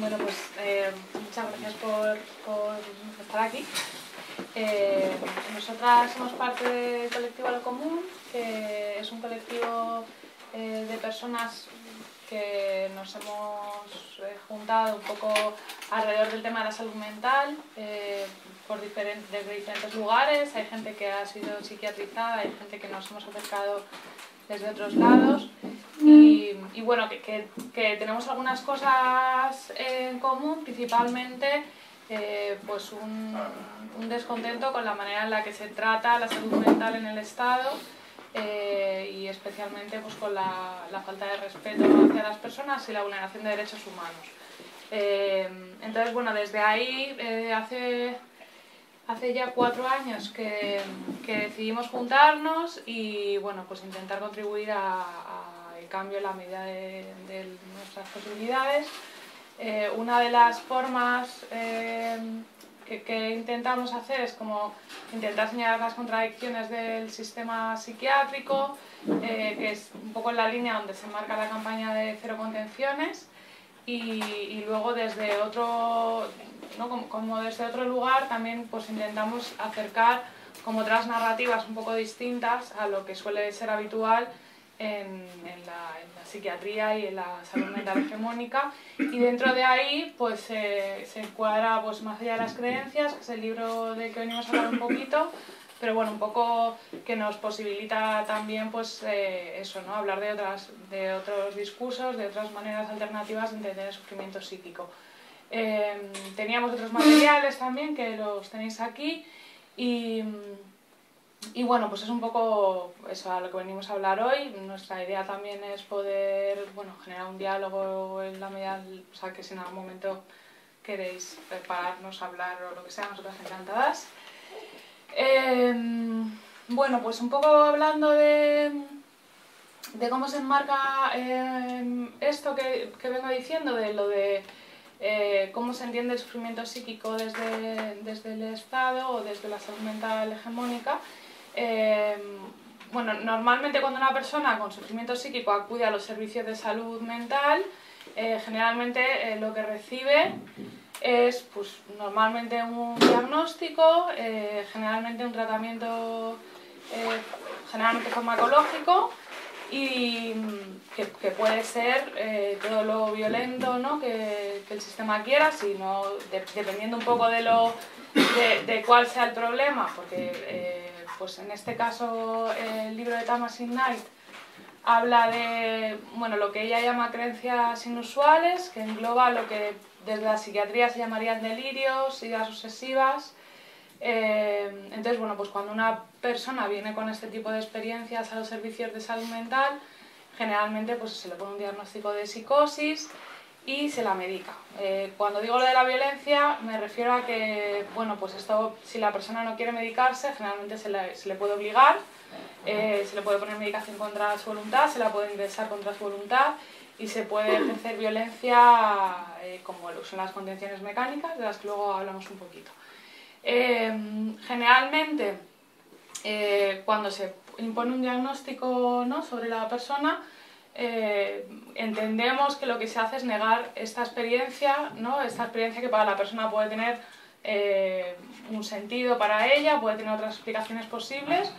Bueno, pues eh, muchas gracias por, estar aquí. Eh, nosotras somos parte del colectivo A lo Común, que es un colectivo eh, de personas que nos hemos juntado un poco alrededor del tema de la salud mental por desde diferentes lugares. Hay gente que ha sido psiquiatrizada, hay gente que nos hemos acercado desde otros lados. Y, bueno, que, que, tenemos algunas cosas en común, principalmente eh, pues un, un, descontento con la manera en la que se trata la salud mental en el Estado eh, y especialmente pues, con la, la, falta de respeto hacia las personas y la vulneración de derechos humanos. Eh, entonces, bueno, desde ahí hace hace ya cuatro años que, que, decidimos juntarnos y bueno, pues intentar contribuir al cambio en la medida de, de nuestras posibilidades. Eh, una de las formas eh, que, que, intentamos hacer es como intentar señalar las contradicciones del sistema psiquiátrico, eh, que es un poco en la línea donde se marca la campaña de cero contenciones, y, y luego desde otro, ¿no? como, como, desde otro lugar también pues intentamos acercar como otras narrativas un poco distintas a lo que suele ser habitual en, en, la, en la, psiquiatría y en la salud mental hegemónica y dentro de ahí pues eh, se encuadra pues más allá de las creencias que es el libro del que venimos a hablar un poquito pero bueno un poco que nos posibilita también pues eh, eso no hablar de otras de otros discursos de otras maneras alternativas de entender el sufrimiento psíquico. Eh, teníamos otros materiales también que los tenéis aquí y, y bueno, pues es un poco eso a lo que venimos a hablar hoy. Nuestra idea también es poder bueno, generar un diálogo en la medida, o sea, que si en algún momento queréis prepararnos hablar o lo que sea, nosotras encantadas. Eh, bueno, pues un poco hablando de, de cómo se enmarca eh, esto que, que vengo diciendo, de lo de eh, cómo se entiende el sufrimiento psíquico desde, desde el Estado o desde la salud mental hegemónica. Eh, bueno, normalmente cuando una persona con sufrimiento psíquico acude a los servicios de salud mental, eh, generalmente eh, lo que recibe es pues, normalmente un diagnóstico, eh, generalmente un tratamiento generalmente farmacológico y que, que puede ser todo lo violento ¿no? que, el sistema quiera, sino de, dependiendo un poco de, lo, de, cuál sea el problema, porque pues en este caso el libro de Tamasin Knight habla de bueno, lo que ella llama creencias inusuales, que engloba lo que desde la psiquiatría se llamarían delirios, ideas obsesivas, eh, entonces, bueno, pues cuando una persona viene con este tipo de experiencias a los servicios de salud mental, generalmente pues se le pone un diagnóstico de psicosis y se la medica. Eh, cuando digo lo de la violencia, me refiero a que, bueno, pues esto, si la persona no quiere medicarse, generalmente se le, puede obligar, eh, se le puede poner medicación contra su voluntad, se la puede ingresar contra su voluntad y se puede ejercer violencia eh, como son las contenciones mecánicas, de las que luego hablamos un poquito. Eh, generalmente, cuando se impone un diagnóstico ¿no? sobre la persona, eh, entendemos que lo que se hace es negar esta experiencia, ¿no? esta experiencia que para la persona puede tener eh, un sentido para ella, puede tener otras explicaciones posibles,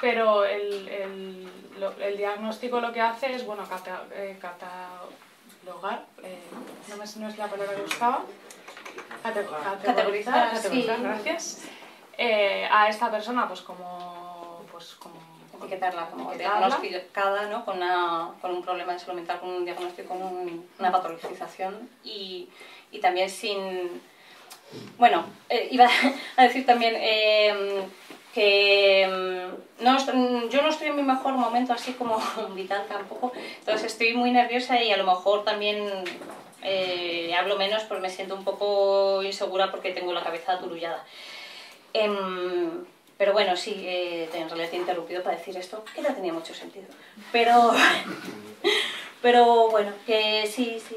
pero el, el, lo, el diagnóstico lo que hace es bueno, cata, eh, catalogar, eh, no, me, no es la palabra que buscaba, categorizar, categorizar, categorizar sí. gracias, eh, a esta persona pues como, pues como etiquetarla como diagnosticada ¿no? con, una, con un problema de salud mental, con un diagnóstico, con un, una patologización y, y también sin... Bueno, eh, iba a decir también eh, que mm, no, yo no estoy en mi mejor momento así como vital tampoco, entonces estoy muy nerviosa y a lo mejor también eh, hablo menos porque me siento un poco insegura porque tengo la cabeza aturullada. Eh, pero bueno, sí, eh, en realidad te he interrumpido para decir esto, que no tenía mucho sentido. Pero, pero bueno, que sí, sí,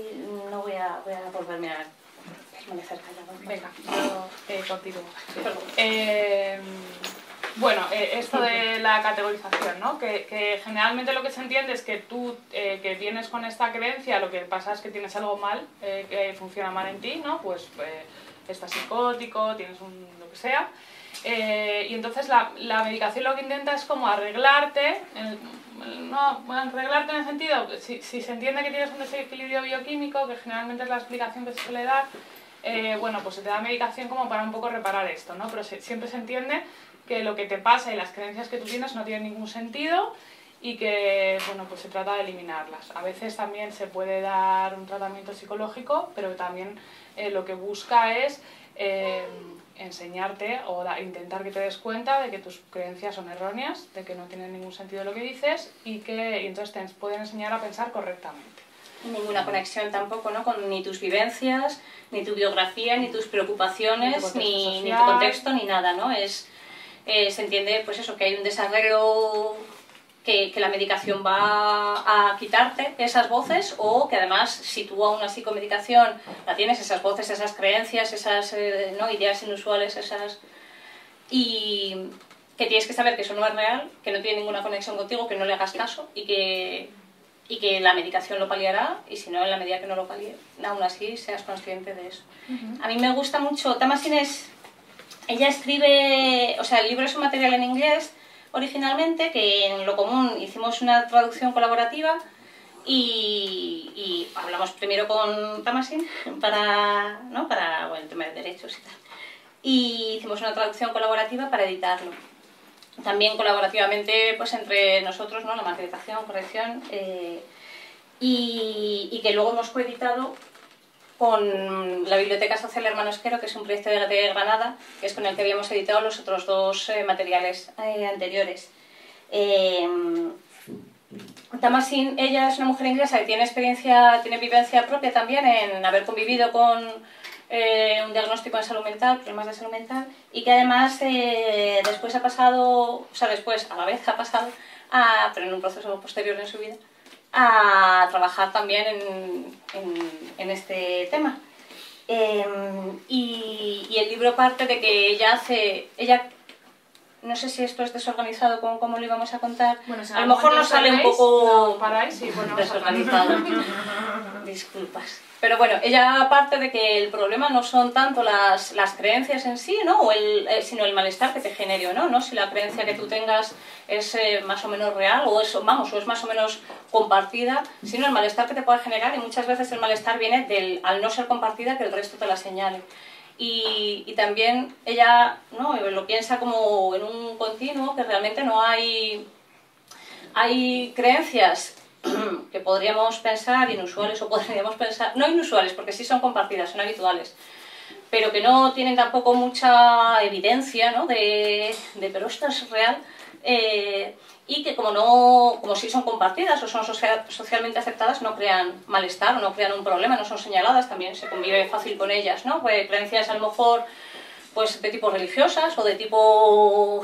no voy a, voy a volverme a permanecer callada. Venga, yo eh, continúo. Eh, Bueno, eh, esto de la categorización, ¿no? Que, generalmente lo que se entiende es que tú eh, que tienes con esta creencia, lo que pasa es que tienes algo mal, eh, que funciona mal en ti, ¿no? Pues estás psicótico, tienes un lo que sea. Y entonces la, la, medicación lo que intenta es como arreglarte, no, arreglarte en el sentido, si, si, se entiende que tienes un desequilibrio bioquímico, que generalmente es la explicación que se suele dar, bueno, pues se te da medicación como para un poco reparar esto, ¿no? Pero siempre se entiende que lo que te pasa y las creencias que tú tienes no tienen ningún sentido y que bueno, pues se trata de eliminarlas. A veces también se puede dar un tratamiento psicológico, pero también eh, lo que busca es eh, enseñarte o intentar que te des cuenta de que tus creencias son erróneas, de que no tienen ningún sentido lo que dices y que entonces te pueden enseñar a pensar correctamente. Ninguna conexión tampoco, ¿no? Con ni tus vivencias, ni tu biografía, ni tus preocupaciones, ni, ni tu contexto, ni nada, ¿no? Es, eh, se entiende pues eso, que hay un desarrollo que, que, la medicación va a quitarte esas voces o que además si tú aún así con medicación la tienes, esas voces, esas creencias, esas eh, ¿no? ideas inusuales, esas... y que tienes que saber que eso no es real, que no tiene ninguna conexión contigo, que no le hagas caso y que, y que la medicación lo paliará y si no, en la medida que no lo palie, aún así seas consciente de eso. A mí me gusta mucho, Tamasin es ella escribe, o sea, el libro es un material en inglés originalmente, que en lo común hicimos una traducción colaborativa y, hablamos primero con Tamasin para, ¿no? para bueno, el tema de derechos y tal. Y hicimos una traducción colaborativa para editarlo. También colaborativamente pues entre nosotros, ¿no? la maquetación, corrección, eh, y, y, que luego hemos coeditado con la Biblioteca Social Hermanos Quero, que es un proyecto de Granada, que es con el que habíamos editado los otros dos eh, materiales eh, anteriores. Eh, Tamasin, ella es una mujer inglesa que tiene experiencia, tiene vivencia propia también en haber convivido con un diagnóstico de salud mental, problemas de salud mental, y que además después ha pasado, o sea, después a la vez ha pasado, a, pero en un proceso posterior en su vida, a trabajar también en, en, este tema. Em, y, y, el libro parte de que ella hace, ella, no sé si esto es desorganizado con cómo lo íbamos a contar, a lo mejor nos sale un poco desorganizado. Disculpas. Pero bueno, ella aparte de que el problema no son tanto las, las creencias en sí, ¿no? O el, eh, sino el malestar que te genere no, ¿no? Si la creencia que tú tengas es eh, más o menos real o es, vamos, o es más o menos compartida, sino el malestar que te puede generar y muchas veces el malestar viene del, al no ser compartida que el resto te la señale. Y, y también ella ¿no? lo piensa como en un continuo, que realmente no hay, hay creencias que podríamos pensar inusuales o podríamos pensar, no inusuales porque sí son compartidas, son habituales, pero que no tienen tampoco mucha evidencia ¿no? de, pero esto es real eh, y que como no como sí son compartidas o son socialmente aceptadas no crean malestar o no crean un problema, no son señaladas, también se convive fácil con ellas, ¿no? Pues creencias a lo mejor pues de tipo religiosas o de tipo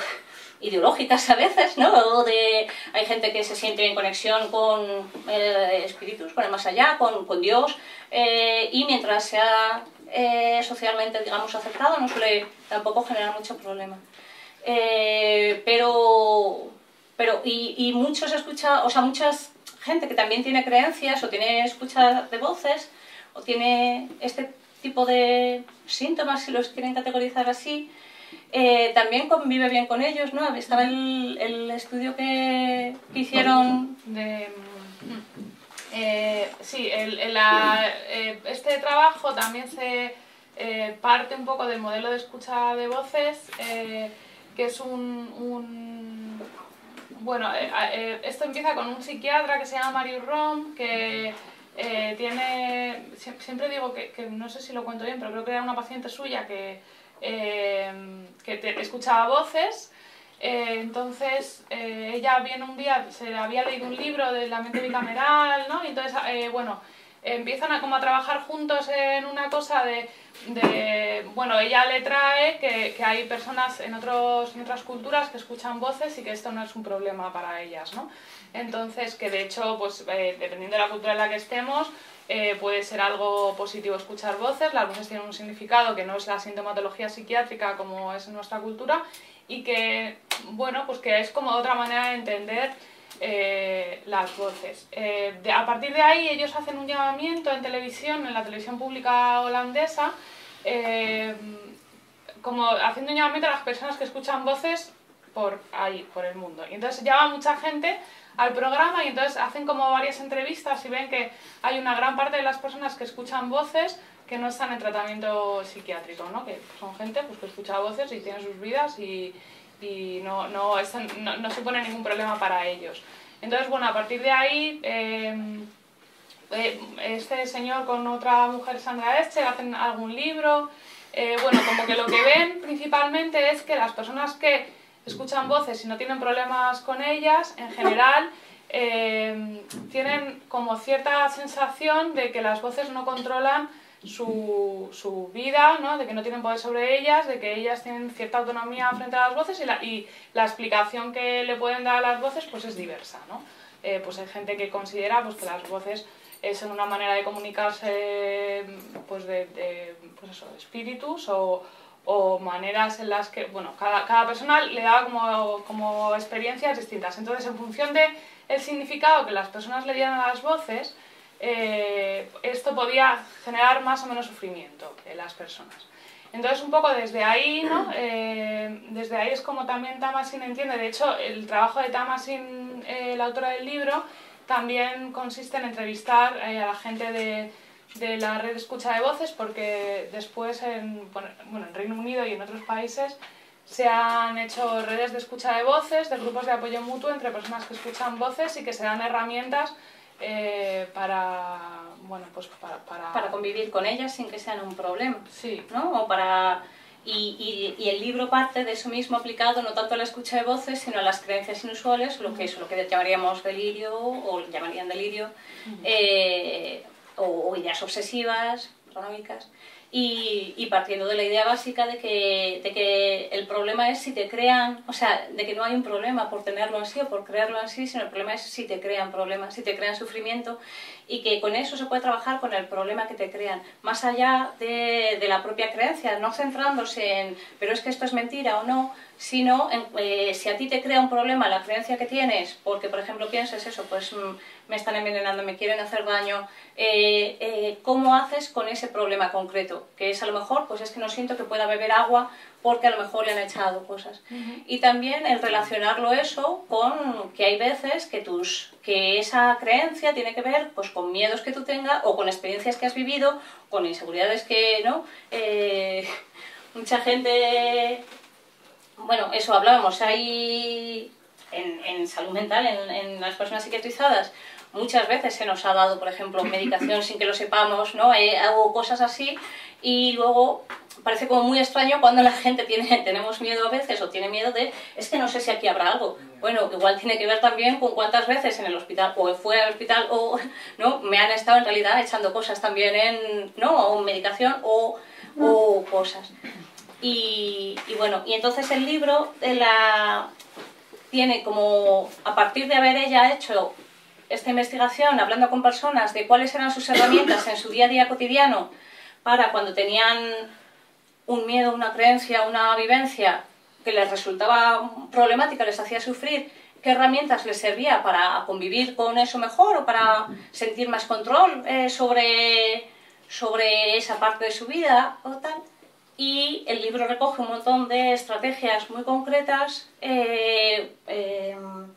ideológicas a veces, ¿no? De, hay gente que se siente en conexión con eh, espíritus, con el más allá, con, Dios, eh, y mientras sea eh, socialmente, digamos, aceptado, no suele tampoco generar mucho problema. pero, pero y, y muchos escucha, o sea, muchas gente que también tiene creencias o tiene escucha de voces o tiene este tipo de síntomas, si los quieren categorizar así, eh, también convive bien con ellos, ¿no? Estaba el, estudio que, hicieron... De, eh, sí, eh, este trabajo también se parte un poco del modelo de escucha de voces, que es un... bueno, esto empieza con un psiquiatra que se llama Marius Rom, que tiene... Siempre digo que, no sé si lo cuento bien, pero creo que era una paciente suya que Em, que te, escuchaba voces. Eh, entonces eh, ella viene un día, se había leído un libro de la mente bicameral, ¿no? Y entonces, eh, bueno, empiezan a, como a trabajar juntos en una cosa de, de, bueno, ella le trae que, que, hay personas en, otros, en otras culturas que escuchan voces y que esto no es un problema para ellas, ¿no? Entonces, que de hecho, pues eh, dependiendo de la cultura en la que estemos, eh, puede ser algo positivo escuchar voces, las voces tienen un significado que no es la sintomatología psiquiátrica como es en nuestra cultura y que, bueno, pues que es como otra manera de entender eh, las voces. a partir de ahí ellos hacen un llamamiento en televisión, en la televisión pública holandesa, eh, como haciendo un llamamiento a las personas que escuchan voces por ahí, por el mundo. Y entonces llama mucha gente al programa y entonces hacen como varias entrevistas y ven que hay una gran parte de las personas que escuchan voces que no están en tratamiento psiquiátrico, ¿no? que son gente pues, que escucha voces y tiene sus vidas y, y no, no, no, no, supone ningún problema para ellos. Entonces, bueno, a partir de ahí... Eh, eh, este señor con otra mujer, Sandra Este, hacen algún libro. Eh, bueno, como que lo que ven principalmente es que las personas que escuchan voces y no tienen problemas con ellas, en general, eh, tienen como cierta sensación de que las voces no controlan su, su, vida, ¿no? de que no tienen poder sobre ellas, de que ellas tienen cierta autonomía frente a las voces y la, y la explicación que le pueden dar a las voces pues es diversa. ¿no? pues hay gente que considera pues, que las voces es una manera de comunicarse pues de, pues eso, espíritus o, o, maneras en las que, bueno, cada, cada persona le da como, como, experiencias distintas. Entonces, en función de el significado que las personas le dieran a las voces, eh, esto podía generar más o menos sufrimiento en las personas. Entonces, un poco desde ahí, ¿no? Eh, desde ahí es como también Tamasin entiende. De hecho, el trabajo de Tamasin, eh, la autora del libro, también consiste en entrevistar eh, a la gente de, de, la red de escucha de voces porque después en, bueno, en Reino Unido y en otros países se han hecho redes de escucha de voces, de grupos de apoyo mutuo entre personas que escuchan voces y que se dan herramientas eh, para, bueno, pues para, para... para... convivir con ellas sin que sean un problema. Sí. ¿no? O para y, y, el libro parte de eso mismo aplicado no tanto a la escucha de voces, sino a las creencias inusuales, lo que es lo que llamaríamos delirio o llamarían delirio, eh, o, ideas obsesivas, paranoicas. Y, partiendo de la idea básica de que, de que el problema es si te crean, o sea, de que no hay un problema por tenerlo así o por crearlo así, sino el problema es si te crean problemas, si te crean sufrimiento y que con eso se puede trabajar con el problema que te crean, más allá de la propia creencia, no centrándose en, pero es que esto es mentira o no, sino eh, si a ti te crea un problema la creencia que tienes, porque por ejemplo piensas eso, pues mm, me están envenenando, me quieren hacer daño, eh, eh, ¿cómo haces con ese problema concreto? Que es a lo mejor, pues es que no siento que pueda beber agua porque a lo mejor le han echado cosas. Y también el relacionarlo eso con que hay veces que, tus, que esa creencia tiene que ver pues, con miedos que tú tengas o con experiencias que has vivido, con inseguridades que, ¿no? mucha gente bueno, eso hablábamos, hay en, salud mental, en, las personas psiquiatrizadas, muchas veces se nos ha dado, por ejemplo, medicación sin que lo sepamos, ¿no? Eh, cosas así y luego parece como muy extraño cuando la gente tiene, tenemos miedo a veces o tiene miedo de, es que no sé si aquí habrá algo. Bueno, igual tiene que ver también con cuántas veces en el hospital o fue al hospital o, ¿no? Me han estado en realidad echando cosas también en, ¿no? O medicación o, o cosas. Y, bueno, y entonces el libro tiene como, a partir de haber ella hecho esta investigación, hablando con personas de cuáles eran sus herramientas en su día a día cotidiano para cuando tenían un miedo, una creencia, una vivencia que les resultaba problemática, les hacía sufrir, qué herramientas les servía para convivir con eso mejor o para sentir más control eh, sobre, sobre esa parte de su vida o tal y el libro recoge un montón de estrategias muy concretas, eh, em,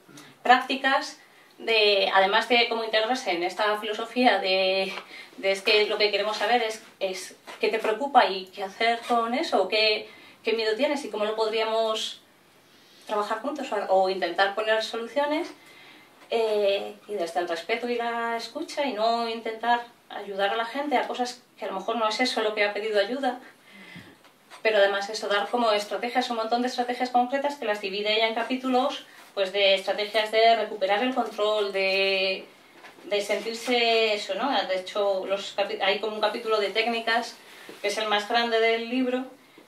prácticas, de, además de cómo integrarse en esta filosofía de, de que lo que queremos saber es, es, qué te preocupa y qué hacer con eso, qué, qué miedo tienes y cómo lo podríamos trabajar juntos o, intentar poner soluciones eh, y desde el respeto y la escucha y no intentar ayudar a la gente a cosas que a lo mejor no es eso lo que ha pedido ayuda, pero además eso, dar como estrategias, un montón de estrategias concretas que las divide ella en capítulos, pues de estrategias de recuperar el control, de, de sentirse eso, ¿no? De hecho, los hay como un capítulo de técnicas que es el más grande del libro,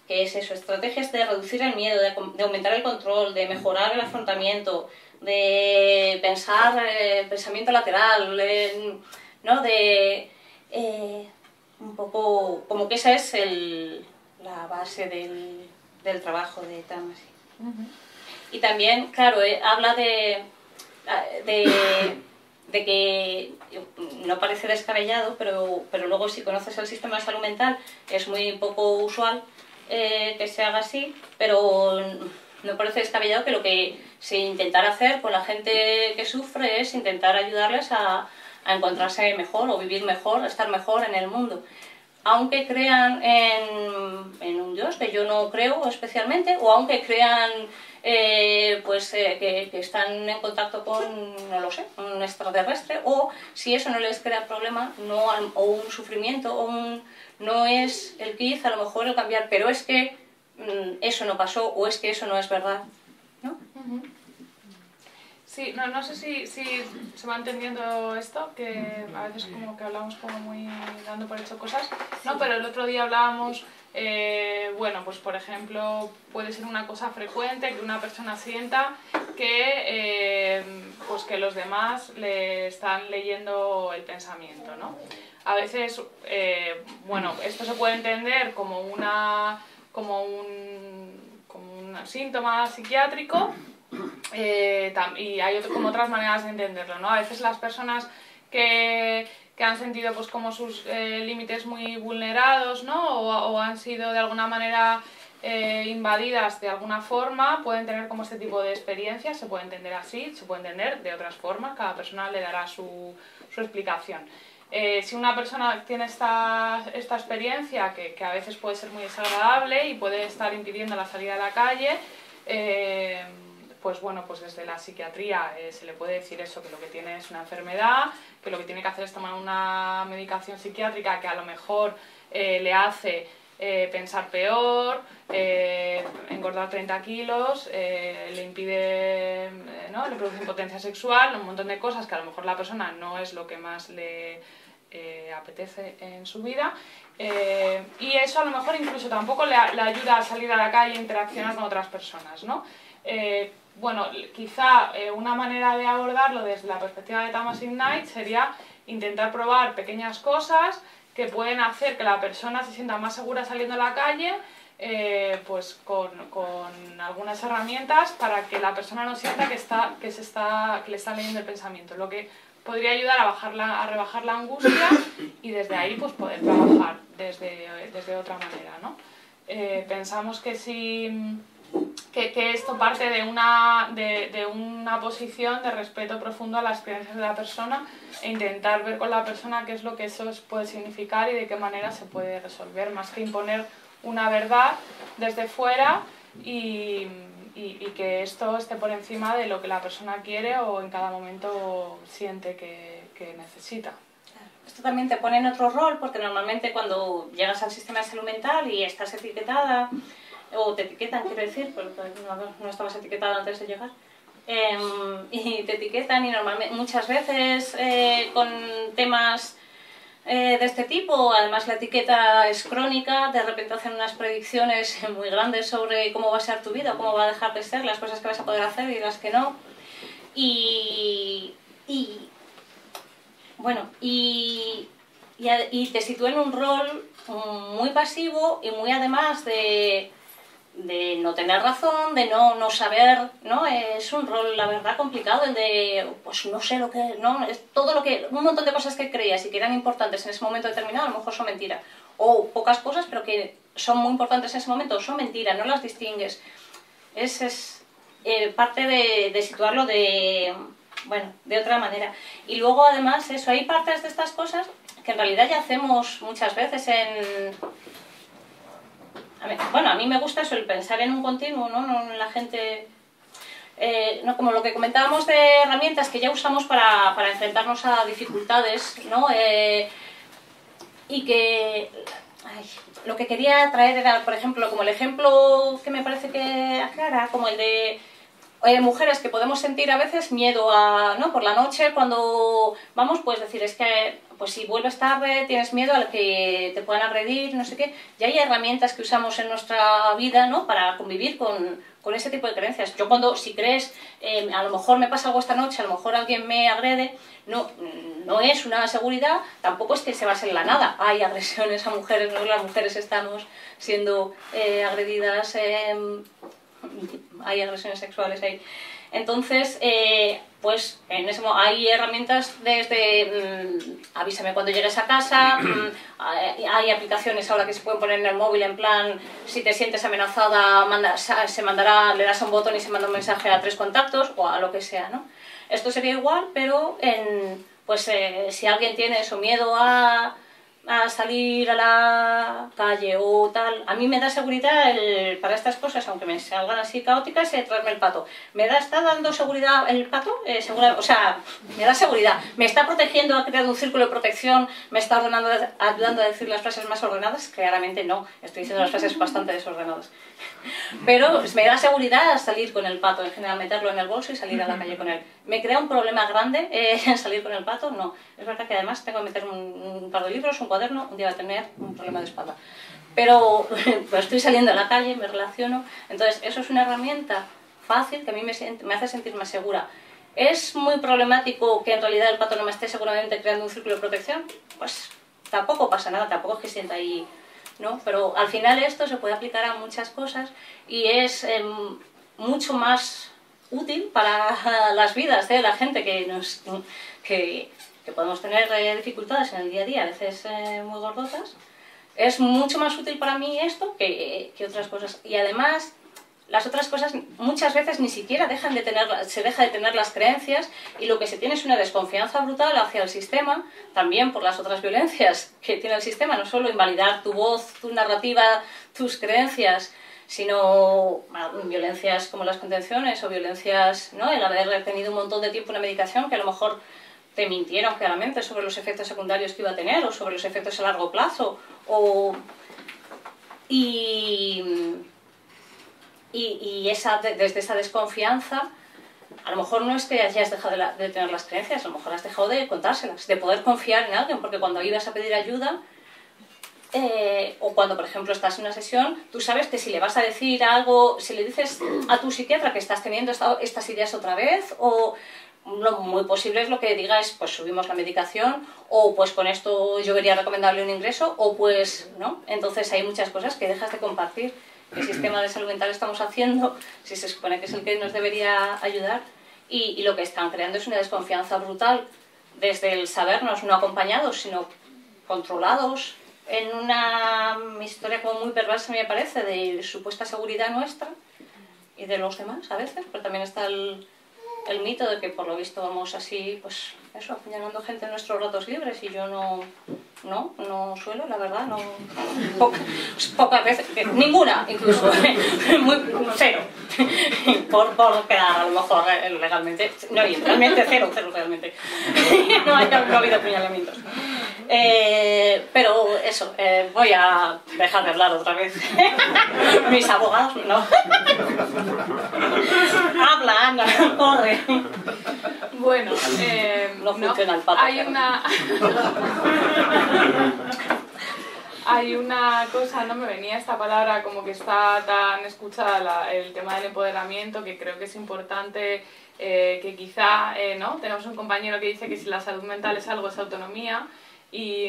que es eso, estrategias de reducir el miedo, de, aumentar el control, de mejorar el afrontamiento, de pensar eh, pensamiento lateral, ¿no? De eh, un poco, como que esa es el, la base del, del trabajo de Tamasi. Y también, claro, eh, habla de, de, de, que no parece descabellado, pero, pero luego si conoces el sistema de salud mental es muy poco usual eh, que se haga así, pero no parece descabellado que lo que se intentara hacer con la gente que sufre es intentar ayudarles a, a encontrarse mejor o vivir mejor, estar mejor en el mundo aunque crean en, en, un Dios, que yo no creo especialmente, o aunque crean eh, pues, eh, que, están en contacto con, no lo sé, un extraterrestre, o si eso no les crea problema, no, o un sufrimiento, o un, no es el quiz, a lo mejor el cambiar, pero es que mm, eso no pasó, o es que eso no es verdad. ¿no? Sí, no, no sé si, si, se va entendiendo esto, que a veces como que hablamos como muy dando por hecho cosas, no, pero el otro día hablábamos, eh, bueno, pues por ejemplo, puede ser una cosa frecuente que una persona sienta que, eh, pues que los demás le están leyendo el pensamiento, ¿no? A veces, eh, bueno, esto se puede entender como una, como un, como un síntoma psiquiátrico, eh, y hay como otras maneras de entenderlo, ¿no? A veces las personas que, que han sentido pues como sus eh, límites muy vulnerados, ¿no? O, han sido de alguna manera eh, invadidas de alguna forma, pueden tener como este tipo de experiencias, se puede entender así, se puede entender de otras formas, cada persona le dará su, su explicación. si una persona tiene esta, esta experiencia, que, que, a veces puede ser muy desagradable y puede estar impidiendo la salida a la calle, pues bueno, pues desde la psiquiatría eh, se le puede decir eso, que lo que tiene es una enfermedad, que lo que tiene que hacer es tomar una medicación psiquiátrica que a lo mejor eh, le hace eh, pensar peor, engordar 30 kilos, le impide, ¿no? le produce impotencia sexual, un montón de cosas que a lo mejor la persona no es lo que más le apetece en su vida. y eso a lo mejor incluso tampoco le, ayuda a salir a la calle e interaccionar con otras personas, ¿no? Bueno, quizá eh, una manera de abordarlo desde la perspectiva de Thomas Knight sería intentar probar pequeñas cosas que pueden hacer que la persona se sienta más segura saliendo a la calle, eh, pues con, algunas herramientas para que la persona no sienta que, está, que, se está, que le está leyendo el pensamiento, lo que podría ayudar a, bajar a rebajar la angustia y desde ahí pues poder trabajar desde, desde otra manera. ¿no? Eh, pensamos que si que, que, esto parte de una, de, de, una posición de respeto profundo a las experiencias de la persona e intentar ver con la persona qué es lo que eso puede significar y de qué manera se puede resolver, más que imponer una verdad desde fuera y, y, y que esto esté por encima de lo que la persona quiere o en cada momento siente que, que necesita. Esto también te pone en otro rol porque normalmente cuando llegas al sistema de salud mental y estás etiquetada o te etiquetan, quiero decir, porque no, estabas etiquetado antes de llegar. Em, y te etiquetan y normalmente muchas veces eh, con temas eh, de este tipo, además la etiqueta es crónica, de repente hacen unas predicciones muy grandes sobre cómo va a ser tu vida, cómo va a dejar de ser, las cosas que vas a poder hacer y las que no. Y, y bueno, y, te sitúa en un rol muy pasivo y muy además de de no tener razón, de no, no saber, ¿no? Es un rol, la verdad, complicado, el de, pues no sé lo que, ¿no? Es todo lo que, un montón de cosas que creías y que eran importantes en ese momento determinado, a lo mejor son mentiras. O pocas cosas, pero que son muy importantes en ese momento, son mentiras, no las distingues. Es, es eh, parte de, de situarlo de, bueno, de otra manera. Y luego, además, eso, hay partes de estas cosas que en realidad ya hacemos muchas veces en bueno, a mí me gusta eso, el pensar en un continuo, ¿no? en la gente... Eh, no, como lo que comentábamos de herramientas que ya usamos para, para enfrentarnos a dificultades, ¿no? Eh, y que lo que quería traer era, por ejemplo, como el ejemplo que me parece que aclara, como el de eh, mujeres que podemos sentir a veces miedo a, ¿no? Por la noche cuando vamos, pues decir, es que pues si vuelves tarde tienes miedo a que te puedan agredir, no sé qué. Ya hay herramientas que usamos en nuestra vida, ¿no? Para convivir con, con ese tipo de creencias. Yo cuando, si crees, eh, a lo mejor me pasa algo esta noche, a lo mejor alguien me agrede, no, no es una seguridad, tampoco es que se base en la nada. Hay agresiones a mujeres, ¿no? las mujeres estamos siendo eh, agredidas, em, hay agresiones sexuales ahí. Entonces, eh, pues en ese hay herramientas desde mm, avísame cuando llegues a casa, mm, hay aplicaciones ahora que se pueden poner en el móvil en plan si te sientes amenazada se mandará, le das a un botón y se manda un mensaje a tres contactos o a lo que sea, ¿no? Esto sería igual, pero en, pues eh, si alguien tiene eso miedo a a salir a la calle o tal. A mí me da seguridad el, para estas cosas, aunque me salgan así caóticas, eh, traerme el pato. ¿Me da, está dando seguridad el pato? Eh, o sea, me da seguridad. ¿Me está protegiendo, ha creado un círculo de protección? ¿Me está ordenando, ayudando a decir las frases más ordenadas? Claramente no. Estoy diciendo las frases bastante desordenadas. Pero me da seguridad salir con el pato, en general meterlo en el bolso y salir a la calle con él. ¿Me crea un problema grande eh, salir con el pato? No. Es verdad que además tengo que meter un, un par de libros, un cuaderno, un día va a tener un problema de espalda. Pero pues estoy saliendo a la calle, me relaciono. Entonces, eso es una herramienta fácil que a mí me, me hace sentir más segura. ¿Es muy problemático que en realidad el pato no me esté seguramente creando un círculo de protección? Pues tampoco pasa nada, tampoco es que sienta ahí ¿no? Pero al final esto se puede aplicar a muchas cosas y es em, mucho más útil para las vidas de la gente que, nos, que, que podemos tener eh, dificultades en el día a día, a veces eh, muy gordotas. Es mucho más útil para mí esto que, que otras cosas. Y además las otras cosas muchas veces ni siquiera dejan de tener, se deja de tener las creencias y lo que se tiene es una desconfianza brutal hacia el sistema, también por las otras violencias que tiene el sistema, no solo invalidar tu voz, tu narrativa, tus creencias, sino violencias como las contenciones o violencias, ¿no? el haber tenido un montón de tiempo una medicación que a lo mejor te mintieron claramente sobre los efectos secundarios que iba a tener o sobre los efectos a largo plazo o... y y, esa, desde esa desconfianza, a lo mejor no es que hayas dejado de, tener las creencias, a lo mejor has dejado de contárselas, de poder confiar en alguien, porque cuando ibas a pedir ayuda, eh, o cuando, por ejemplo, estás en una sesión, tú sabes que si le vas a decir algo, si le dices a tu psiquiatra que estás teniendo estas ideas otra vez, o lo muy posible es lo que diga es, pues subimos la medicación, o pues con esto yo vería recomendable un ingreso, o pues, ¿no? Entonces hay muchas cosas que dejas de compartir qué sistema de salud mental estamos haciendo, si se supone que es el que nos debería ayudar, y, lo que están creando es una desconfianza brutal desde el sabernos no acompañados, sino controlados en una historia como muy perversa, me parece, de supuesta seguridad nuestra y de los demás a veces, pero también está el, el mito de que por lo visto vamos así, pues eso, apuñalando gente en nuestros ratos libres y yo no, no, no suelo, la verdad, no, pocas veces, ninguna incluso, muy, cero, por, por quedar a lo mejor eh, legalmente, no, realmente cero, cero realmente, no, hay, no ha habido apuñalamientos. Eh, pero eso, eh, voy a dejar de hablar otra vez. Mis abogados, no. Habla, Ana, corre. Bueno, eh, no funciona el pato. Hay una. Hay una cosa, no me venía esta palabra como que está tan escuchada el tema del empoderamiento que creo que es importante que quizá, ¿no? Tenemos un compañero que dice que si la salud mental es algo es autonomía y,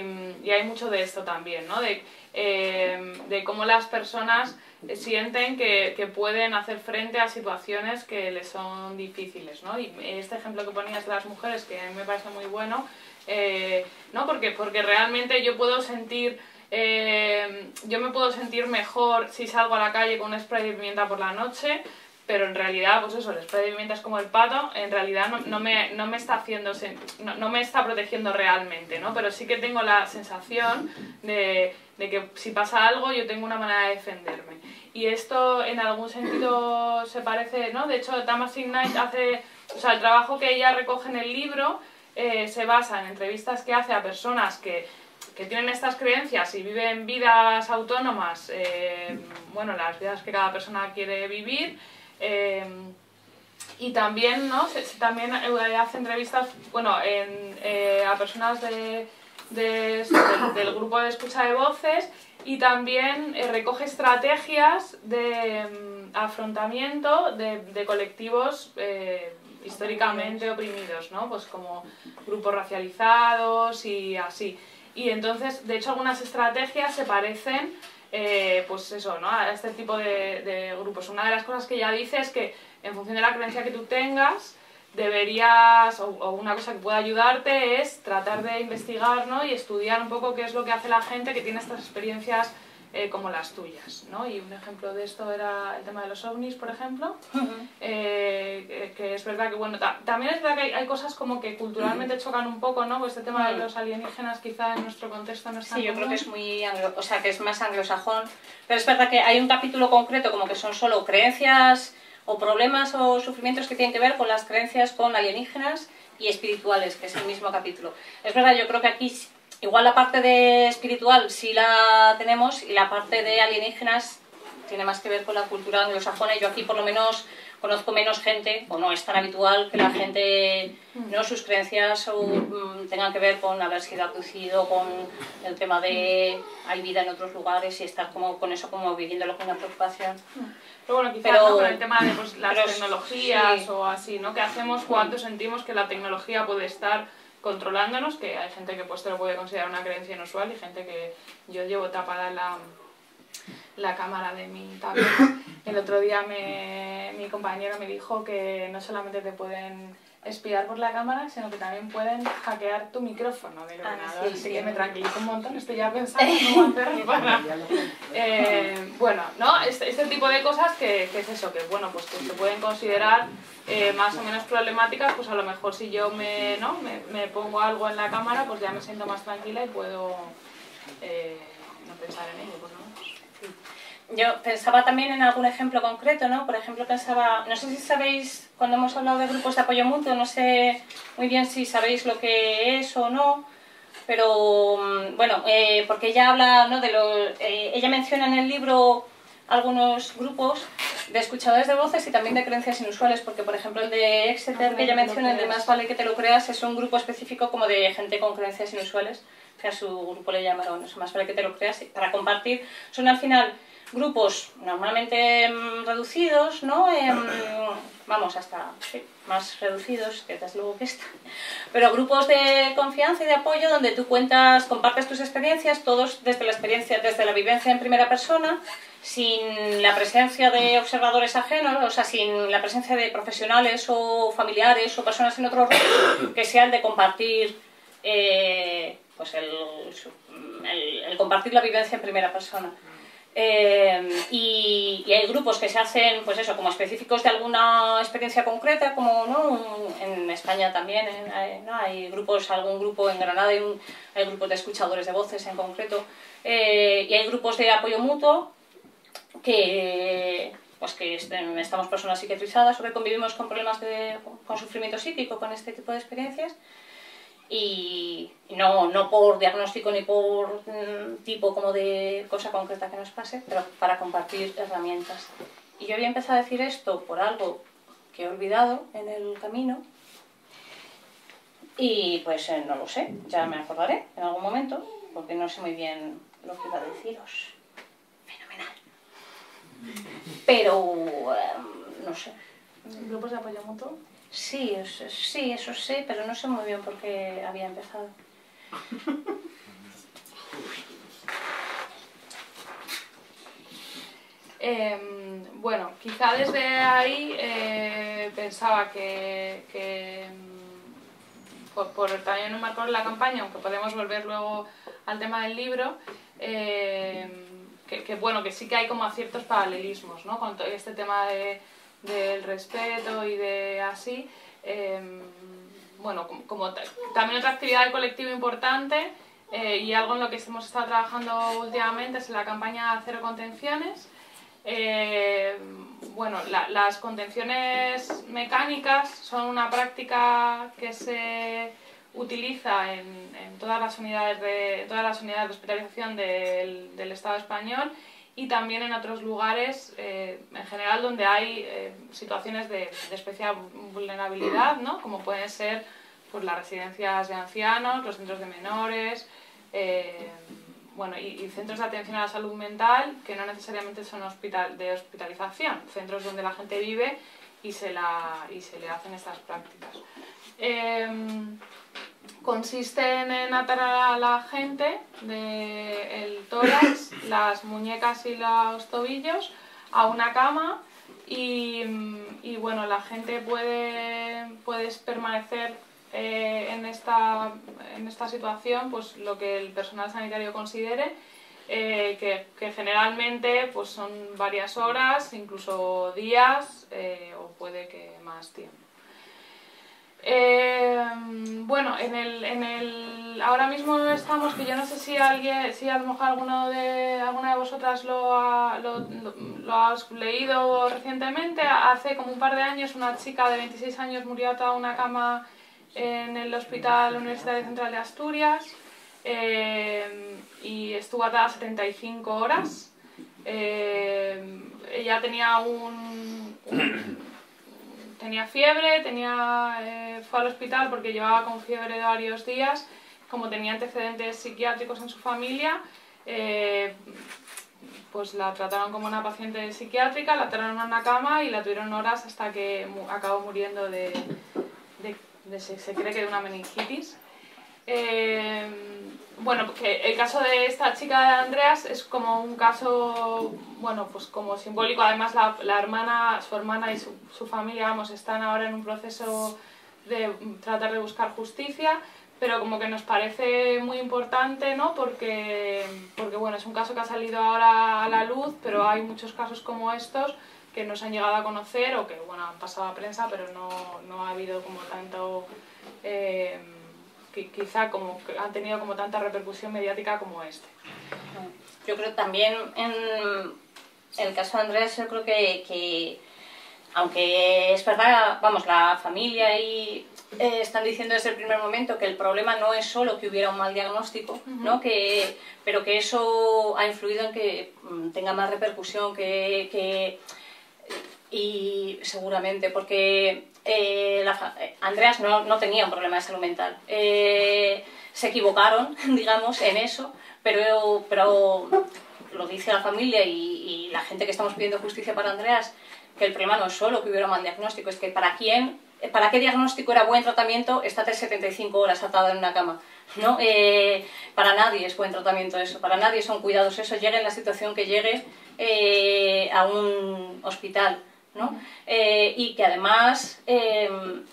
hay mucho de esto también, ¿no? De, eh, de cómo las personas sienten que, que, pueden hacer frente a situaciones que les son difíciles, ¿no? Y este ejemplo que ponías de las mujeres, que a mí me parece muy bueno, eh, ¿no? Porque, porque realmente yo puedo sentir... Eh, yo me puedo sentir mejor si salgo a la calle con un spray de pimienta por la noche, pero en realidad, pues eso, el spray de pimienta es como el pato, en realidad no, me, no me, está haciendo, no, no, me está protegiendo realmente, ¿no? Pero sí que tengo la sensación de, de, que si pasa algo yo tengo una manera de defenderme. Y esto en algún sentido se parece, ¿no? De hecho, Damasin Knight hace, o sea, el trabajo que ella recoge en el libro eh, se basa en entrevistas que hace a personas que que tienen estas creencias y viven vidas autónomas, eh, bueno, las vidas que cada persona quiere vivir, Em, y también, ¿no? Se, también eh, hace entrevistas, bueno, eh, a personas de, del, grupo de escucha de voces y también eh, recoge estrategias de mm, afrontamiento de, colectivos históricamente oprimidos, ¿no? Pues como grupos racializados y así. Y entonces, de hecho, algunas estrategias se parecen, pues eso, ¿no? A este tipo de, grupos. Una de las cosas que ella dice es que en función de la creencia que tú tengas, deberías, o, una cosa que pueda ayudarte es tratar de investigar ¿no? y estudiar un poco qué es lo que hace la gente que tiene estas experiencias eh, como las tuyas. ¿no? Y un ejemplo de esto era el tema de los ovnis, por ejemplo, eh, que es verdad que, bueno, también es verdad que hay, cosas como que culturalmente chocan un poco, ¿no? Pues este tema de los alienígenas quizá en nuestro contexto no es tan Sí, yo creo que es muy, o sea, que es más anglosajón, pero es verdad que hay un capítulo concreto como que son solo creencias o problemas o sufrimientos que tienen que ver con las creencias con alienígenas y espirituales, que es el mismo capítulo. Es verdad, yo creo que aquí igual la parte de espiritual sí la tenemos y la parte de alienígenas tiene más que ver con la cultura anglosajona. Yo aquí por lo menos conozco menos gente, o no es tan habitual que la gente, no sus creencias o, mm, tengan que ver con haber sido abducido, con el tema de hay vida en otros lugares y estar como con eso como viviéndolo con una preocupación. Pero bueno, quizás con el tema de pues, las tecnologías o así, ¿no? ¿Qué hacemos cuando sentimos que la tecnología puede estar controlándonos? Que hay gente que pues te lo puede considerar una creencia inusual y gente que yo llevo tapada la la cámara de mi tablet. El otro día me, mi compañero me dijo que no solamente te pueden espiar por la cámara, sino que también pueden hackear tu micrófono del ah, ordenador. Así que me tranquilizo un montón, estoy ya pensando cómo hacerlo para... Eh, bueno, ¿no? Este, este, tipo de cosas que, que, es eso, que bueno, pues que se pueden considerar eh, más o menos problemáticas, pues a lo mejor si yo me, ¿no? me, me, pongo algo en la cámara, pues ya me siento más tranquila y puedo eh, no pensar en ello, pues, ¿no? Yo pensaba también en algún ejemplo concreto, ¿no? Por ejemplo, pensaba, no sé si sabéis, cuando hemos hablado de grupos de apoyo mutuo, no sé muy bien si sabéis lo que es o no, pero mm, bueno, eh, porque ella habla, ¿no? De lo, eh, ella menciona en el libro algunos grupos de escuchadores de voces y también de creencias inusuales, porque por ejemplo el de Exeter que ella menciona, el de Más vale que te lo creas, es un grupo específico como de gente con creencias inusuales, que a su grupo le llamaron Más vale que te lo creas, para compartir. Son al final grupos normalmente mm, reducidos, ¿no? Em, vamos, hasta más reducidos, que desde luego que está, pero grupos de confianza y de apoyo donde tú cuentas, compartes tus experiencias, todos desde la experiencia, desde la vivencia en primera persona, sin la presencia de observadores ajenos, o sea, sin la presencia de profesionales o familiares o personas en otro rol, que sea el de compartir, eh, pues el, el compartir la vivencia en primera persona. Eh, y, hay grupos que se hacen, pues eso, como específicos de alguna experiencia concreta, como ¿no? en España también hay, grupos, algún grupo en Granada, hay, un, hay grupos de escuchadores de voces en concreto, eh, y hay grupos de apoyo mutuo que, pues que estamos personas psiquiatrizadas o convivimos con problemas de, con sufrimiento psíquico, con este tipo de experiencias y no, no por diagnóstico ni por mm, tipo como de cosa concreta que nos pase, pero para compartir herramientas. Y yo había empezado a decir esto por algo que he olvidado en el camino y pues eh, no lo sé, ya me acordaré en algún momento, porque no sé muy bien lo que iba a deciros. Fenomenal. Pero, em, no sé. ¿Grupos de apoyo mutuo? Sí, eso, sí, eso sí, pero no sé muy bien por qué había empezado. Em, bueno, quizá desde ahí eh, pensaba que, em, por, por, también un marco de la campaña, aunque podemos volver luego al tema del libro, em, que, bueno, que sí que hay como ciertos paralelismos, ¿no? Con este tema de del respeto y de así. Em, bueno, como, también otra actividad de colectivo importante eh, y algo en lo que hemos estado trabajando últimamente es la campaña Cero Contenciones. Eh, bueno, las contenciones mecánicas son una práctica que se utiliza en, todas las unidades de todas las unidades de hospitalización del, del Estado español y también en otros lugares, eh, en general, donde hay eh, situaciones de, especial vulnerabilidad, ¿no? como pueden ser pues, las residencias de ancianos, los centros de menores, eh, bueno, y, centros de atención a la salud mental que no necesariamente son hospital, de hospitalización, centros donde la gente vive y se, la, y se le hacen estas prácticas. Consisten en atar a la gente del tórax, las muñecas y los tobillos a una cama y, y bueno, la gente puede, puede permanecer eh, en, esta, en esta situación pues lo que el personal sanitario considere, eh, que, que, generalmente pues son varias horas, incluso días eh, o puede que más tiempo. Bueno, en el, en el, ahora mismo estamos, que yo no sé si alguien, si a lo mejor alguno de, alguna de vosotras lo, ha, lo, lo, has leído recientemente, hace como un par de años una chica de 26 años murió atada a una cama en el Hospital Universitario Central de Asturias eh, y estuvo atada 75 horas. Eh, ella tenía un, tenía fiebre, tenía, eh, fue al hospital porque llevaba con fiebre de varios días, como tenía antecedentes psiquiátricos en su familia, pues la trataron como una paciente psiquiátrica, la trajeron a una cama y la tuvieron horas hasta que acabó muriendo de, de se, cree que de una meningitis. Eh, bueno, que el caso de esta chica de Andreas es como un caso, bueno, pues como simbólico. Además, la, la hermana, su hermana y su, familia, vamos, están ahora en un proceso de tratar de buscar justicia, pero como que nos parece muy importante, ¿no? Porque, porque bueno, es un caso que ha salido ahora a la luz, pero hay muchos casos como estos que nos han llegado a conocer o que bueno, han pasado a prensa, pero no, no ha habido como tanto, eh, quizá como han tenido como tanta repercusión mediática como este. Yo creo también en el caso de Andrés, yo creo que, que aunque es verdad, vamos, la familia y eh, están diciendo desde el primer momento que el problema no es solo que hubiera un mal diagnóstico, ¿no? que, pero que eso ha influido en que mm, tenga más repercusión, que, que y seguramente porque eh, eh, Andreas no, no, tenía un problema de salud mental. Eh, se equivocaron, digamos, en eso, pero, pero lo dice la familia y, la gente que estamos pidiendo justicia para Andreas, que el problema no es solo que hubiera mal diagnóstico, es que para quién, para qué diagnóstico era buen tratamiento estate 75 horas atada en una cama. ¿no? para nadie es buen tratamiento eso, para nadie son cuidados eso, llegue en la situación que llegue a un hospital. ¿No? Eh, y que además, em,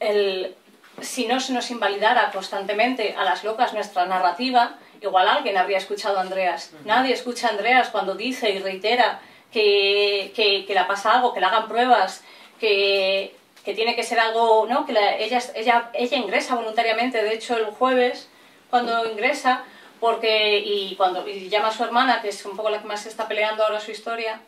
el, si no se nos invalidara constantemente a las locas nuestra narrativa, igual alguien habría escuchado a Andreas. Nadie escucha a Andreas cuando dice y reitera que, que, que le pasa algo, que le hagan pruebas, que, que tiene que ser algo, ¿no? Que ella, ella, ella ingresa voluntariamente, de hecho el jueves, cuando ingresa, porque, y cuando y llama a su hermana, que es un poco la que más está peleando ahora su historia,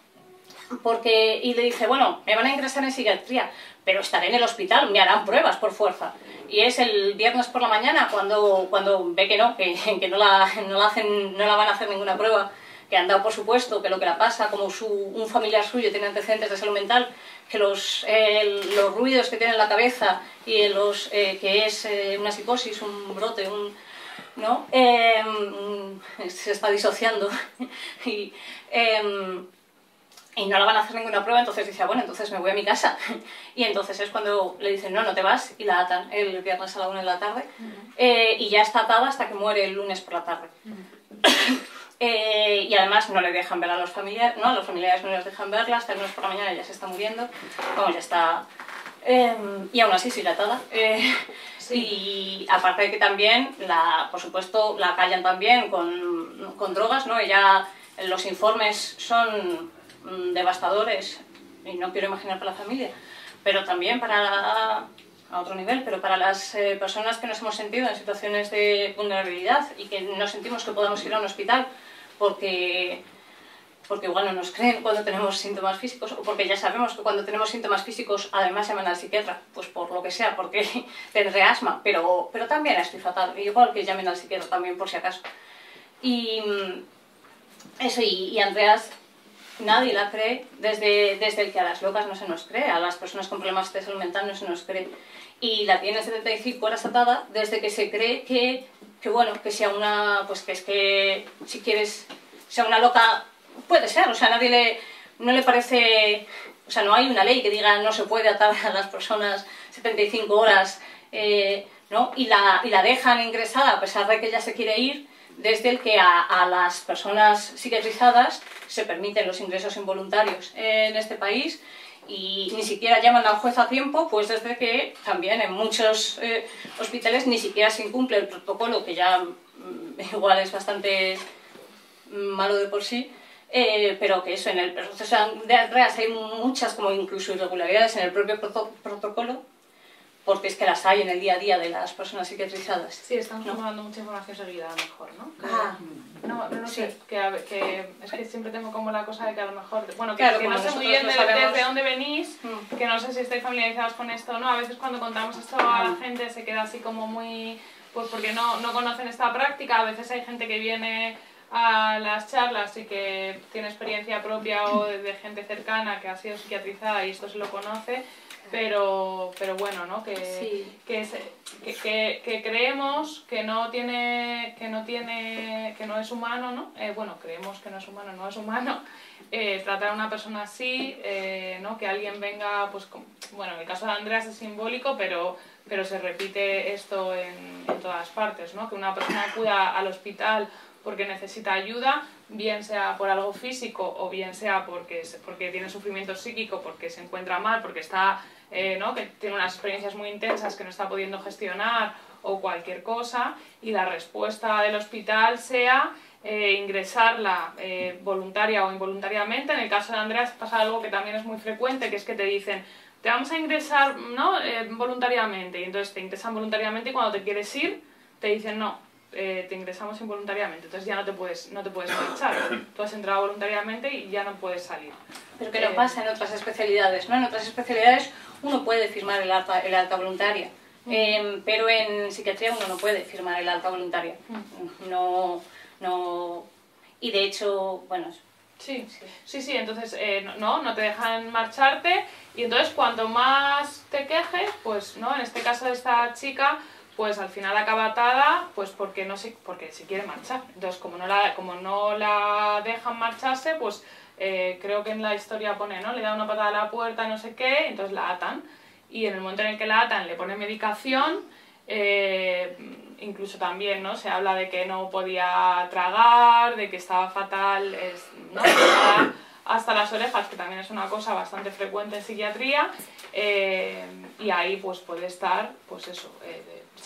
porque, y le dice, bueno, me van a ingresar en psiquiatría, pero estaré en el hospital, me harán pruebas por fuerza. Y es el viernes por la mañana cuando, cuando ve que no, que, que no, la, no, la hacen, no la van a hacer ninguna prueba, que han dado por supuesto que lo que la pasa, como su, un familiar suyo tiene antecedentes de salud mental, que los, eh, los ruidos que tiene en la cabeza y los, eh, que es eh, una psicosis, un brote, un, ¿no? Em, se está disociando. y, em, y no la van a hacer ninguna prueba, entonces dice, ah, bueno, entonces me voy a mi casa. Y entonces es cuando le dicen, no, no te vas, y la atan el viernes a la una de la tarde, eh, y ya está atada hasta que muere el lunes por la tarde. eh, y además no le dejan ver a los familiares, no, a los familiares no les dejan verla, hasta el lunes por la mañana ya se está muriendo, como ya está... Eh, y aún así sigue atada. Eh, y aparte de que también, la, por supuesto, la callan también con, con drogas, ¿no? Ella, los informes son Mm, devastadores, y no quiero imaginar para la familia, pero también para a otro nivel, pero para las eh, personas que nos hemos sentido en situaciones de vulnerabilidad y que no sentimos que podamos ir a un hospital porque, porque igual no nos creen cuando tenemos síntomas físicos o porque ya sabemos que cuando tenemos síntomas físicos además llaman al psiquiatra, pues por lo que sea, porque tendré asma, pero, pero también estoy fatal, igual que llamen al psiquiatra también por si acaso. Y, eso, y, Andreas nadie la cree, desde, desde el que a las locas no se nos cree, a las personas con problemas de salud mental no se nos cree. Y la tiene 75 horas atada desde que se cree que, que, bueno, que sea una, pues que es que si quieres, sea una loca, puede ser, o sea, a nadie le, no le parece, o sea, no hay una ley que diga no se puede atar a las personas 75 horas, eh, ¿no? Y la, y la dejan ingresada a pesar de que ella se quiere ir, desde el que a, las personas psiquiatrizadas se permiten los ingresos involuntarios en este país y ni siquiera llaman al juez a tiempo, pues desde que también en muchos eh, hospitales ni siquiera se incumple el protocolo, que ya mm, igual es bastante malo de por sí, eh, pero que eso, en el proceso de Andreas hay muchas como incluso irregularidades en el propio protocolo porque es que las hay en el día a día de las personas psiquiatrizadas. Sí, estamos dando mucha información seguida a lo mejor, ¿no? Ah. No, no, sé, que, que, es que siempre tengo como la cosa de que a lo mejor, bueno, que, no sé muy bien desde dónde venís, mm. que no sé si estáis familiarizados con esto o no, a veces cuando contamos esto a la mm. gente se queda así como muy, pues porque no, no conocen esta práctica, a veces hay gente que viene a las charlas y que tiene experiencia propia o de gente cercana que ha sido psiquiatrizada y esto se lo conoce, pero, pero bueno, ¿no? Que, que, que, que, creemos que no tiene, que no tiene, que no es humano, ¿no? Eh, bueno, creemos que no es humano, no es humano eh, tratar a una persona así, eh, ¿no? Que alguien venga, pues, bueno, en el caso de Andreas es simbólico, pero, pero se repite esto en, en todas partes, ¿no? Que una persona acuda al hospital porque necesita ayuda, bien sea por algo físico o bien sea porque, porque tiene sufrimiento psíquico, porque se encuentra mal, porque está eh, ¿no? que tiene unas experiencias muy intensas que no está pudiendo gestionar o cualquier cosa, y la respuesta del hospital sea eh, ingresarla eh, voluntaria o involuntariamente. En el caso de Andreas pasa algo que también es muy frecuente, que es que te dicen, te vamos a ingresar ¿no? voluntariamente, y entonces te ingresan voluntariamente y cuando te quieres ir, te dicen no, te ingresamos involuntariamente, entonces ya no te puedes, no te puedes marchar. Tú has entrado voluntariamente y ya no puedes salir. Pero que no pasa en otras especialidades, ¿no? En otras especialidades uno puede firmar el alta, el alta voluntaria, em, pero en psiquiatría uno no puede firmar el alta voluntaria. No, no... Y de hecho, bueno... Sí, sí, sí, entonces eh, no, no te dejan marcharte. Y entonces cuanto más te quejes, pues no, en este caso de esta chica, pues al final acaba atada, pues porque no se, porque se quiere marchar. Entonces como no la, como no la dejan marcharse, pues eh, creo que en la historia pone, ¿no? Le da una patada a la puerta, no sé qué, entonces la atan. Y en el momento en el que la atan le pone medicación, eh, incluso también, ¿no? Se habla de que no podía tragar, de que estaba fatal, ¿no? hasta las orejas, que también es una cosa bastante frecuente en psiquiatría, eh, y ahí pues puede estar, pues eso,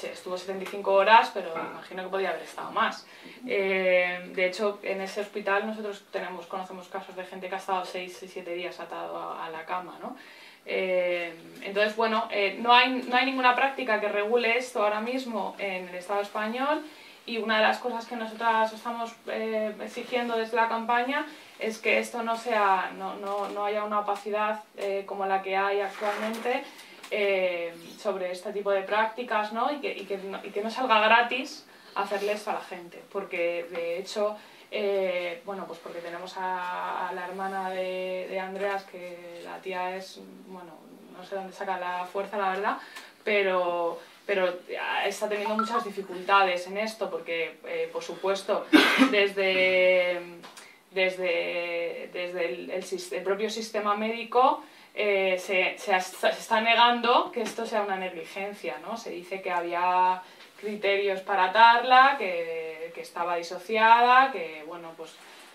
estuvo 75 horas, pero imagino que podía haber estado más. Eh, de hecho, en ese hospital nosotros tenemos, conocemos casos de gente que ha estado 6 y 7 días atado a, la cama, ¿no? Eh, entonces, bueno, eh, no, hay, no hay ninguna práctica que regule esto ahora mismo en el Estado español y una de las cosas que nosotras estamos exigiendo desde la campaña es que esto no, sea, no, no, no haya una opacidad como la que hay actualmente eh, sobre este tipo de prácticas ¿no? Y, que, y, que no, y, que, no, salga gratis hacerle esto a la gente, porque de hecho, eh, bueno, pues porque tenemos a, la hermana de, de, Andreas, que la tía es, bueno, no sé dónde saca la fuerza, la verdad, pero, pero está teniendo muchas dificultades en esto, porque, eh, por supuesto, desde, desde, desde el propio sistema médico, eh, se, se, está negando que esto sea una negligencia, ¿no? Se dice que había criterios para atarla, que, que estaba disociada, que, bueno, pues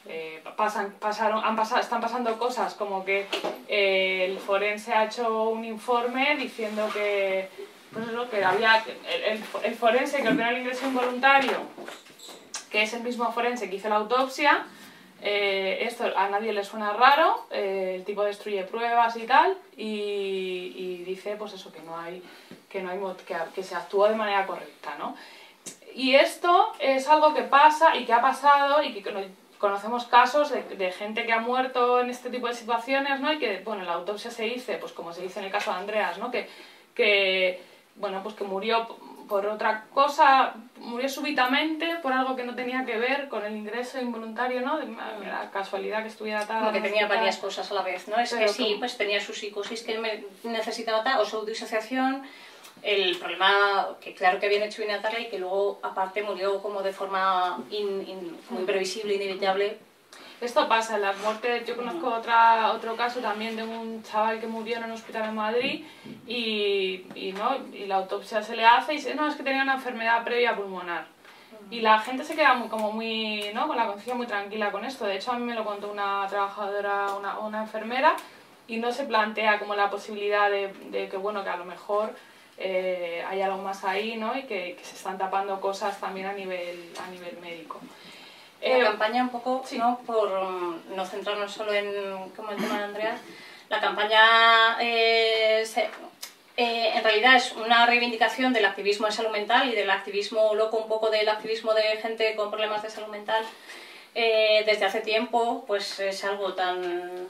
eh, pasan, pasaron, han pasado, están pasando cosas como que eh, el forense ha hecho un informe diciendo que, pues eso, que había, el, el, forense que ordenó el ingreso involuntario, que es el mismo forense que hizo la autopsia, eh, esto a nadie le suena raro, eh, el tipo destruye pruebas y tal, y, dice pues eso, que no hay, que, no hay que, que, se actúa de manera correcta, ¿no? Y esto es algo que pasa y que ha pasado y que conocemos casos de, gente que ha muerto en este tipo de situaciones, ¿no? Y que, bueno, la autopsia se dice, pues como se dice en el caso de Andreas, ¿no? Que, que bueno, pues que murió por otra cosa, murió súbitamente por algo que no tenía que ver con el ingreso involuntario, ¿no? De la casualidad que estuviera atada. Como que tenía varias cosas a la vez, ¿no? Es que sí, pues tenía su psicosis que necesitaba tal, o su disociación, el problema que claro que habían hecho Natal y que luego aparte murió como de forma muy imprevisible, inevitable esto pasa en las muertes. Yo conozco otra, otro caso también de un chaval que murió en un hospital en Madrid y, y, ¿no? y la autopsia se le hace y dice, no, es que tenía una enfermedad previa pulmonar. Y la gente se queda muy, como muy, ¿no? con la conciencia muy tranquila con esto. De hecho, a mí me lo contó una trabajadora, una, una enfermera, y no se plantea como la posibilidad de, de que, bueno, que a lo mejor eh, hay algo más ahí, ¿no? Y que, que, se están tapando cosas también a nivel, a nivel médico. La eh, campaña un poco, ¿no? por mm, no centrarnos solo en como el tema de Andrea, la campaña eh, eh, en realidad es una reivindicación del activismo de salud mental y del activismo loco, un poco del activismo de gente con problemas de salud mental. desde hace tiempo, pues es algo tan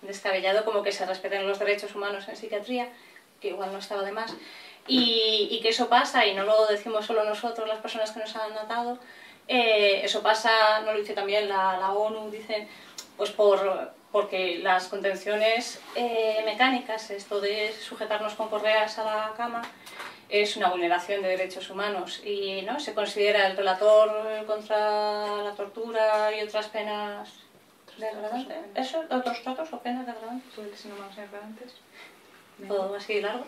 descabellado como que se respeten los derechos humanos en psiquiatría, que igual no estaba de más, y, y que eso pasa, y no lo decimos solo nosotros, las personas que nos han notado, eh, eso pasa, no lo dice también la, la ONU, dicen, pues por, porque las contenciones eh, mecánicas, esto de sujetarnos con correas a la cama, es una vulneración de derechos humanos y ¿no? se considera el relator contra la tortura y otras penas degradantes. ¿Eso? ¿Otros tratos o penas degradantes? Todo así largo,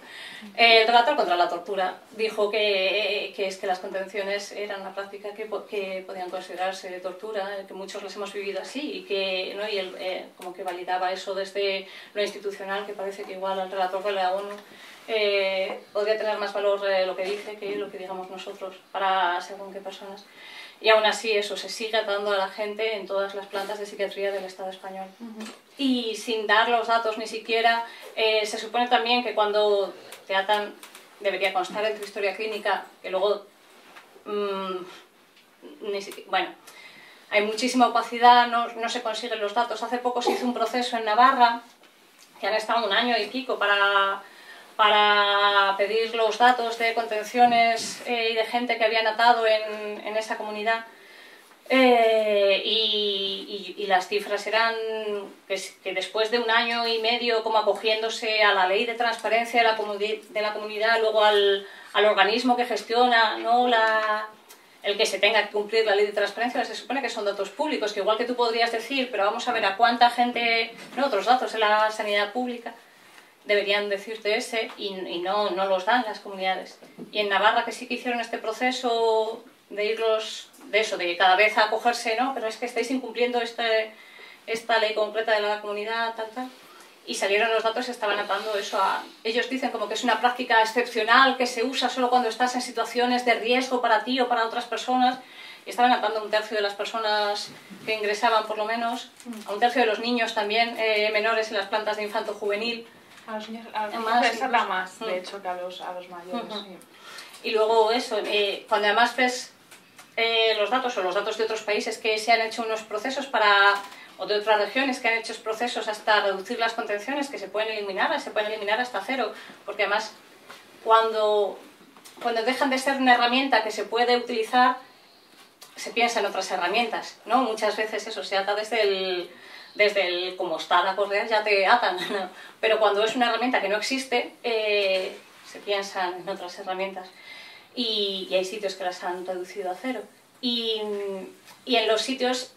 el relator contra la tortura dijo que, que, es que las contenciones eran una práctica que, que podían considerarse de tortura, que muchos las hemos vivido así y que ¿no? y él eh, como que validaba eso desde lo institucional, que parece que igual al relator de la ONU eh, podría tener más valor eh, lo que dice que lo que digamos nosotros para según qué personas. Y aún así eso se sigue atando a la gente en todas las plantas de psiquiatría del Estado español. Y sin dar los datos ni siquiera, eh, se supone también que cuando te atan debería constar en tu historia clínica, que luego, mmm, ni bueno, hay muchísima opacidad, no, no se consiguen los datos. Hace poco se hizo un proceso en Navarra, que han estado un año y pico para para pedir los datos de contenciones eh, y de gente que habían atado en, en esa comunidad. Eh, y, las cifras eran que, que, después de un año y medio como acogiéndose a la ley de transparencia de la, de la comunidad, luego al, al, organismo que gestiona ¿no? la, el que se tenga que cumplir la ley de transparencia, se supone que son datos públicos, que igual que tú podrías decir, pero vamos a ver a cuánta gente, no otros datos en la sanidad pública, deberían decirte ese y, no, no los dan las comunidades. Y en Navarra que sí que hicieron este proceso de irlos, de eso, de cada vez acogerse, ¿no? Pero es que estáis incumpliendo este, esta ley concreta de la comunidad, tal, tal. Y salieron los datos y estaban atando eso a... Ellos dicen como que es una práctica excepcional que se usa solo cuando estás en situaciones de riesgo para ti o para otras personas. Y estaban atando a un tercio de las personas que ingresaban, por lo menos, a un tercio de los niños también eh, menores en las plantas de infanto juvenil a los niños, a los más, más, de hecho, que a los, a los mayores. Y luego eso, eh, cuando además ves eh, los datos o los datos de otros países que se han hecho unos procesos para o de otras regiones que han hecho procesos hasta reducir las contenciones que se pueden eliminar, se pueden eliminar hasta cero, porque además cuando, cuando dejan de ser una herramienta que se puede utilizar, se piensa en otras herramientas, ¿no? Muchas veces eso se ata desde el, desde el como está la correa ya te atan, pero cuando es una herramienta que no existe, eh, se piensan en otras herramientas y, hay sitios que las han reducido a cero. Y, y en los sitios,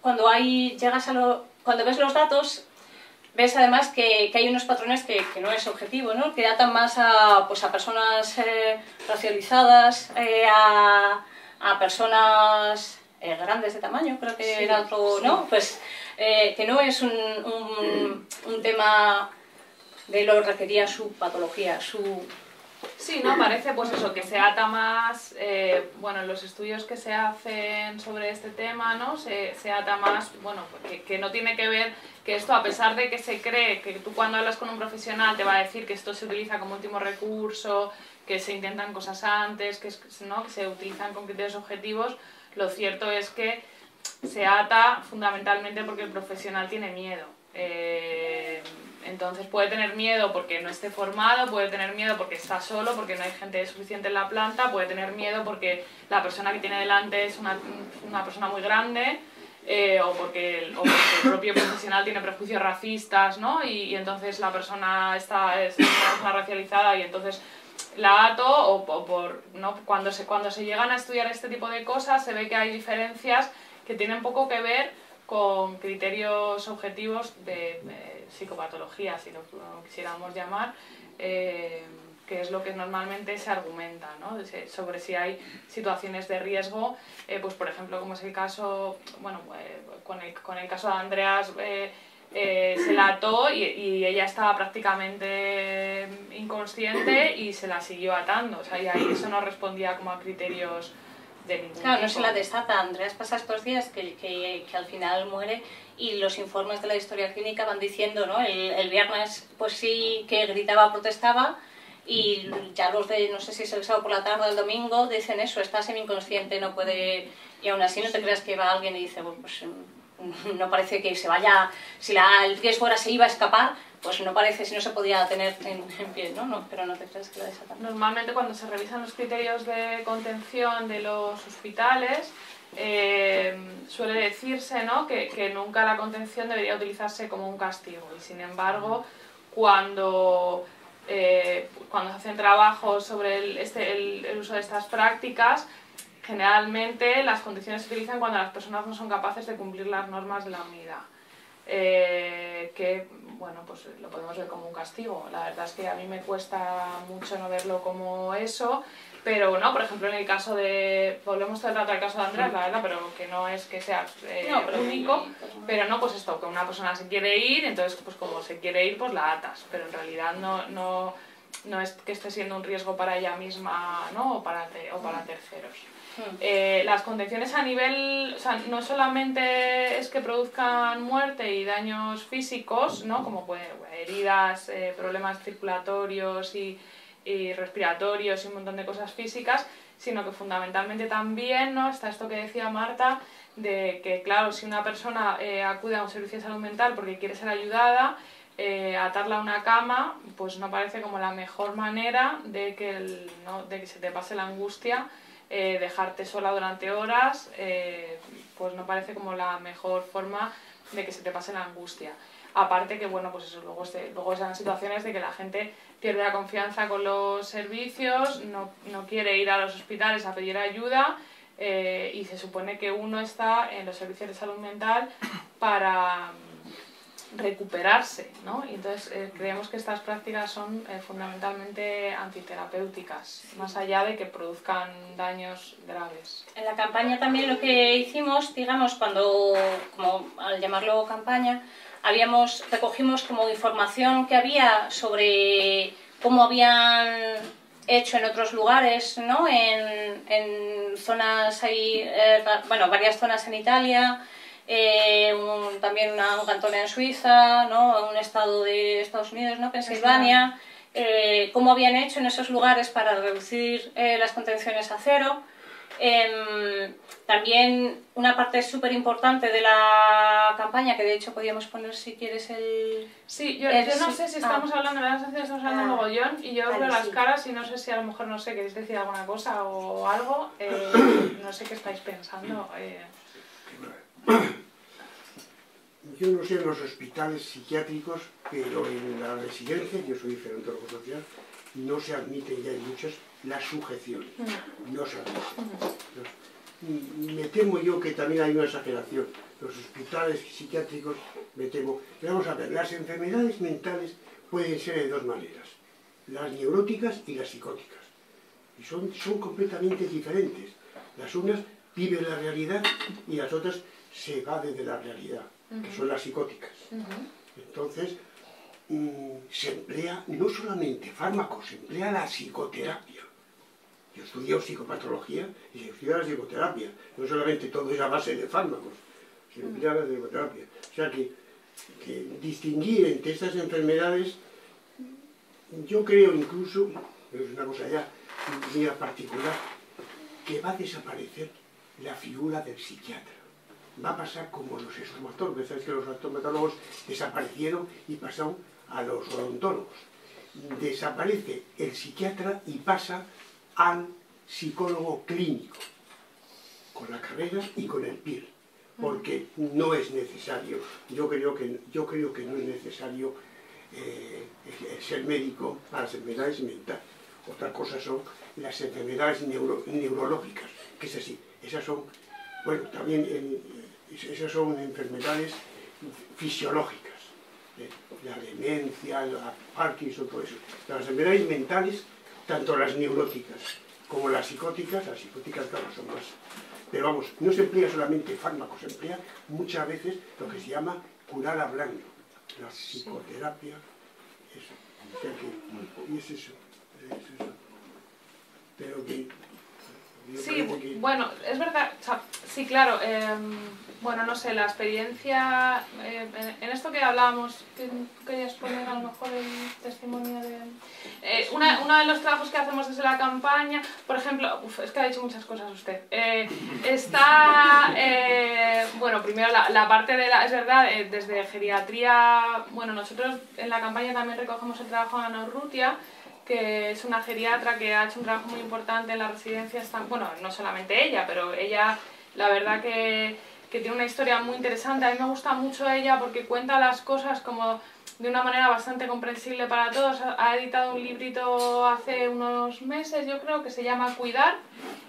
cuando, hay, llegas a lo, cuando ves los datos, ves además que, que hay unos patrones que, que, no es objetivo, ¿no? que atan más a, pues a personas eh, racializadas, eh, a, a personas grandes de tamaño, creo que era otro, ¿no? Pues eh, que no es un, un, un, tema de lo requería su patología, su... Sí, no, parece pues eso, que se ata más, eh, bueno, los estudios que se hacen sobre este tema, ¿no? Se, se ata más, bueno, que, que no tiene que ver que esto, a pesar de que se cree que tú cuando hablas con un profesional te va a decir que esto se utiliza como último recurso, que se intentan cosas antes, que, ¿no? que se utilizan con criterios objetivos, lo cierto es que se ata fundamentalmente porque el profesional tiene miedo. Eh, entonces puede tener miedo porque no esté formado, puede tener miedo porque está solo, porque no hay gente suficiente en la planta, puede tener miedo porque la persona que tiene delante es una, una persona muy grande, eh, o, porque el, propio profesional tiene prejuicios racistas, ¿no? Y, entonces la persona está, es una racializada y entonces la ato o, por, ¿no? cuando, se, cuando se llegan a estudiar este tipo de cosas se ve que hay diferencias que tienen poco que ver con criterios objetivos de, psicopatología, si lo, quisiéramos llamar, eh, que es lo que normalmente se argumenta, ¿no? sobre si hay situaciones de riesgo, eh, pues por ejemplo, como es el caso, bueno, eh, con, el, con, el, caso de Andreas, eh, se la ató y, y, ella estaba prácticamente inconsciente y se la siguió atando, o sea, y ahí eso no respondía como a criterios de ningún Claro, no se la desata, Andreas pasa estos días que, que, que al final muere y los informes de la historia clínica van diciendo, ¿no? El, el viernes, pues sí, que gritaba, protestaba, y ya los de, no sé si es el sábado por la tarde o el domingo, dicen eso, está semi-inconsciente, no puede... Y aún así no te creas que va alguien y dice, pues mm, no parece que se vaya, si la, el riesgo era se iba a escapar, pues no parece si no se podía tener en, pie, ¿no? ¿no? Pero no te creas que la desatan. Normalmente cuando se revisan los criterios de contención de los hospitales, eh, suele decirse ¿no? que, nunca la contención debería utilizarse como un castigo y sin embargo cuando eh, cuando se hacen trabajos sobre el, este, el, uso de estas prácticas, generalmente las condiciones se utilizan cuando las personas no son capaces de cumplir las normas de la unidad. Eh, que, bueno, pues lo podemos ver como un castigo. La verdad es que a mí me cuesta mucho no verlo como eso, pero no, por ejemplo, en el caso de. Volvemos todo el rato al caso de Andrés, la verdad, pero que no es que sea eh, único. Pero no, pues esto, que una persona se quiere ir, entonces, pues como se quiere ir, pues la atas. Pero en realidad no, no, no es que esté siendo un riesgo para ella misma, ¿no? O para, o para terceros. Hmm. Eh, las contenciones a nivel, o sea, no solamente es que produzcan muerte y daños físicos, ¿no? Como pues, heridas, eh, problemas circulatorios y y respiratorios y un montón de cosas físicas, sino que fundamentalmente también ¿no? está esto que decía Marta, de que claro, si una persona eh, acude a un servicio de salud mental porque quiere ser ayudada, eh, atarla a una cama, pues no parece como la mejor manera de que, el, ¿no? de que se te pase la angustia, eh, dejarte sola durante horas, pues no parece como la mejor forma de que se te pase la angustia. Aparte que, bueno, pues eso, luego, se, luego esas situaciones de que la gente pierde la confianza con los servicios, no, no quiere ir a los hospitales a pedir ayuda eh, y se supone que uno está en los servicios de salud mental para recuperarse, ¿no? Y entonces eh, creemos que estas prácticas son eh, fundamentalmente antiterapéuticas, más allá de que produzcan daños graves. En la campaña también lo que hicimos, digamos, cuando, como al llamarlo campaña, habíamos, recogimos como información que había sobre cómo habían hecho en otros lugares, ¿no? En, en zonas ahí, eh, bueno, varias zonas en Italia, eh, también un cantón en Suiza, ¿no? Un estado de Estados Unidos, ¿no? Pensilvania, eh, cómo habían hecho en esos lugares para reducir las contenciones a cero. Em, también una parte súper importante de la campaña, que de hecho podíamos poner si quieres el... Sí, yo, no sé si estamos ah. hablando, de la estamos hablando de mogollón y yo veo las caras y no sé si a lo mejor, no sé, queréis decir alguna cosa o algo, eh, no sé qué estáis pensando. Yo no sé en los hospitales psiquiátricos, pero en la residencia, yo soy gerontólogo social, no se admiten ya en muchas la sujeción. No se Me temo yo que también hay una exageración. Los hospitales psiquiátricos, me temo. Pero vamos a ver, las enfermedades mentales pueden ser de dos maneras. Las neuróticas y las psicóticas. Y son, son completamente diferentes. Las unas viven la realidad y las otras se evaden de la realidad, que son las psicóticas. Entonces, mm, se emplea no solamente fármacos, se emplea la psicoterapia. Yo estudié psicopatología y se estudia la psicoterapia. No solamente todo es a base de fármacos, se emplea la psicoterapia. O sea que, distinguir entre estas enfermedades, yo creo incluso, pero es una cosa ya mía particular, que va a desaparecer la figura del psiquiatra. Va a pasar como los estomatólogos. Sabes que los estomatólogos desaparecieron y pasaron a los odontólogos. Desaparece el psiquiatra y pasa al psicólogo clínico, con la carrera y con el PIR, porque no es necesario, yo creo que, yo creo que no es necesario eh, ser médico para las enfermedades mentales. Otra cosa son las enfermedades neurológicas, que es así, esas son, bueno, también esas son enfermedades fisiológicas, ¿eh? la demencia, la Parkinson, todo eso. Las enfermedades mentales, tanto las neuróticas como las psicóticas, las psicóticas claro son más. Pero vamos, no se emplea solamente fármacos, se emplea muchas veces lo que se llama curar hablando, la psicoterapia, eso. y es eso, es eso. Pero que Sí, bueno, es verdad, sí, claro, em, bueno, no sé, la experiencia, eh, en, esto que hablábamos, que querías poner a lo mejor el testimonio de... Eh, uno de los trabajos que hacemos desde la campaña, por ejemplo, es que ha dicho muchas cosas usted, eh, está, bueno, primero la, la, parte de la, es verdad, desde geriatría, bueno, nosotros en la campaña también recogemos el trabajo de Ana Urrutia, que es una geriatra que ha hecho un trabajo muy importante en la residencia, bueno, no solamente ella, pero ella, la verdad que, que, tiene una historia muy interesante. A mí me gusta mucho ella porque cuenta las cosas como de una manera bastante comprensible para todos. Ha editado un librito hace unos meses, yo creo, que se llama Cuidar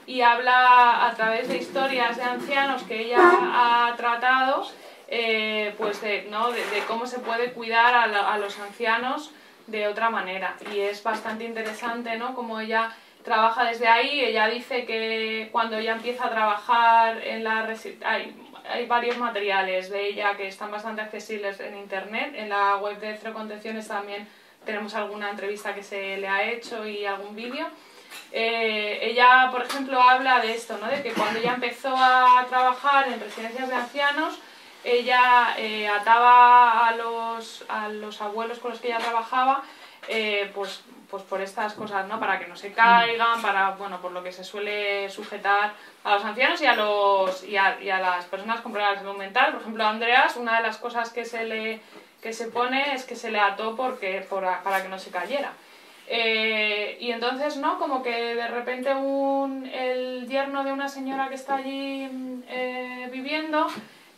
y habla a través de historias de ancianos que ella ha tratado, eh, pues de, ¿no? de, cómo se puede cuidar a, a los ancianos de otra manera. Y es bastante interesante, ¿no? Como ella trabaja desde ahí, ella dice que cuando ella empieza a trabajar en la hay, hay varios materiales de ella que están bastante accesibles en internet, en la web de Cero Contenciones también tenemos alguna entrevista que se le ha hecho y algún vídeo. Eh, ella, por ejemplo, habla de esto, ¿no? de que cuando ella empezó a trabajar en residencias de ancianos, ella eh, ataba a los, a los abuelos con los que ella trabajaba, eh, pues, pues por estas cosas, ¿no? Para que no se caigan, para, bueno, por lo que se suele sujetar a los ancianos y a, los, y a, y a las personas con problemas de salud mental. Por ejemplo, a Andreas, una de las cosas que se le que se pone es que se le ató porque, para que no se cayera. Eh, y entonces, ¿no? Como que de repente un, el yerno de una señora que está allí viviendo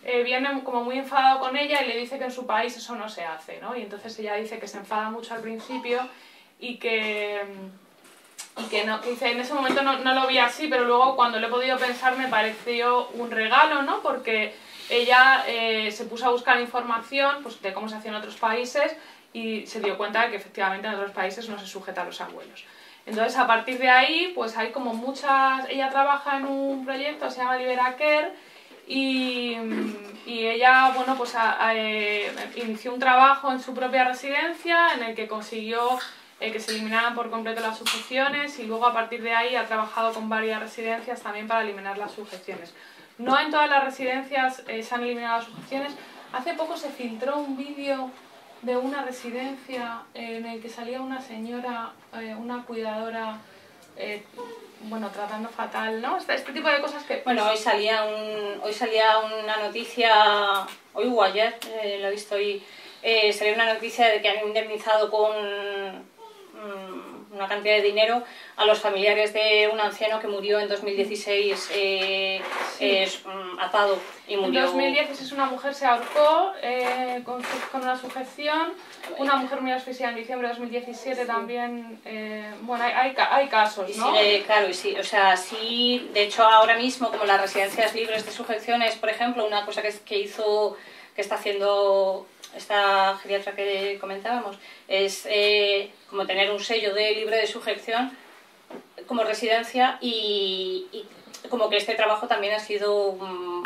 eh, viene como muy enfadado con ella y le dice que en su país eso no se hace, ¿no? Y entonces ella dice que se enfada mucho al principio y que, y que, no, dice, en ese momento no, lo vi así, pero luego cuando lo he podido pensar me pareció un regalo, ¿no? Porque ella eh, se puso a buscar información pues, de cómo se hacía en otros países y se dio cuenta de que efectivamente en otros países no se sujeta a los abuelos. Entonces, a partir de ahí, pues hay como muchas... Ella trabaja en un proyecto, se llama Libera Care, y, ella, bueno, pues eh, inició un trabajo en su propia residencia en el que consiguió eh, que se eliminaran por completo las sujeciones y luego a partir de ahí ha trabajado con varias residencias también para eliminar las sujeciones. No en todas las residencias eh, se han eliminado las sujeciones. Hace poco se filtró un vídeo de una residencia en el que salía una señora, una cuidadora bueno, tratando fatal, ¿no? Este, este, tipo de cosas que... Bueno, hoy salía, un, hoy salía una noticia, hoy o ayer, eh, lo he visto hoy, eh, salió una noticia de que han indemnizado con mm, una cantidad de dinero a los familiares de un anciano que murió en 2016 eh, mm, atado y murió. En 2016 una mujer se ahorcó eh, con, con, una sujeción, una mujer muy asfixiada en diciembre de 2017 también, eh, bueno, hay, hay, hay, casos, ¿no? claro, y sí, o sea, sí, de hecho ahora mismo como las residencias libres de sujeciones, por ejemplo, una cosa que, que hizo, que está haciendo esta geriatra que comentábamos, es eh, como tener un sello de libre de sujeción como residencia y, como que este trabajo también ha sido mm,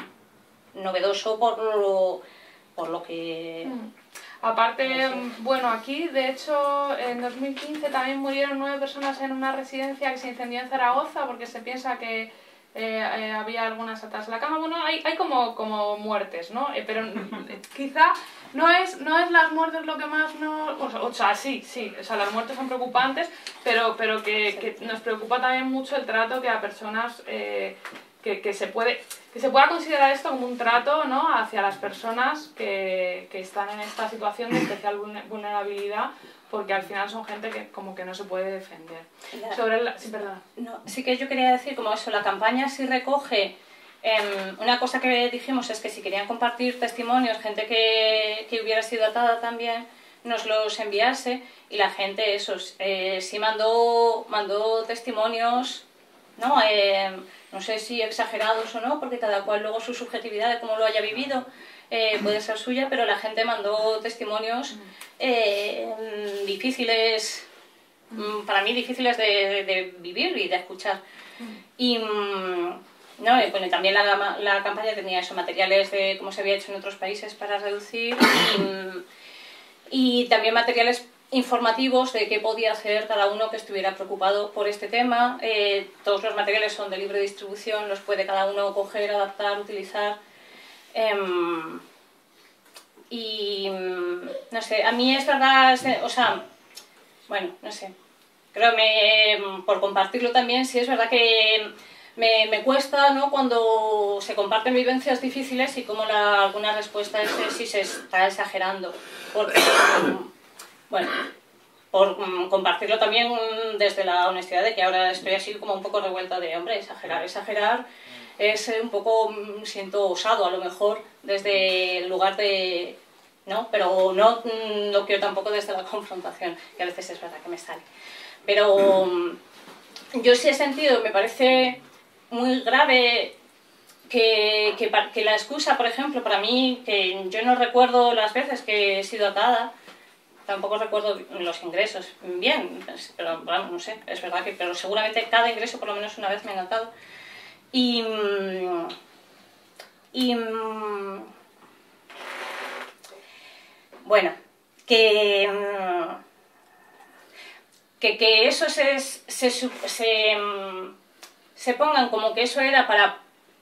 novedoso por lo, por lo que... Mm. Aparte, bueno, aquí de hecho en 2015 también murieron nueve personas en una residencia que se incendió en Zaragoza porque se piensa que eh, eh, había algunas atas en la cama. Bueno, hay, hay como, como muertes, ¿no? Eh, pero quizá no es, no es las muertes lo que más nos... O sea, sí, sí, o sea, las muertes son preocupantes, pero, pero que, que nos preocupa también mucho el trato que a personas que, se puede, que se pueda considerar esto como un trato ¿no? hacia las personas que, que están en esta situación de especial vulnerabilidad porque al final son gente que como que no se puede defender. Sobre la, sí, perdona. No, sí que yo quería decir como eso, la campaña sí recoge em, una cosa que dijimos es que si querían compartir testimonios, gente que, que hubiera sido atada también, nos los enviase y la gente, eso, eh, sí mandó, mandó testimonios, ¿no? Em, no sé si exagerados o no, porque cada cual luego su subjetividad de cómo lo haya vivido eh, puede ser suya, pero la gente mandó testimonios eh, difíciles, mm, para mí difíciles de, vivir y de escuchar. Y, mm, no, bueno, también la, campaña tenía eso, materiales de cómo se había hecho en otros países para reducir y, y también materiales informativos de qué podía hacer cada uno que estuviera preocupado por este tema. Eh, todos los materiales son de libre distribución, los puede cada uno coger, adaptar, utilizar. Em, y no sé, a mí es verdad, o sea, bueno, no sé, creo que em, por compartirlo también, sí es verdad que me, me, cuesta ¿no? cuando se comparten vivencias difíciles y como la, alguna respuesta es si se está exagerando. Porque, bueno, por mm, compartirlo también desde la honestidad de que ahora estoy así como un poco revuelta de, hombre, exagerar, exagerar es un poco, mm, siento osado a lo mejor desde el lugar de, ¿no? Pero no mm, lo quiero tampoco desde la confrontación, que a veces es verdad que me sale. Pero yo sí he sentido, me parece muy grave que, que, la excusa, por ejemplo, para mí, que yo no recuerdo las veces que he sido atada, tampoco recuerdo los ingresos bien, pero no sé, es verdad que, pero seguramente cada ingreso por lo menos una vez me han atado. Y, y bueno, que, que, que eso se, se, se, se pongan como que eso era para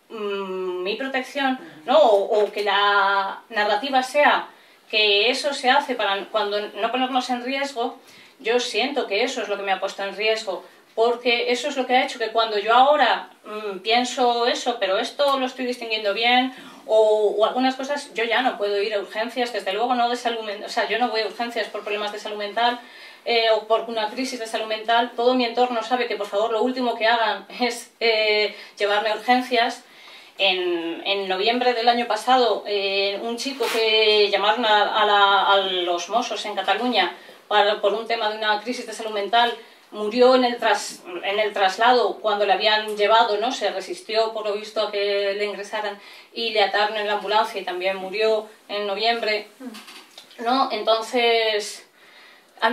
mm, mi protección, ¿no? O, que la narrativa sea que eso se hace para cuando no ponernos en riesgo, yo siento que eso es lo que me ha puesto en riesgo, porque eso es lo que ha hecho que cuando yo ahora mm, pienso eso, pero esto lo estoy distinguiendo bien, o, o, algunas cosas, yo ya no puedo ir a urgencias, desde luego no de salud mental, o sea, yo no voy a urgencias por problemas de salud mental, eh, o por una crisis de salud mental, todo mi entorno sabe que por favor lo último que hagan es eh, llevarme a urgencias. En, en, noviembre del año pasado, eh, un chico que llamaron a, a, los Mossos en Cataluña para, por un tema de una crisis de salud mental, murió en el, tras, en el traslado cuando le habían llevado, ¿no? Se resistió por lo visto a que le ingresaran y le ataron en la ambulancia y también murió en noviembre, ¿no? Entonces,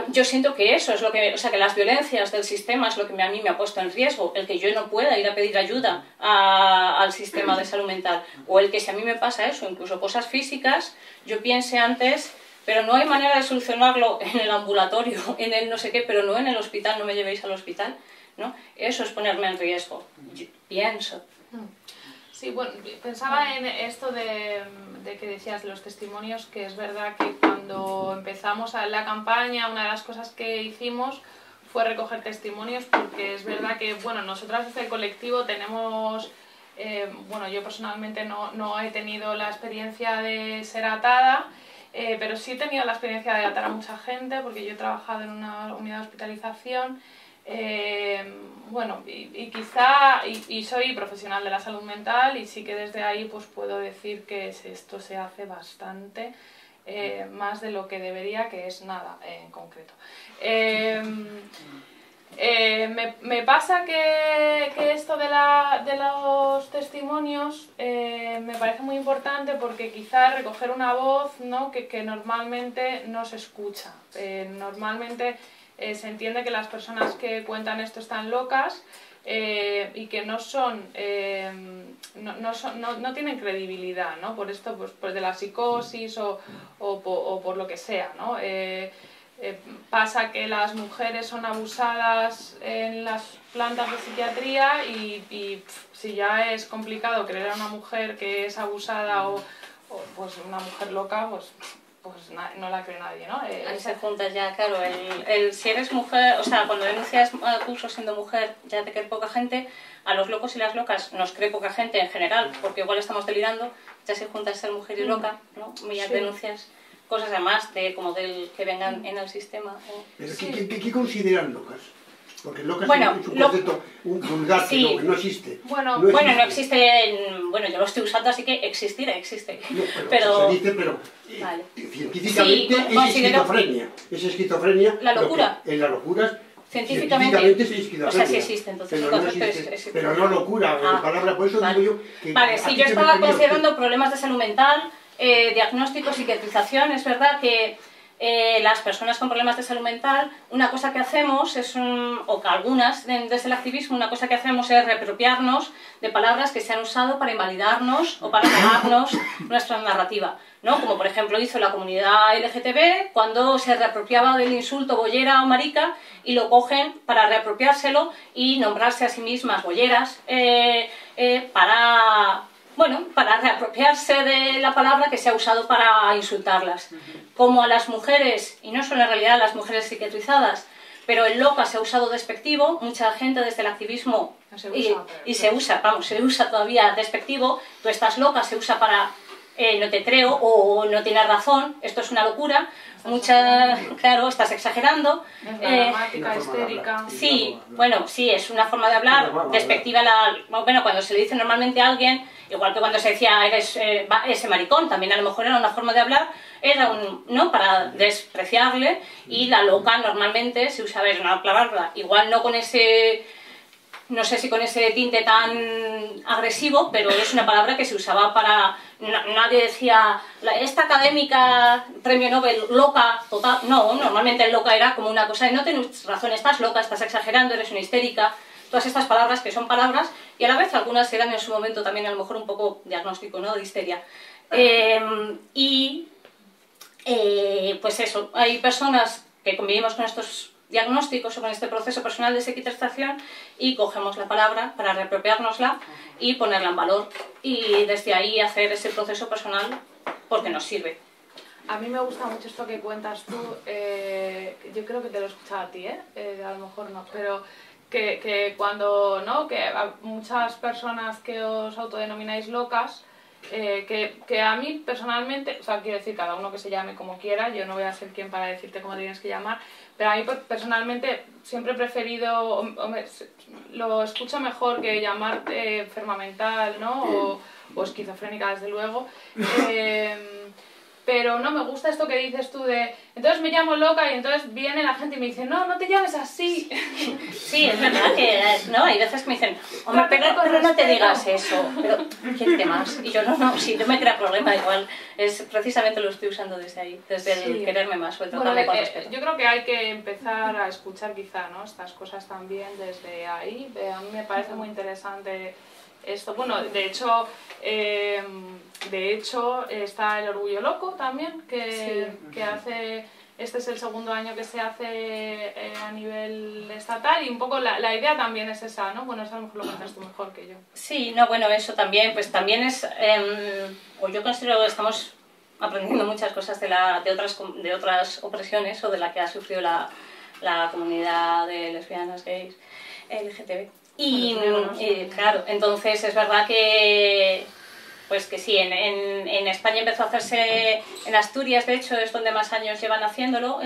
yo siento que eso es lo que, o sea, que las violencias del sistema es lo que a mí me ha puesto en riesgo, el que yo no pueda ir a pedir ayuda al sistema de salud mental, o el que si a mí me pasa eso, incluso cosas físicas, yo piense antes, pero no hay manera de solucionarlo en el ambulatorio, en el no sé qué, pero no en el hospital, no me llevéis al hospital, ¿no? Eso es ponerme en riesgo, pienso. Sí, bueno, pensaba en esto de, de, que decías de los testimonios, que es verdad que cuando empezamos la campaña, una de las cosas que hicimos fue recoger testimonios, porque es verdad que, bueno, nosotras desde el colectivo tenemos, eh, bueno, yo personalmente no, no, he tenido la experiencia de ser atada, eh, pero sí he tenido la experiencia de atar a mucha gente, porque yo he trabajado en una unidad de hospitalización eh, bueno, y, quizá, y, soy profesional de la salud mental y sí que desde ahí pues puedo decir que esto se hace bastante eh, más de lo que debería, que es nada en concreto. Em, eh, me, me, pasa que, esto de, la, de, los testimonios me parece muy importante porque quizá recoger una voz ¿no? que, que normalmente no se escucha. normalmente eh, se entiende que las personas que cuentan esto están locas eh, y que no son, eh, no, no, no, no, tienen credibilidad, ¿no? Por esto, pues, pues de la psicosis o, o, por lo que sea, ¿no? pasa que las mujeres son abusadas en las plantas de psiquiatría y, y si ya es complicado creer a una mujer que es abusada o, o pues una mujer loca, pues pues no la cree nadie, ¿no? Eh, Ahí se junta ya, claro, el, si eres mujer, o sea, cuando denuncias abuso siendo mujer, ya te cree poca gente, a los locos y las locas nos cree poca gente en general, porque igual estamos delirando, ya se junta ser mujer y mm. loca, ¿no? Ya denuncias cosas además de como del que vengan en el sistema. Pero ¿qué, consideran locas? Porque locas es un concepto un vulgar que, no, existe. Bueno, no bueno, no existe, bueno, yo lo estoy usando así que existir existe. pero, se dice, pero vale. científicamente es esquizofrenia. Es esquizofrenia. La locura. en la locura Científicamente, científicamente es O sea, sí existe, entonces pero, no existe, pero no locura, ah, palabra, por eso digo yo que... Vale, sí, yo estaba considerando problemas de salud mental, eh, diagnóstico, psiquiatrización, es verdad que eh, las personas con problemas de salud mental, una cosa que hacemos es, o que algunas desde el activismo, una cosa que hacemos es reapropiarnos de palabras que se han usado para invalidarnos o para negarnos nuestra narrativa, ¿no? Como por ejemplo hizo la comunidad LGTB cuando se reapropiaba del insulto bollera o marica y lo cogen para reapropiárselo y nombrarse a sí mismas bolleras eh, eh, para bueno, para reapropiarse de la palabra que se ha usado para insultarlas. Como a las mujeres, y no solo en realidad las mujeres psiquiatrizadas, pero el loca se ha usado despectivo, mucha gente desde el activismo y, se usa, vamos, se usa todavía despectivo, tú estás loca, se usa para eh, no te creo o no tienes razón, esto es una locura, mucha, claro, estás exagerando. Eh, dramática, histérica. Sí, bueno, sí, es una forma de hablar, despectiva la, bueno, cuando se le dice normalmente a alguien, igual que cuando se decía eres eh, ese maricón, también a lo mejor era una forma de hablar, era un, ¿no? para despreciarle, y la loca normalmente se usa, ver, una palabra, igual no con ese no sé si con ese tinte tan agresivo, pero es una palabra que se usaba para... Nadie decía, esta académica premio Nobel loca, total... No, normalmente loca era como una cosa de no tienes razón, estás loca, estás exagerando, eres una histérica. Todas estas palabras que son palabras y a la vez algunas eran en su momento también a lo mejor un poco diagnóstico, ¿no? De histeria. Eh, y eh, pues eso, hay personas que convivimos con estos diagnósticos o con este proceso personal de psiquiatrización y cogemos la palabra para reapropiárnosla y ponerla en valor y desde ahí hacer ese proceso personal porque nos sirve. A mí me gusta mucho esto que cuentas tú, eh, yo creo que te lo he escuchado a ti, ¿eh? ¿eh? a lo mejor no, pero que, que cuando, ¿no? Que muchas personas que os autodenomináis locas, eh, que, que, a mí personalmente, o sea, quiero decir, cada uno que se llame como quiera, yo no voy a ser quien para decirte cómo tienes que llamar, pero a mí personalmente siempre he preferido, lo escucho mejor que llamarte enferma mental, ¿no? O, o esquizofrénica, desde luego. Eh, pero no me gusta esto que dices tú de, entonces me llamo loca y entonces viene la gente y me dice, no, no te llames así. Sí, es verdad que, no, hay veces que me dicen, hombre, pero, no te digas eso, pero ¿qué más? Y yo, no, no, si no me crea problema, igual, es precisamente lo estoy usando desde ahí, desde el quererme más o el tratarme con respeto. Yo creo que hay que empezar a escuchar quizá, ¿no? Estas cosas también desde ahí, a mí me parece muy interesante esto. Bueno, de hecho... Eh, de hecho, está el Orgullo Loco también, que, que hace este es el segundo año que se hace eh, a nivel estatal y un poco la, la, idea también es esa, ¿no? Bueno, eso a lo mejor lo cuentas tú mejor que yo. Sí, no, bueno, eso también, pues también es, em, o yo considero que estamos aprendiendo muchas cosas de, la, de, otras, de otras opresiones o de la que ha sufrido la, la comunidad de lesbianas, gays, LGTB. Y, y claro, entonces es verdad que pues que sí, en, en, en, España empezó a hacerse, en Asturias de hecho es donde más años llevan haciéndolo,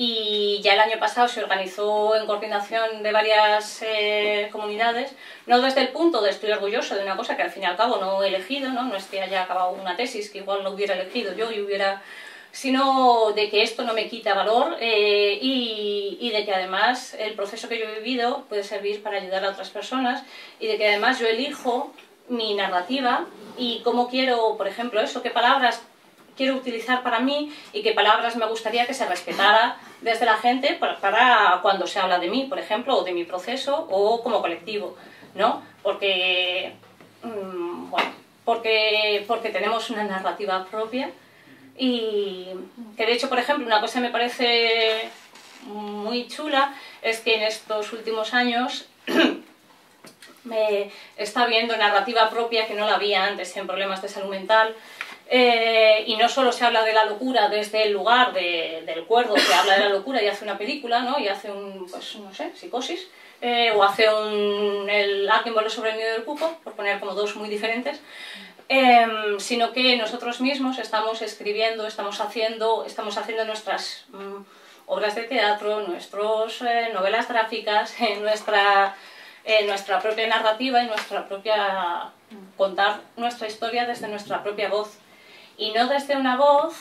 y ya el año pasado se organizó en coordinación de varias eh, comunidades, no desde el punto de estoy orgulloso de una cosa que al fin y al cabo no he elegido, no, no es que haya acabado una tesis que igual no hubiera elegido yo y hubiera sino de que esto no me quita valor eh, y, y, de que además el proceso que yo he vivido puede servir para ayudar a otras personas y de que además yo elijo mi narrativa y cómo quiero, por ejemplo, eso, qué palabras quiero utilizar para mí y qué palabras me gustaría que se respetara desde la gente para, cuando se habla de mí, por ejemplo, o de mi proceso o como colectivo, ¿no? Porque, mm, bueno, porque, porque tenemos una narrativa propia y que de hecho, por ejemplo, una cosa que me parece muy chula es que en estos últimos años me está viendo narrativa propia que no la había antes en problemas de salud mental. Eh, y no solo se habla de la locura desde el lugar del cuerdo que habla de la locura y hace una película, ¿no? Y hace un, pues no sé, psicosis, eh, o hace un, el alguien vuelve sobre el nido del cupo, por poner como dos muy diferentes, em, sino que nosotros mismos estamos escribiendo, estamos haciendo, estamos haciendo nuestras mm, obras de teatro, nuestras eh, novelas gráficas, nuestra, nuestra propia narrativa y nuestra propia contar nuestra historia desde nuestra propia voz y no desde una voz,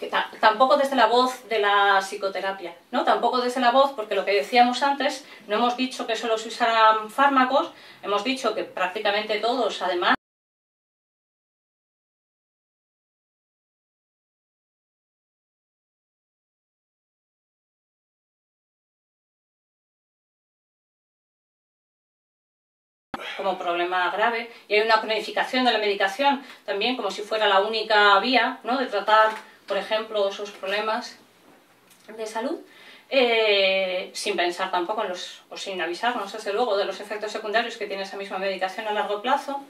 que tampoco desde la voz de la psicoterapia, ¿no? Tampoco desde la voz, porque lo que decíamos antes, no hemos dicho que solo se usaran fármacos, hemos dicho que prácticamente todos, además, como problema grave y hay una planificación de la medicación también como si fuera la única vía ¿no? de tratar, por ejemplo, esos problemas de salud. Eh, sin pensar tampoco en los, o sin avisarnos, desde luego, de los efectos secundarios que tiene esa misma medicación a largo plazo.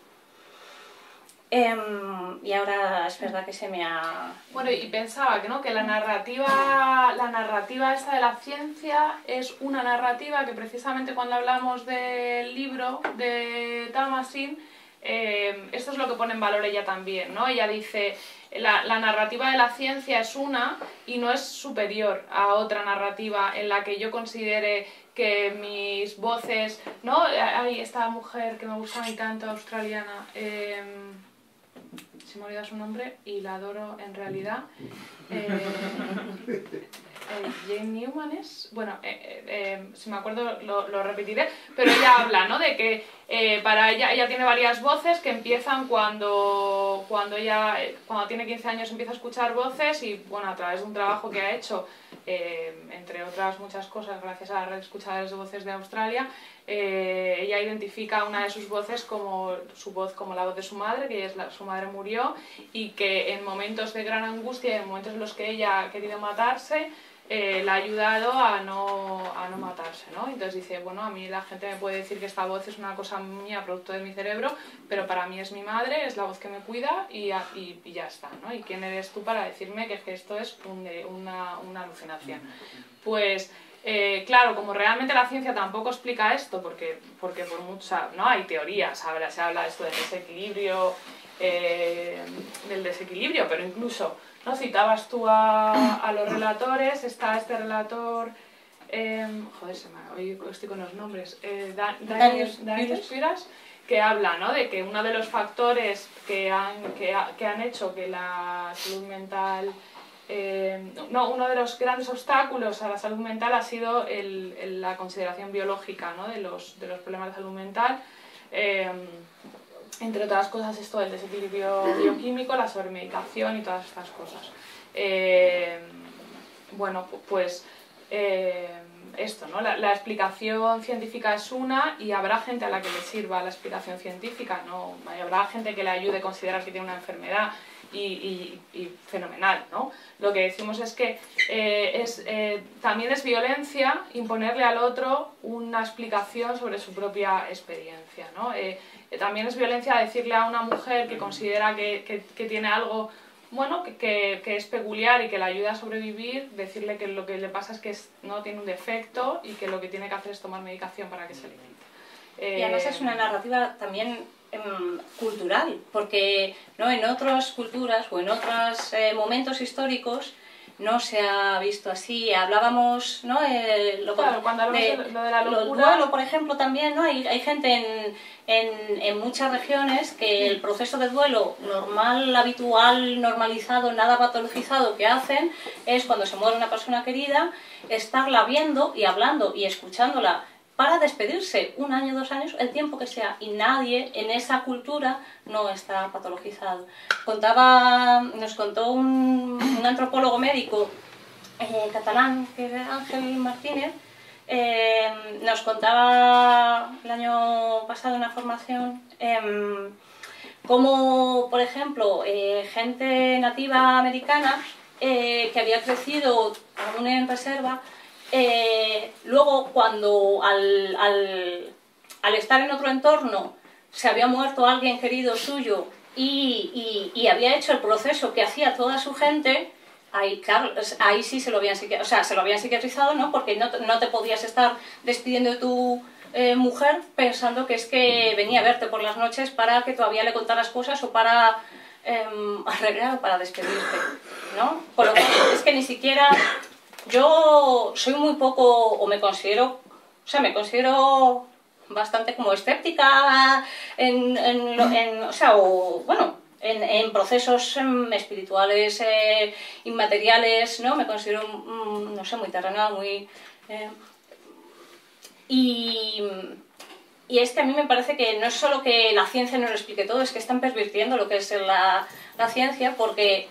Em, y ahora es verdad que se me ha... Bueno, y pensaba que, ¿no? que la narrativa, la narrativa esta de la ciencia es una narrativa que precisamente cuando hablamos del libro de Tamasin, em, esto es lo que pone en valor ella también, ¿no? Ella dice, la, narrativa de la ciencia es una y no es superior a otra narrativa en la que yo considere que mis voces, ¿no? Hay esta mujer que me gusta a mí tanto, australiana, eh, se me olvida su nombre y la adoro en realidad. Eh, eh, Jane Newman es, bueno, eh, si me acuerdo lo, repetiré, pero ella habla, ¿no? De que para ella, ella tiene varias voces que empiezan cuando, cuando ella, cuando tiene 15 años empieza a escuchar voces y, bueno, a través de un trabajo que ha hecho, entre otras muchas cosas, gracias a la red de Voces de Australia, eh, ella identifica una de sus voces como su voz como la voz de su madre, que es su madre murió y que en momentos de gran angustia, en momentos en los que ella ha querido matarse, eh, la ha ayudado a no, a no matarse, ¿no? Entonces dice, bueno, a mí la gente me puede decir que esta voz es una cosa mía, producto de mi cerebro, pero para mí es mi madre, es la voz que me cuida y, y, y ya está, ¿no? ¿Y quién eres tú para decirme que, esto es una, una alucinación? Pues eh, claro, como realmente la ciencia tampoco explica esto, porque, porque por mucha, ¿no? hay teorías, se habla esto del desequilibrio, eh, del desequilibrio, pero incluso, ¿no? citabas tú a, los relatores, está este relator, em, joder, se me, hoy estoy con los nombres, eh, Daniel Spiras, que habla ¿no? de que uno de los factores que han, que, que han hecho que la salud mental eh, no, uno de los grandes obstáculos a la salud mental ha sido la consideración biológica ¿no? de, los, de, los, problemas de salud mental. Eh, entre otras cosas, esto del desequilibrio bioquímico, la sobremedicación y todas estas cosas. Eh, bueno, pues esto, ¿no? La, la, explicación científica es una y habrá gente a la que le sirva la explicación científica, ¿no? Habrá gente que le ayude a considerar que tiene una enfermedad y, fenomenal, ¿no? Lo que decimos es que eh, es, eh, también es violencia imponerle al otro una explicación sobre su propia experiencia, ¿no? Eh, también es violencia decirle a una mujer que considera que, que, tiene algo bueno, que, que, es peculiar y que la ayuda a sobrevivir, decirle que lo que le pasa es que no tiene un defecto y que lo que tiene que hacer es tomar medicación para que se le quite. y además es una narrativa también cultural, porque ¿no? en otras culturas o en otros eh, momentos históricos no se ha visto así. Hablábamos, ¿no? Eh, lo, cuando de, lo de la locura... duelo, por ejemplo, también, ¿no? Hay, hay gente en, en, en, muchas regiones que el proceso de duelo normal, habitual, normalizado, nada patologizado que hacen es cuando se muere una persona querida, estarla viendo y hablando y escuchándola para despedirse un año, dos años, el tiempo que sea, y nadie en esa cultura no está patologizado. Contaba, nos contó un, antropólogo médico eh, catalán, que es Ángel Martínez, eh, nos contaba el año pasado una formación eh, cómo, por ejemplo, eh, gente nativa americana que había crecido aún en reserva, eh, luego, cuando al, estar en otro entorno se había muerto alguien querido suyo y, y, había hecho el proceso que hacía toda su gente, ahí, claro, ahí sí se lo habían, o sea, se lo habían psiquiatrizado, ¿no? Porque no, no te podías estar despidiendo de tu eh, mujer pensando que es que venía a verte por las noches para que todavía le contaras cosas o para eh, arreglar o para despedirte, ¿no? Por lo tanto, es que ni siquiera yo soy muy poco, o me considero, o sea, me considero bastante como escéptica en, en, o sea, o, bueno, en, en procesos em, espirituales, eh, inmateriales, ¿no? Me considero, mm, no sé, muy terrenal, muy... Eh, y, y es que a mí me parece que no es solo que la ciencia no lo explique todo, es que están pervirtiendo lo que es la, la ciencia porque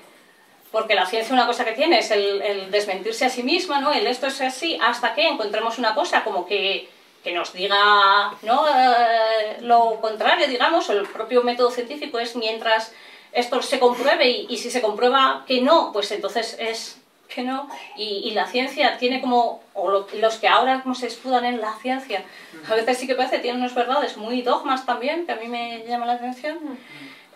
porque la ciencia una cosa que tiene es el, el, desmentirse a sí misma, ¿no? El esto es así, hasta que encontremos una cosa como que que nos diga ¿no? Eh, lo contrario, digamos, o el propio método científico es mientras esto se compruebe y, si se comprueba que no, pues entonces es que no. Y, la ciencia tiene como, o los que ahora como se escudan en la ciencia, a veces sí que parece, tienen unas verdades muy dogmas también, que a mí me llama la atención.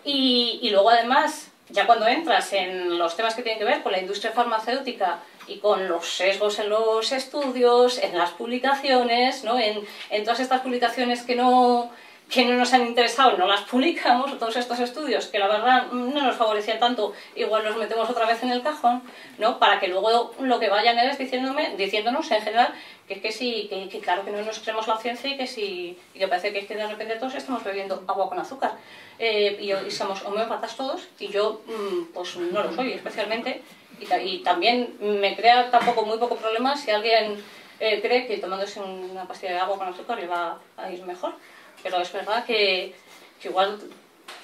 Y, y luego además, ya cuando entras en los temas que tienen que ver con la industria farmacéutica, y con los sesgos en los estudios, en las publicaciones, ¿no? en, en todas estas publicaciones que no, que no nos han interesado, no las publicamos, todos estos estudios que la verdad no nos favorecían tanto, igual los metemos otra vez en el cajón, ¿no? para que luego lo que vayan es diciéndome, diciéndonos en general que es que sí, que, claro que no nos creemos la ciencia y que sí, y que parece que es que de repente todos estamos bebiendo agua con azúcar eh, y, y, somos homeópatas todos y yo mm, pues no lo soy especialmente y, también me crea tampoco muy poco problema si alguien eh, cree que tomándose una pastilla de agua con azúcar le va a ir mejor. Pero es verdad que, que igual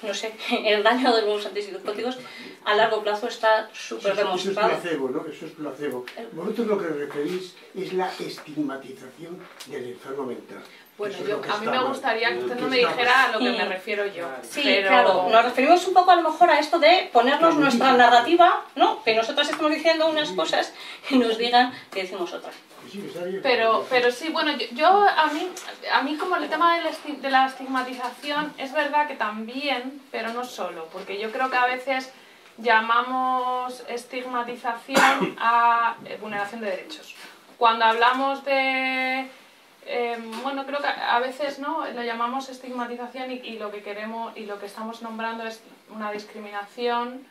no sé, el daño de los antipsicóticos a largo plazo está súper demostrado. Eso es placebo, ¿no? Eso es placebo. Vosotros lo que referís es la estigmatización del enfermo mental. Bueno, yo, a mí me gustaría que usted no me dijera a lo que me refiero yo. Sí, claro. Nos referimos un poco a lo mejor a esto de ponernos nuestra narrativa, ¿no? Que nosotras estamos diciendo unas cosas y nos digan que decimos otras. Pero, pero sí, bueno, yo, a, mí, a mí como el tema de la estigmatización es verdad que también, pero no solo, porque yo creo que a veces llamamos estigmatización a eh, vulneración de derechos. Cuando hablamos de Em, bueno, creo que a veces ¿no? lo llamamos estigmatización y, y, lo que queremos y lo que estamos nombrando es una discriminación.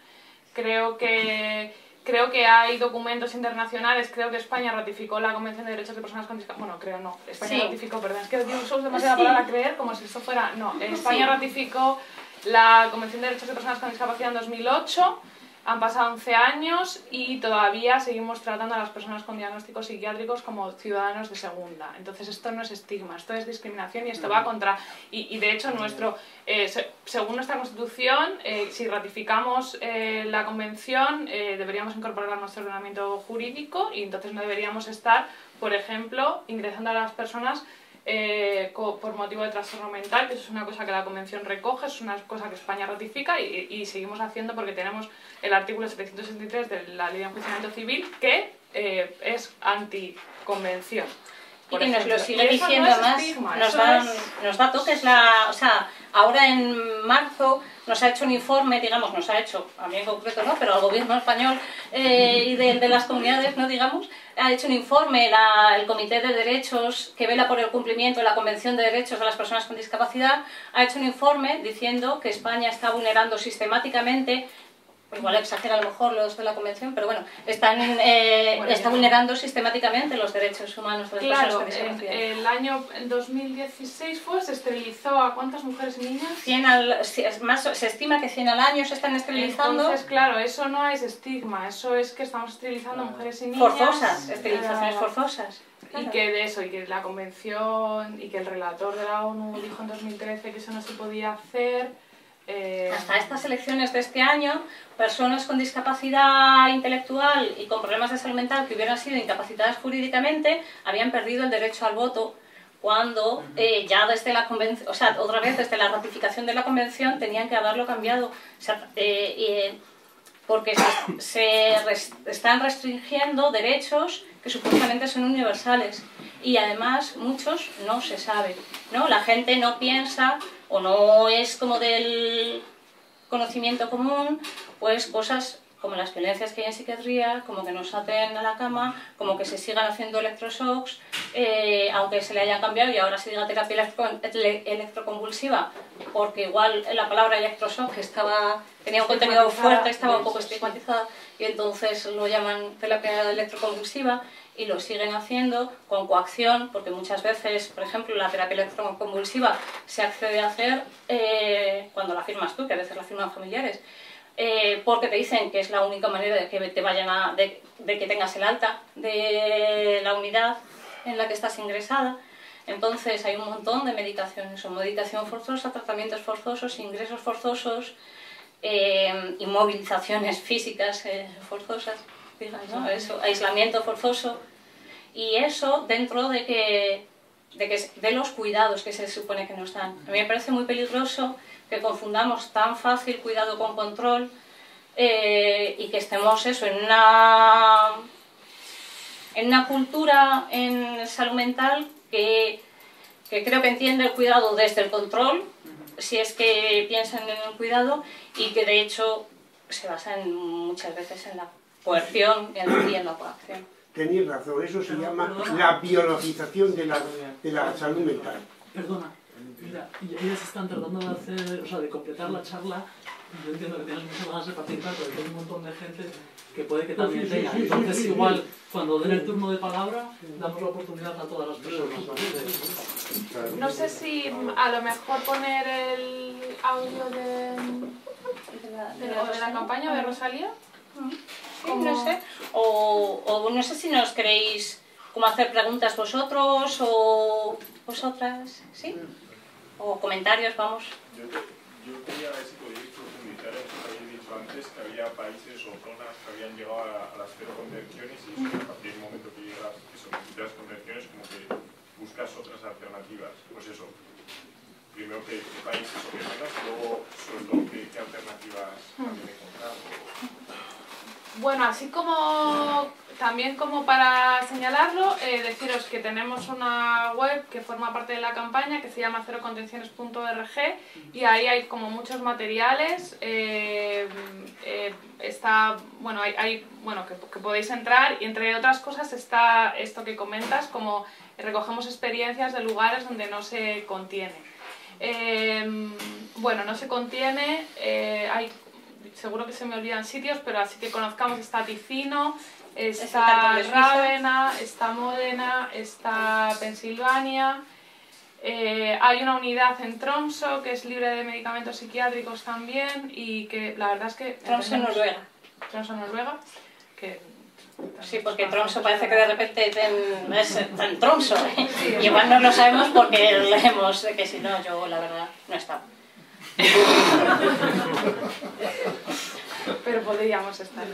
Creo que, creo que hay documentos internacionales, creo que España ratificó la Convención de Derechos de Personas con Discapacidad. Bueno, creo no, España ratificó, perdón, es que uso demasiada sí. palabra creer como si esto fuera. No, España ratificó la Convención de Derechos de Personas con Discapacidad en 2008 han pasado 11 años y todavía seguimos tratando a las personas con diagnósticos psiquiátricos como ciudadanos de segunda. Entonces esto no es estigma, esto es discriminación y esto va contra... Y, de hecho, nuestro, eh, según nuestra Constitución, eh, si ratificamos eh, la Convención, deberíamos incorporarla a nuestro ordenamiento jurídico y entonces no deberíamos estar, por ejemplo, ingresando a las personas eh, por motivo de trastorno mental, que eso es una cosa que la Convención recoge, es una cosa que España ratifica y, seguimos haciendo porque tenemos el artículo 763 de la Ley de Enjuiciamiento Civil que eh, es anticonvención. Y que nos lo sigue diciendo más, nos, da, nos da toques la... O sea, ahora en marzo nos ha hecho un informe, digamos, nos ha hecho, a mí en concreto no, pero al gobierno español eh, y de, de, las comunidades, no digamos, ha hecho un informe la, el Comité de Derechos que vela por el cumplimiento de la Convención de Derechos de las Personas con Discapacidad, ha hecho un informe diciendo que España está vulnerando sistemáticamente igual exagera a lo mejor los de la convención, pero bueno, están eh, está vulnerando sistemáticamente los derechos humanos de las claro, personas con el año 2016 fue, se esterilizó a cuántas mujeres y niñas? 100 al, más, se estima que 100 al año se están esterilizando. Entonces, claro, eso no es estigma, eso es que estamos esterilizando a mujeres y niñas. Forzosas, esterilizaciones forzosas. Y que de eso, y que la convención, y que el relator de la ONU dijo en 2013 que eso no se podía hacer eh, Hasta estas elecciones de este año, personas con discapacidad intelectual y con problemas de salud mental que hubieran sido incapacitadas jurídicamente habían perdido el derecho al voto cuando eh, ya desde la convención, o sea, otra vez desde la ratificación de la convención tenían que haberlo cambiado. Eh, porque se, están restringiendo derechos que supuestamente son universales y además muchos no se saben, ¿no? La gente no piensa o no es como del conocimiento común, pues cosas como las violencias que hay en psiquiatría, como que nos aten a la cama, como que se sigan haciendo electroshocks, eh, aunque se le haya cambiado y ahora se diga terapia electroconvulsiva, porque igual la palabra electroshock estaba, tenía un contenido fuerte, estaba un poco estigmatizada, y entonces lo llaman terapia electroconvulsiva y lo siguen haciendo con coacción, porque muchas veces, por ejemplo, la terapia electroconvulsiva se accede a hacer eh, cuando la firmas tú, que a veces la firman familiares, eh, porque te dicen que es la única manera de que te vayan a, de, que tengas el alta de la unidad en la que estás ingresada. Entonces hay un montón de medicaciones, o medicación forzosa, tratamientos forzosos, ingresos forzosos, eh, inmovilizaciones físicas eh, forzosas, eso, aislamiento forzoso, y eso dentro de que, de que de los cuidados que se supone que nos dan. A mí me parece muy peligroso que confundamos tan fácil cuidado con control eh, y que estemos eso en una, en una cultura en salud mental que, que creo que entiende el cuidado desde el control, si es que piensan en el cuidado, y que de hecho se basa en, muchas veces en la coerción y en la coacción. Tenéis razón, eso se llama la biologización de la, de la salud mental. Perdona, Mira, y ellas están tratando de hacer, o sea, de completar la charla. Yo entiendo que tienes muchas ganas de participar, pero hay un montón de gente que puede que también tenga. Entonces, igual, cuando den el turno de palabra, damos la oportunidad a todas las personas. No sé si a lo mejor poner el audio de, de, la, campaña de Rosalía. Sí, no sé. O, o no sé si nos queréis como hacer preguntas vosotros o vosotras, ¿sí? O comentarios, vamos. Yo, yo quería ver si podéis profundizar en que habéis dicho antes, que había países o zonas que habían llegado a, a las cero convenciones y eso, a partir del momento que llegas eso, las convenciones como que buscas otras alternativas. Pues eso, primero qué, países o qué zonas, luego sobre todo qué, qué alternativas también encontrar. Bueno, así como también como para señalarlo, eh, deciros que tenemos una web que forma parte de la campaña que se llama cerocontenciones.org y ahí hay como muchos materiales. Eh, eh, está, bueno, hay, bueno que, que, podéis entrar y entre otras cosas está esto que comentas, como recogemos experiencias de lugares donde no se contiene. bueno, no se contiene, hay seguro que se me olvidan sitios, pero así que conozcamos está Ticino, está Rávena, está Módena, está Pensilvania. Eh, hay una unidad en Tromso que es libre de medicamentos psiquiátricos también y que la verdad es que... Tromso, Noruega. Tromso, Noruega. Que Sí, porque Tromso parece que de repente es tan Tromso. ¿eh? y igual no lo sabemos porque leemos que si no, yo la verdad no he estado. Pero podríamos estar.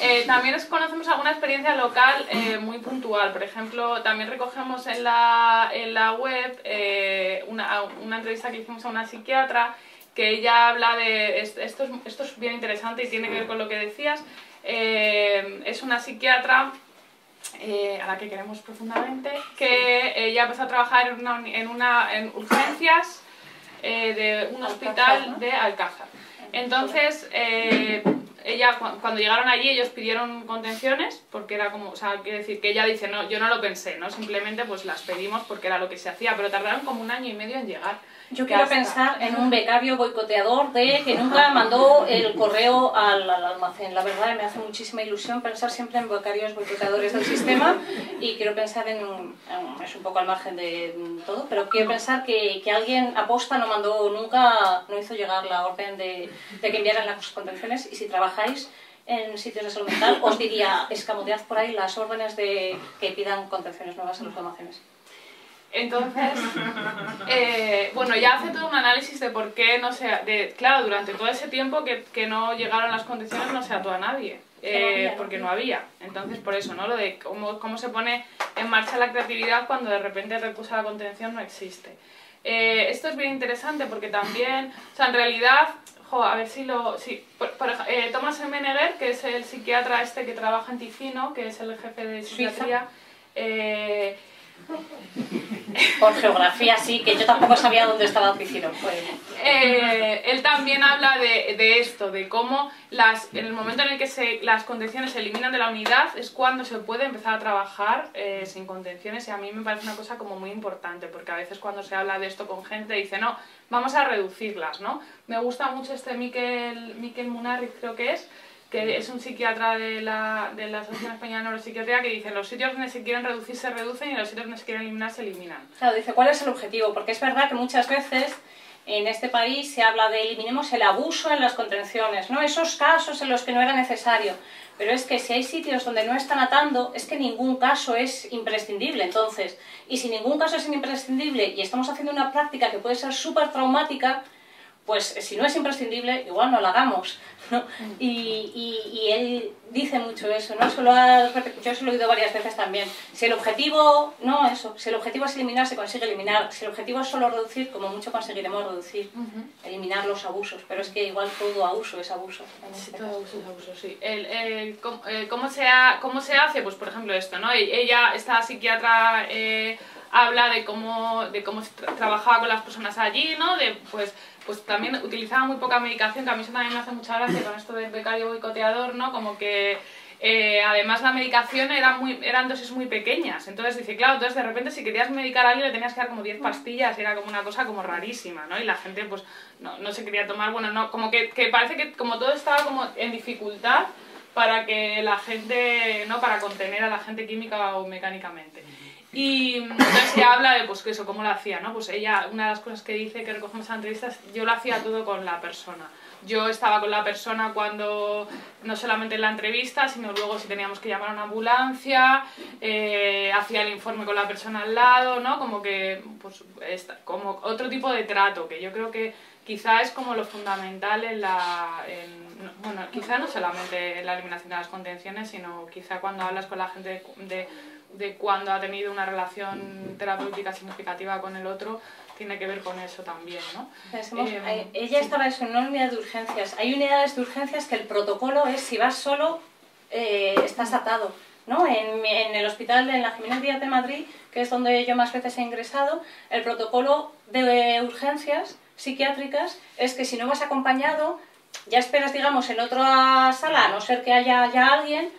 Eh, también conocemos alguna experiencia local eh, muy puntual. Por ejemplo, también recogemos en la, en la web eh, una, una, entrevista que hicimos a una psiquiatra que ella habla de... Esto es, esto es bien interesante y tiene que ver con lo que decías. es una psiquiatra a la que queremos profundamente, que ella empezó a trabajar en, una, en, una, en urgencias de un hospital de Alcázar. Entonces, eh, ella cuando llegaron allí ellos pidieron contenciones porque era como, o sea, quiere decir que ella dice, no, yo no lo pensé, ¿no? Simplemente pues las pedimos porque era lo que se hacía, pero tardaron como un año y medio en llegar. Yo quiero pensar en un becario boicoteador de que nunca mandó el correo al, almacén. La verdad me hace muchísima ilusión pensar siempre en becarios boicoteadores del sistema y quiero pensar en, es un poco al margen de todo, pero quiero pensar que, que alguien aposta no mandó nunca, no hizo llegar la orden de, de que enviaran las contenciones y si trabajáis en sitios de salud mental os diría escamotead por ahí las órdenes de que pidan contenciones nuevas en los almacenes. Entonces, eh, bueno, ya hace todo un análisis de por qué no se... De, claro, durante todo ese tiempo que, que no llegaron las condiciones no se ató a nadie, eh, porque no había. Entonces, por eso, ¿no? Lo de cómo, cómo se pone en marcha la creatividad cuando de repente el recurso a la contención no existe. Eh, esto es bien interesante porque también, o sea, en realidad, jo, a ver si lo... Si, por, Thomas Menegger, que es el psiquiatra este que trabaja en Ticino, que es el jefe de psiquiatría, Por geografía sí, que yo tampoco sabía dónde estaba Piscino. Eh, él también habla de, de, esto, de cómo las, en el momento en el que se, las contenciones se eliminan de la unidad es cuando se puede empezar a trabajar eh, sin contenciones y a mí me parece una cosa como muy importante porque a veces cuando se habla de esto con gente dice no, vamos a reducirlas, ¿no? Me gusta mucho este Miquel, Miquel Munarriz creo que es, que es un psiquiatra de la, de la Asociación Española de Neuropsiquiatría, que dice los sitios donde se quieren reducir se reducen y los sitios donde se quieren eliminar se eliminan. Claro, dice, ¿cuál es el objetivo? Porque es verdad que muchas veces en este país se habla de eliminemos el abuso en las contenciones, ¿no? Esos casos en los que no era necesario. Pero es que si hay sitios donde no están atando, es que ningún caso es imprescindible. Entonces, y si ningún caso es imprescindible y estamos haciendo una práctica que puede ser súper traumática, pues si no es imprescindible, igual no la hagamos. ¿no? Y, y, él dice mucho eso, ¿no? Solo yo se lo he oído varias veces también. Si el objetivo, no eso, si el objetivo es eliminar, se consigue eliminar. Si el objetivo es solo reducir, como mucho conseguiremos reducir, eliminar los abusos. Pero es que igual todo abuso es abuso. sí, todo abuso es abuso, sí. El, el, ¿cómo, se ¿Cómo se hace? Pues por ejemplo esto, ¿no? Ella, esta psiquiatra... Eh, habla de cómo, de cómo trabajaba con las personas allí, ¿no? De, pues, pues también utilizaba muy poca medicación, que a mí eso también me hace mucha gracia con esto del becario boicoteador, ¿no? Como que eh, además la medicación era muy, eran dosis muy pequeñas, entonces dice, claro, entonces de repente si querías medicar a alguien le tenías que dar como 10 pastillas, era como una cosa como rarísima, ¿no? Y la gente pues no, no se quería tomar, bueno, no, como que, que parece que como todo estaba como en dificultad para que la gente, ¿no? Para contener a la gente química o mecánicamente. Y entonces se habla de pues que eso, cómo lo hacía, ¿no? Pues ella, una de las cosas que dice que recogemos en entrevistas, yo lo hacía todo con la persona. Yo estaba con la persona cuando, no solamente en la entrevista, sino luego si teníamos que llamar a una ambulancia, eh, hacía el informe con la persona al lado, ¿no? Como que, pues, como otro tipo de trato, que yo creo que quizá es como lo fundamental en la... bueno, quizá no solamente en la eliminación de las contenciones, sino quizá cuando hablas con la gente de cuando ha tenido una relación terapéutica significativa con el otro, tiene que ver con eso también, ¿no? Eh, ella estaba en una unidad de urgencias. Hay unidades de urgencias que el protocolo es si vas solo, eh, estás atado. ¿no? En, en, el hospital de la Jiménez Díaz de Madrid, que es donde yo más veces he ingresado, el protocolo de urgencias psiquiátricas es que si no vas acompañado, ya esperas, digamos, en otra sala, a no ser que haya ya alguien,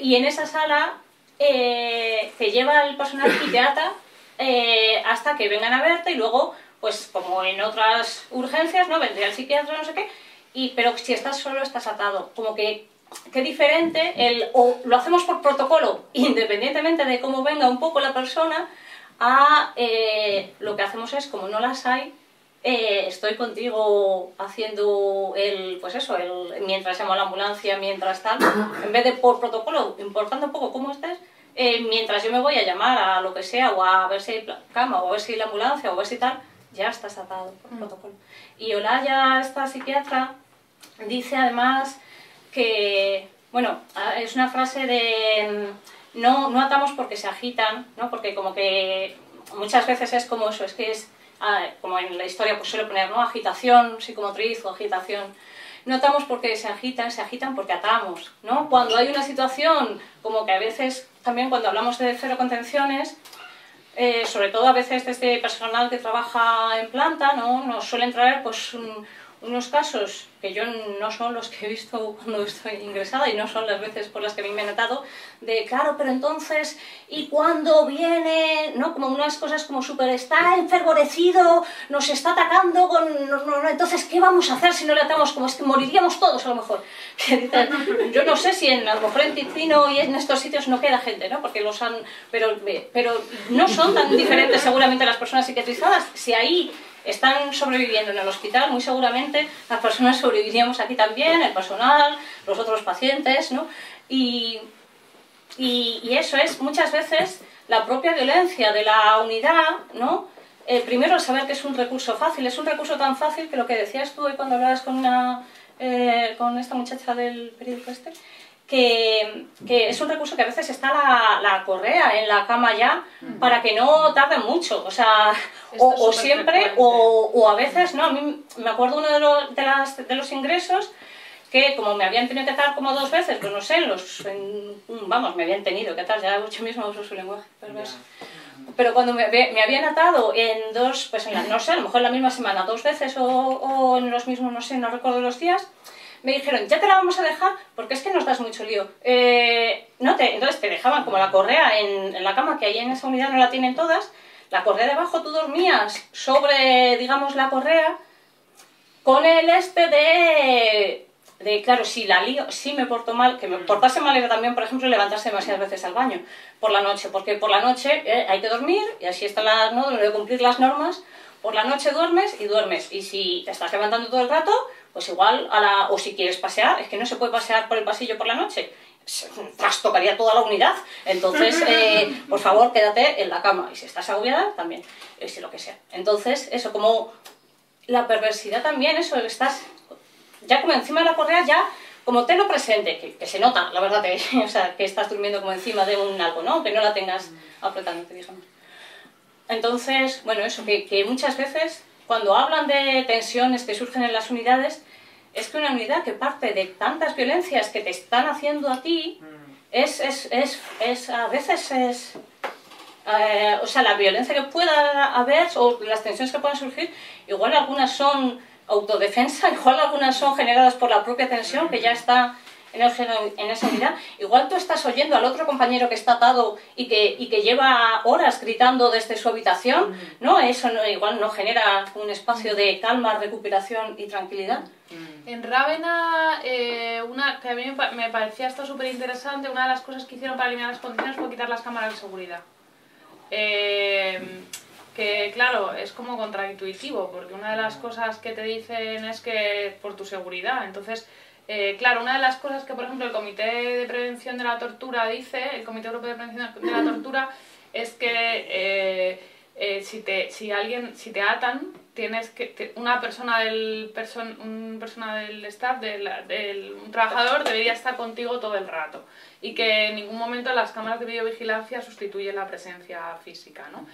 y en esa sala eh, te lleva el personal y te ata eh, hasta que vengan a verte y luego, pues como en otras urgencias, ¿no? Vendría el psiquiatra, no sé qué, y, pero si estás solo estás atado. Como que, qué diferente, el, o lo hacemos por protocolo, independientemente de cómo venga un poco la persona, a eh, lo que hacemos es, como no las hay, eh, estoy contigo haciendo el, pues eso, el, mientras llamo a la ambulancia, mientras tal, en vez de por protocolo, importando un poco cómo estés, eh, mientras yo me voy a llamar a lo que sea, o a ver si hay cama, o a ver si hay la ambulancia, o a ver si tal, ya estás atado por mm. protocolo. Y Olaya, esta psiquiatra, dice además que, bueno, es una frase de no, no atamos porque se agitan, ¿no? porque como que muchas veces es como eso, es que es Ah, como en la historia pues suele poner, ¿no? Agitación psicomotriz o agitación. No atamos porque se agitan, se agitan porque atamos, ¿no? Cuando hay una situación, como que a veces, también cuando hablamos de cero contenciones, eh, sobre todo a veces desde personal que trabaja en planta, ¿no? Nos suelen traer pues unos casos que yo no son los que he visto cuando estoy ingresada y no son las veces por las que a mí me han atado, de claro, pero entonces, ¿y cuando viene? ¿No? Como unas cosas como súper, está enfervorecido, nos está atacando, con, no, no, entonces, ¿qué vamos a hacer si no le atamos? Como es que moriríamos todos a lo mejor. yo no sé si en, a lo mejor en y en estos sitios no queda gente, ¿no? Porque los han, pero, pero no son tan diferentes seguramente las personas psiquiatrizadas. Si ahí están sobreviviendo en el hospital, muy seguramente las personas sobreviviríamos aquí también, el personal, los otros pacientes, ¿no? Y, y, eso es muchas veces la propia violencia de la unidad, ¿no? Eh, primero, saber que es un recurso fácil, es un recurso tan fácil que lo que decías tú hoy cuando hablabas con, una, eh, con esta muchacha del periódico este, que, que, es un recurso que a veces está la, la, correa en la cama ya para que no tarde mucho, o sea, o, o, siempre, o, o, a veces, ¿no? A mí me acuerdo uno de, los, de, las, de los ingresos que como me habían tenido que estar como dos veces, pues no sé, los, vamos, me habían tenido que estar, ya mucho mismo uso su lenguaje perverso. pero cuando me, me, habían atado en dos, pues en la, no sé, a lo mejor en la misma semana, dos veces o, o en los mismos, no sé, no recuerdo los días, me dijeron, ya te la vamos a dejar porque es que nos das mucho lío. Eh, no te, entonces te dejaban como la correa en, en, la cama, que ahí en esa unidad no la tienen todas, la correa debajo tú dormías sobre, digamos, la correa con el este de, de claro, si la lío, si me porto mal, que me portarse mal era también, por ejemplo, levantarse demasiadas veces al baño por la noche, porque por la noche eh, hay que dormir y así está la, ¿no? de cumplir las normas, por la noche duermes y duermes, y si te estás levantando todo el rato, pues igual, a la, o si quieres pasear, es que no se puede pasear por el pasillo por la noche, trastocaría toda la unidad. Entonces, eh, por favor, quédate en la cama. Y si estás agobiada, también. Y si lo que sea. Entonces, eso, como la perversidad también, eso, estás ya como encima de la correa, ya como te lo presente, que, que se nota, la verdad, que, o sea, que estás durmiendo como encima de un algo, ¿no? Que no la tengas apretándote, digamos. Entonces, bueno, eso, que, que muchas veces cuando hablan de tensiones que surgen en las unidades, es que una unidad que parte de tantas violencias que te están haciendo a ti, es, es, es, es a veces es... Eh, o sea, la violencia que pueda haber o las tensiones que puedan surgir, igual algunas son autodefensa, igual algunas son generadas por la propia tensión que ya está en, esa unidad. Igual tú estás oyendo al otro compañero que está atado y que, y que lleva horas gritando desde su habitación, ¿no? Eso no, igual no genera un espacio de calma, recuperación y tranquilidad. En Rávena, eh, una que a mí me parecía esto súper interesante, una de las cosas que hicieron para eliminar las condiciones fue quitar las cámaras de seguridad. Eh, que claro, es como contraintuitivo, porque una de las cosas que te dicen es que por tu seguridad, entonces eh, claro, una de las cosas que, por ejemplo, el Comité de Prevención de la Tortura dice, el Comité Europeo de Prevención de la Tortura, es que eh, eh, si, te, si, alguien, si te atan, tienes que una persona del person, un persona del staff, del, un trabajador, debería estar contigo todo el rato y que en ningún momento las cámaras de videovigilancia sustituyen la presencia física, ¿no?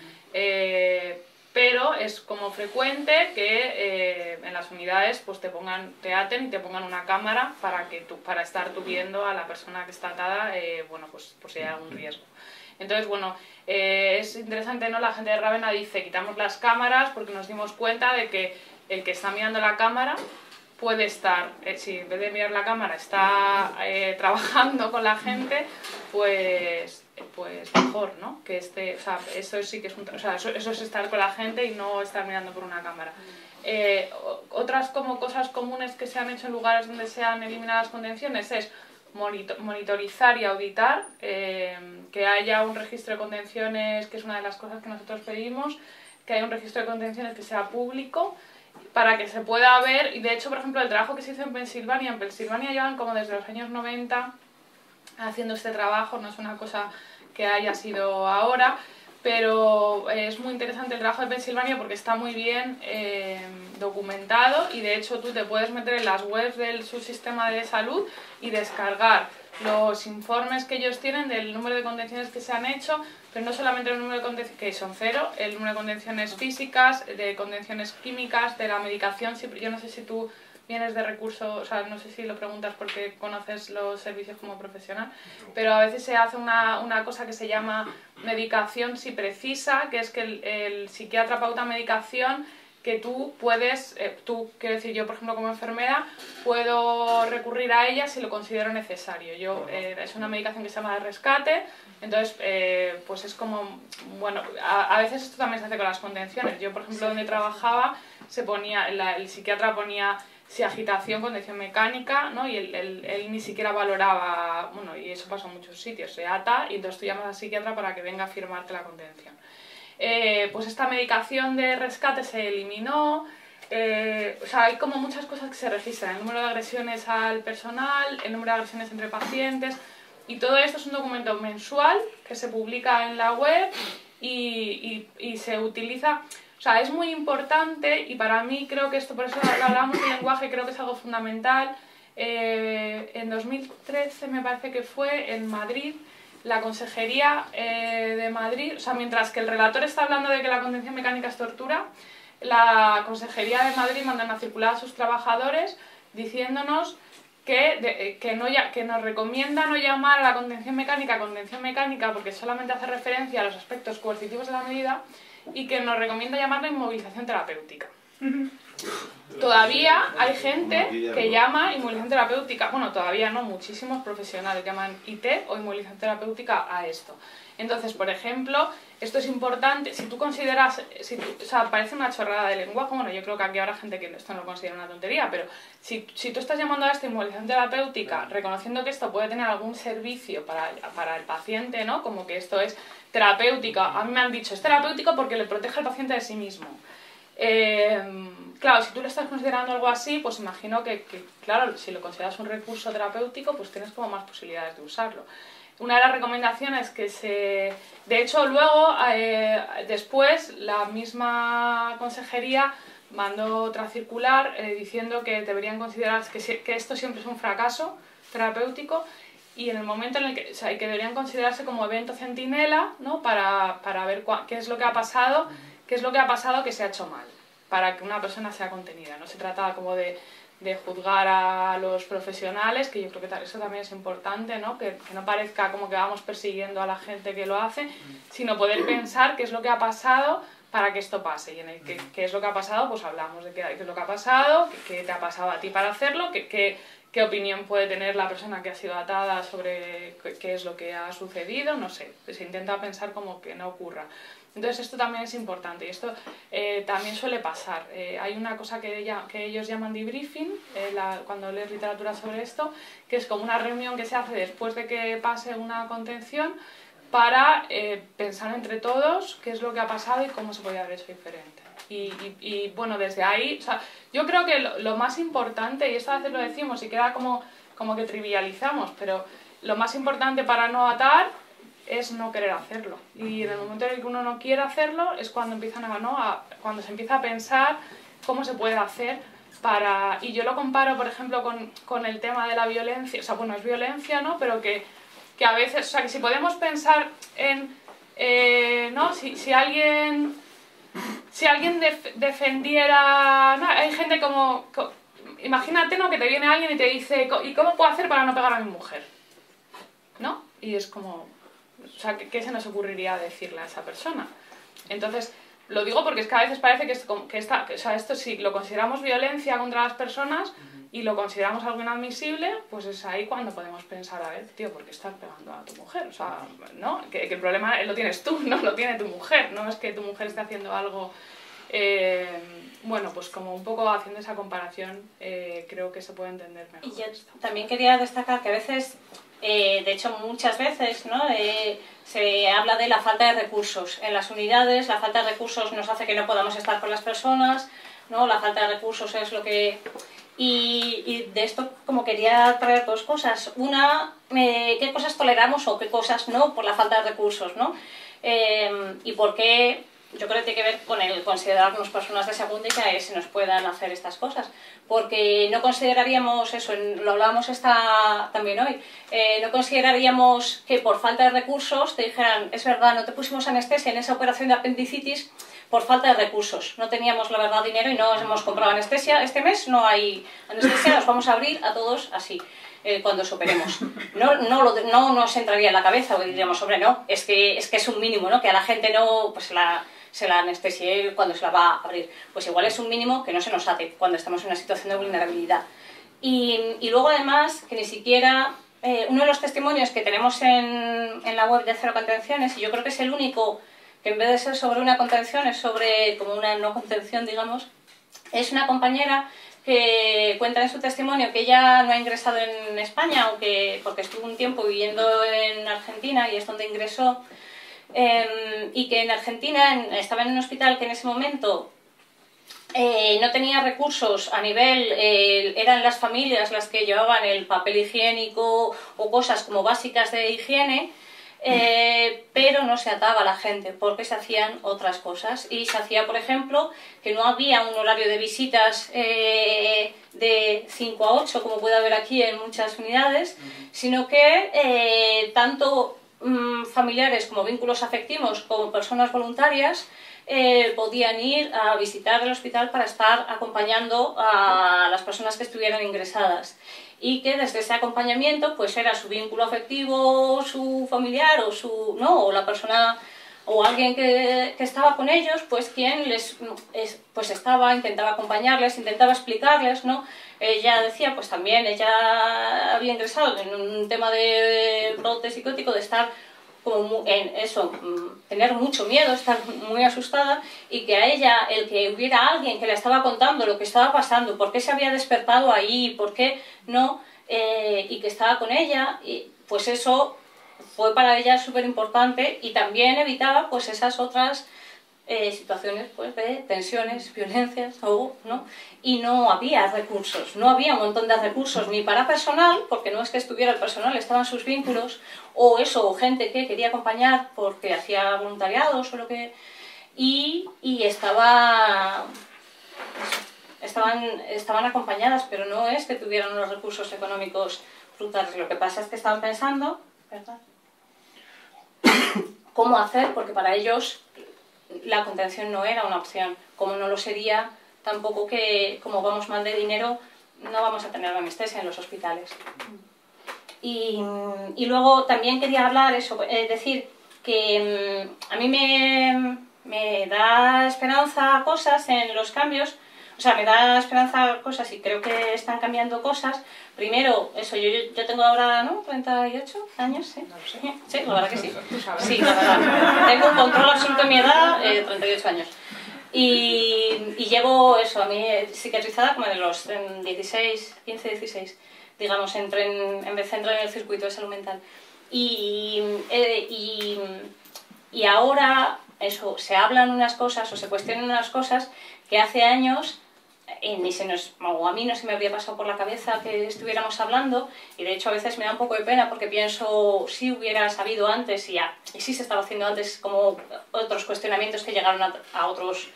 Pero es como frecuente que eh, en las unidades pues te pongan te aten y te pongan una cámara para que tú, para estar tú viendo a la persona que está atada eh, bueno pues por si hay algún riesgo. Entonces bueno eh, es interesante no la gente de Ravena dice quitamos las cámaras porque nos dimos cuenta de que el que está mirando la cámara puede estar, si en vez de mirar la cámara está trabajando con la gente, pues pues mejor, ¿no? Que este, o sea, eso sí que es un, o sea, eso, es estar con la gente y no estar mirando por una cámara. Eh, otras como cosas comunes que se han hecho en lugares donde se han eliminado las contenciones es monitorizar y auditar, eh, que haya un registro de contenciones, que es una de las cosas que nosotros pedimos, que haya un registro de contenciones que sea público para que se pueda ver, y de hecho, por ejemplo, el trabajo que se hizo en Pensilvania, en Pensilvania llevan como desde los años 90 haciendo este trabajo, no es una cosa que haya sido ahora, pero es muy interesante el trabajo de Pensilvania porque está muy bien eh, documentado y de hecho tú te puedes meter en las webs del subsistema de salud y descargar los informes que ellos tienen del número de contenciones que se han hecho, pero no solamente el número de contenciones, que son cero, el número de contenciones físicas, de contenciones químicas, de la medicación, yo no sé si tú vienes de recursos, o sea, no sé si lo preguntas porque conoces los servicios como profesional, pero a veces se hace una, una cosa que se llama medicación si precisa, que es que el, el psiquiatra pauta medicación que tú puedes, eh, tú, quiero decir, yo por ejemplo como enfermera, puedo recurrir a ella si lo considero necesario. Yo, eh, es una medicación que se llama de rescate, entonces, eh, pues es como, bueno, a, a, veces esto también se hace con las contenciones. Yo, por ejemplo, donde trabajaba, se ponía, el psiquiatra ponía si agitación, condición mecánica, ¿no? Y él, él, ni siquiera valoraba, bueno, y eso pasa en muchos sitios, se ata y entonces tú llamas al psiquiatra para que venga a firmarte la contención. Eh, pues esta medicación de rescate se eliminó, eh, o sea, hay como muchas cosas que se registran, el número de agresiones al personal, el número de agresiones entre pacientes, y todo esto es un documento mensual que se publica en la web y, y, y se utiliza o sea, es muy importante y para mí creo que esto, por eso hablamos del lenguaje, creo que es algo fundamental. Eh, en 2013 me parece que fue en Madrid, la Consejería eh, de Madrid, o sea, mientras que el relator está hablando de que la contención mecánica es tortura, la Consejería de Madrid manda a circular a sus trabajadores diciéndonos que, que, no, que nos recomienda no llamar a la contención mecánica contención mecánica porque solamente hace referencia a los aspectos coercitivos de la medida y que nos recomienda llamarla inmovilización terapéutica. Todavía hay gente que llama inmovilización terapéutica, bueno, todavía no, muchísimos profesionales llaman IT o inmovilización terapéutica a esto. Entonces, por ejemplo, esto es importante, si tú consideras, si o sea, parece una chorrada de lenguaje, bueno, yo creo que aquí habrá gente que esto no lo considera una tontería, pero si, si tú estás llamando a esta inmovilización terapéutica, reconociendo que esto puede tener algún servicio para, para el paciente, ¿no? Como que esto es terapéutica, a mí me han dicho, es terapéutico porque le protege al paciente de sí mismo. Eh, claro, si tú le estás considerando algo así, pues imagino que, que, claro, si lo consideras un recurso terapéutico, pues tienes como más posibilidades de usarlo una de las recomendaciones que se... De hecho, luego, eh, después, la misma consejería mandó otra circular eh, diciendo que deberían considerar que, que, esto siempre es un fracaso terapéutico y en el momento en el que, que deberían considerarse como evento centinela, ¿no? Para, para ver qué es lo que ha pasado, qué es lo que ha pasado que se ha hecho mal, para que una persona sea contenida. No se trata como de de juzgar a los profesionales, que yo creo que eso también es importante, ¿no? Que, no parezca como que vamos persiguiendo a la gente que lo hace, sino poder pensar qué es lo que ha pasado para que esto pase. Y en el que, qué es lo que ha pasado, pues hablamos de qué, es lo que ha pasado, qué, te ha pasado a ti para hacerlo, qué, qué, qué opinión puede tener la persona que ha sido atada sobre qué es lo que ha sucedido, no sé, se intenta pensar como que no ocurra. Entonces esto también es importante y esto eh, también suele pasar. Eh, hay una cosa que, que, ellos llaman debriefing, eh, cuando lees literatura sobre esto, que es como una reunión que se hace después de que pase una contención para pensar entre todos qué es lo que ha pasado y cómo se podría haber hecho diferente. Y, y, bueno, desde ahí, o sea, yo creo que lo, más importante, y esto a veces lo decimos y queda como, como que trivializamos, pero lo más importante para no atar es no querer hacerlo. Y en el momento en el que uno no quiere hacerlo es cuando, empiezan a, cuando se empieza a pensar cómo se puede hacer para... Y yo lo comparo, por ejemplo, con, con el tema de la violencia. O sea, bueno, es violencia, ¿no? Pero que, que a veces... O sea, que si podemos pensar en... Eh, ¿no? Si, si alguien... Si alguien defendiera... ¿no? Hay gente como... Imagínate, ¿no? Que te viene alguien y te dice, ¿y cómo puedo hacer para no pegar a mi mujer? ¿No? Y es como, o sea, ¿qué, se nos ocurriría decirle a esa persona? Entonces, lo digo porque es que a veces parece que, que está, o sea, esto si lo consideramos violencia contra las personas y lo consideramos algo inadmisible, pues es ahí cuando podemos pensar, a ver, tío, ¿por qué estás pegando a tu mujer? O sea, ¿no? Que, el problema lo tienes tú, no lo tiene tu mujer, no es que tu mujer esté haciendo algo... Eh, bueno, pues como un poco haciendo esa comparación, eh, creo que se puede entender mejor. Y yo también quería destacar que a veces eh, de hecho, muchas veces ¿no? Eh, se habla de la falta de recursos en las unidades, la falta de recursos nos hace que no podamos estar con las personas, ¿no? la falta de recursos es lo que... Y, de esto como quería traer dos cosas. Una, eh, qué cosas toleramos o qué cosas no por la falta de recursos, ¿no? y por qué yo creo que tiene que ver con el considerarnos personas de segunda y que se nos puedan hacer estas cosas. Porque no consideraríamos eso, lo hablábamos esta, también hoy, eh, no consideraríamos que por falta de recursos te dijeran, es verdad, no te pusimos anestesia en esa operación de apendicitis por falta de recursos. No teníamos, la verdad, dinero y no hemos comprado anestesia. Este mes no hay anestesia, nos vamos a abrir a todos así. Eh, cuando superemos. No, no, lo, no nos entraría en la cabeza, o diríamos, hombre, no, es que, es que es un mínimo, ¿no? Que a la gente no, pues la, se la anestesie cuando se la va a abrir. Pues igual es un mínimo que no se nos hace cuando estamos en una situación de vulnerabilidad. Y, y luego además que ni siquiera eh, uno de los testimonios que tenemos en, en, la web de Cero Contenciones, y yo creo que es el único que en vez de ser sobre una contención es sobre como una no contención, digamos, es una compañera que cuenta en su testimonio que ella no ha ingresado en España, aunque porque estuvo un tiempo viviendo en Argentina y es donde ingresó, Em, y que en Argentina estaba en un hospital que en ese momento eh, no tenía recursos a nivel, eh, eran las familias las que llevaban el papel higiénico o cosas como básicas de higiene, eh, pero no se ataba a la gente porque se hacían otras cosas. Y se hacía, por ejemplo, que no había un horario de visitas de 5 a 8 como puede haber aquí en muchas unidades, sino que tanto Mm, familiares como vínculos afectivos, como personas voluntarias, eh, podían ir a visitar el hospital para estar acompañando a las personas que estuvieran ingresadas. y que desde ese acompañamiento pues era su vínculo afectivo, su familiar o su no o la persona o alguien que, que estaba con ellos pues quien les pues estaba intentaba acompañarles intentaba explicarles no ella decía pues también ella había ingresado en un tema de brote psicótico de estar como en eso, mm, tener mucho miedo, estar muy asustada y que a ella, el que hubiera alguien que le estaba contando lo que estaba pasando, por qué se había despertado ahí, por qué no, eh, y que estaba con ella, y pues eso fue para ella súper importante y también evitaba pues esas otras eh, situaciones pues, de tensiones, violencias, o, ¿no? y no había recursos, no había un montón de recursos ni para personal, porque no es que estuviera el personal, estaban sus vínculos, o eso, o gente que quería acompañar porque hacía voluntariados o lo que... Y, y estaba... Estaban, estaban acompañadas, pero no es que tuvieran unos recursos económicos brutales. Lo que pasa es que estaban pensando, ¿verdad? ¿Cómo hacer? Porque para ellos la contención no era una opción, como no lo sería tampoco que como vamos mal de dinero no vamos a tener anestesia en los hospitales. Y, y luego también quería hablar eso, es decir, que mm, a mí me, me da esperanza cosas en los cambios, o sea, me da esperanza cosas y creo que están cambiando cosas. Primero, eso, yo, yo tengo ahora, ¿no? 38 años, ¿sí? Sí, la verdad que sí. Sí, la verdad. Tengo un control absoluto de mi edad, 38 eh, años. Y, y, llevo eso, a mí cicatrizada como de los 16, 15, 16, digamos, entré en, en entrar en el circuito de salud mental. Y, eh, y, y ahora, eso, se hablan unas cosas o se cuestionan unas cosas que hace años ni se nos, a mí no se me había pasado por la cabeza que estuviéramos hablando y de hecho a veces me da un poco de pena porque pienso si hubiera sabido antes y, ya, y si se estaba haciendo antes como otros cuestionamientos que llegaron a, otros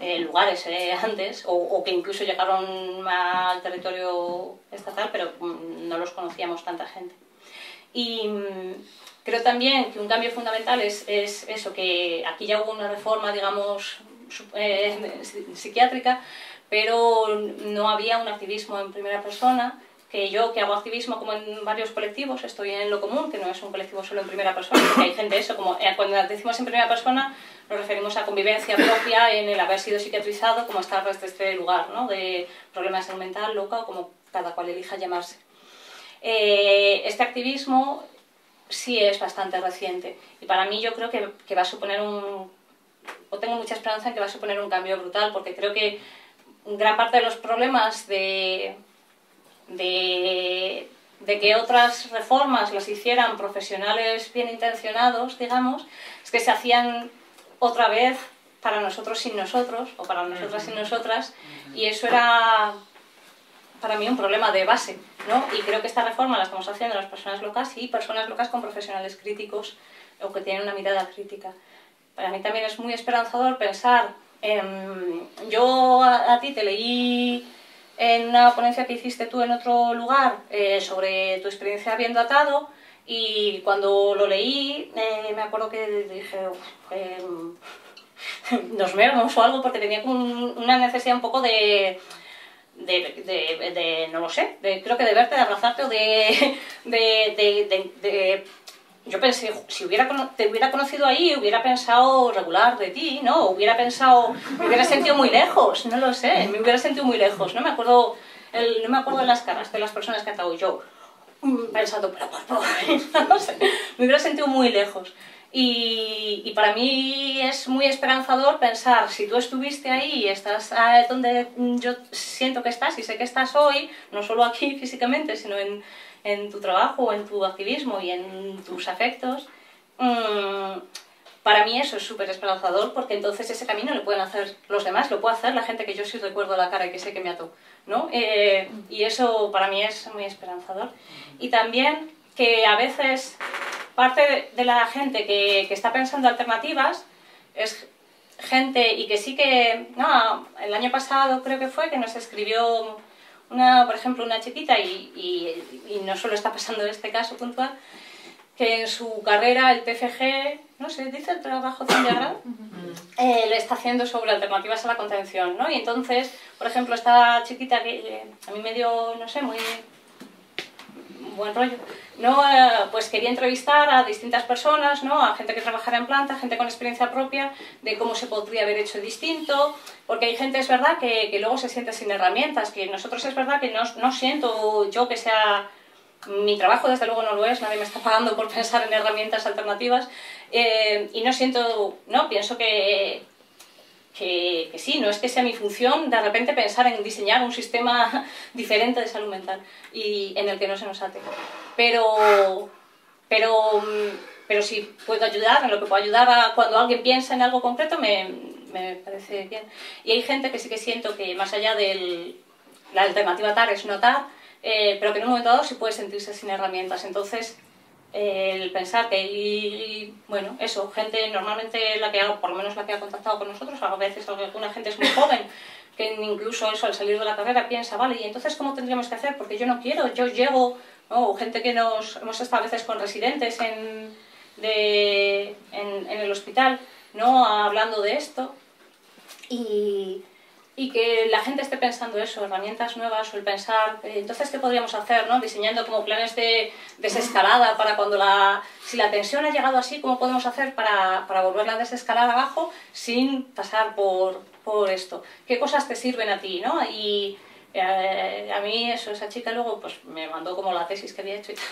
eh, lugares eh, antes o, que incluso llegaron al territorio estatal pero mm, no los conocíamos tanta gente. Y mm, creo también que un cambio fundamental es, es eso, que aquí ya hubo una reforma, digamos, eh, psiquiátrica, pero no había un activismo en primera persona, que yo que hago activismo como en varios colectivos, estoy en lo común, que no es un colectivo solo en primera persona, porque hay gente eso, como eh, cuando decimos en primera persona nos referimos a convivencia propia en el haber sido psiquiatrizado, como estar desde este lugar, ¿no? de problemas de salud mental, loca, o como cada cual elija llamarse. Eh, este activismo sí es bastante reciente y para mí yo creo que, que va a suponer un, o tengo mucha esperanza en que va a suponer un cambio brutal, porque creo que gran parte de los problemas de, de, que otras reformas las hicieran profesionales bien intencionados, digamos, es que se hacían otra vez para nosotros sin nosotros, o para nosotras sin nosotras, y eso era para mí un problema de base, ¿no? Y creo que esta reforma la estamos haciendo las personas locas y personas locas con profesionales críticos o que tienen una mirada crítica. Para mí también es muy esperanzador pensar Em, yo a, ti te leí en una ponencia que hiciste tú en otro lugar eh, sobre tu experiencia viendo atado y cuando lo leí eh, me acuerdo que dije nos vemos o algo porque tenía una necesidad un poco de de, no lo sé, de, creo que de verte, de abrazarte o de, yo pensé, si hubiera, te hubiera conocido ahí, hubiera pensado regular de ti, ¿no? Hubiera pensado, me hubiera sentido muy lejos, no lo sé, me hubiera sentido muy lejos, no me acuerdo, el, no me acuerdo de las caras de las personas que han estado yo mm, pensando, pero por favor, no sé, me hubiera sentido muy lejos. Y, y, para mí es muy esperanzador pensar, si tú estuviste ahí y estás donde yo siento que estás y sé que estás hoy, no solo aquí físicamente, sino en, en tu trabajo, en tu activismo y en tus afectos, mm, para mí eso es súper esperanzador porque entonces ese camino lo pueden hacer los demás, lo puede hacer la gente que yo sí recuerdo la cara y que sé que me ató, ¿no? Eh, y eso para mí es muy esperanzador. Y también que a veces parte de la gente que, que está pensando alternativas es gente y que sí que, no, el año pasado creo que fue que nos escribió una, por ejemplo, una chiquita, y, y, no solo está pasando en este caso puntual, que en su carrera el TFG, no sé, dice el trabajo de grado, eh, le está haciendo sobre alternativas a la contención, ¿no? Y entonces, por ejemplo, esta chiquita que a mí me dio, no sé, muy buen rollo, ¿no? Eh, pues quería entrevistar a distintas personas, ¿no? A gente que trabajara en planta, gente con experiencia propia, de cómo se podría haber hecho distinto, porque hay gente, es verdad, que, que luego se siente sin herramientas, que nosotros es verdad que no, no siento yo que sea mi trabajo desde luego no lo es, nadie me está pagando por pensar en herramientas alternativas eh, y no siento, no, pienso que, que, sí, no es que sea mi función de repente pensar en diseñar un sistema diferente de salud mental y en el que no se nos ate. Pero, pero, pero si puedo ayudar, en lo que puedo ayudar a cuando alguien piensa en algo concreto, me, me parece bien. Y hay gente que sí que siento que más allá de la alternativa TAR es no TAR, eh, pero que en un momento dado sí puede sentirse sin herramientas. Entonces, el pensar que hay, bueno, eso, gente normalmente la que ha, por menos la que ha contactado con nosotros, a veces alguna gente es muy joven, que incluso eso al salir de la carrera piensa, vale, ¿y entonces cómo tendríamos que hacer? Porque yo no quiero, yo llego, ¿no? gente que nos hemos estado a veces con residentes en, de, en el hospital, ¿no? hablando de esto, y, y que la gente esté pensando eso, herramientas nuevas o el pensar, eh, entonces, ¿qué podríamos hacer? ¿no? Diseñando como planes de desescalada para cuando la, si la tensión ha llegado así, ¿cómo podemos hacer para, para volverla a desescalar abajo sin pasar por, por esto? ¿Qué cosas te sirven a ti? ¿no? Y eh, a mí eso, esa chica luego pues me mandó como la tesis que había hecho y tal.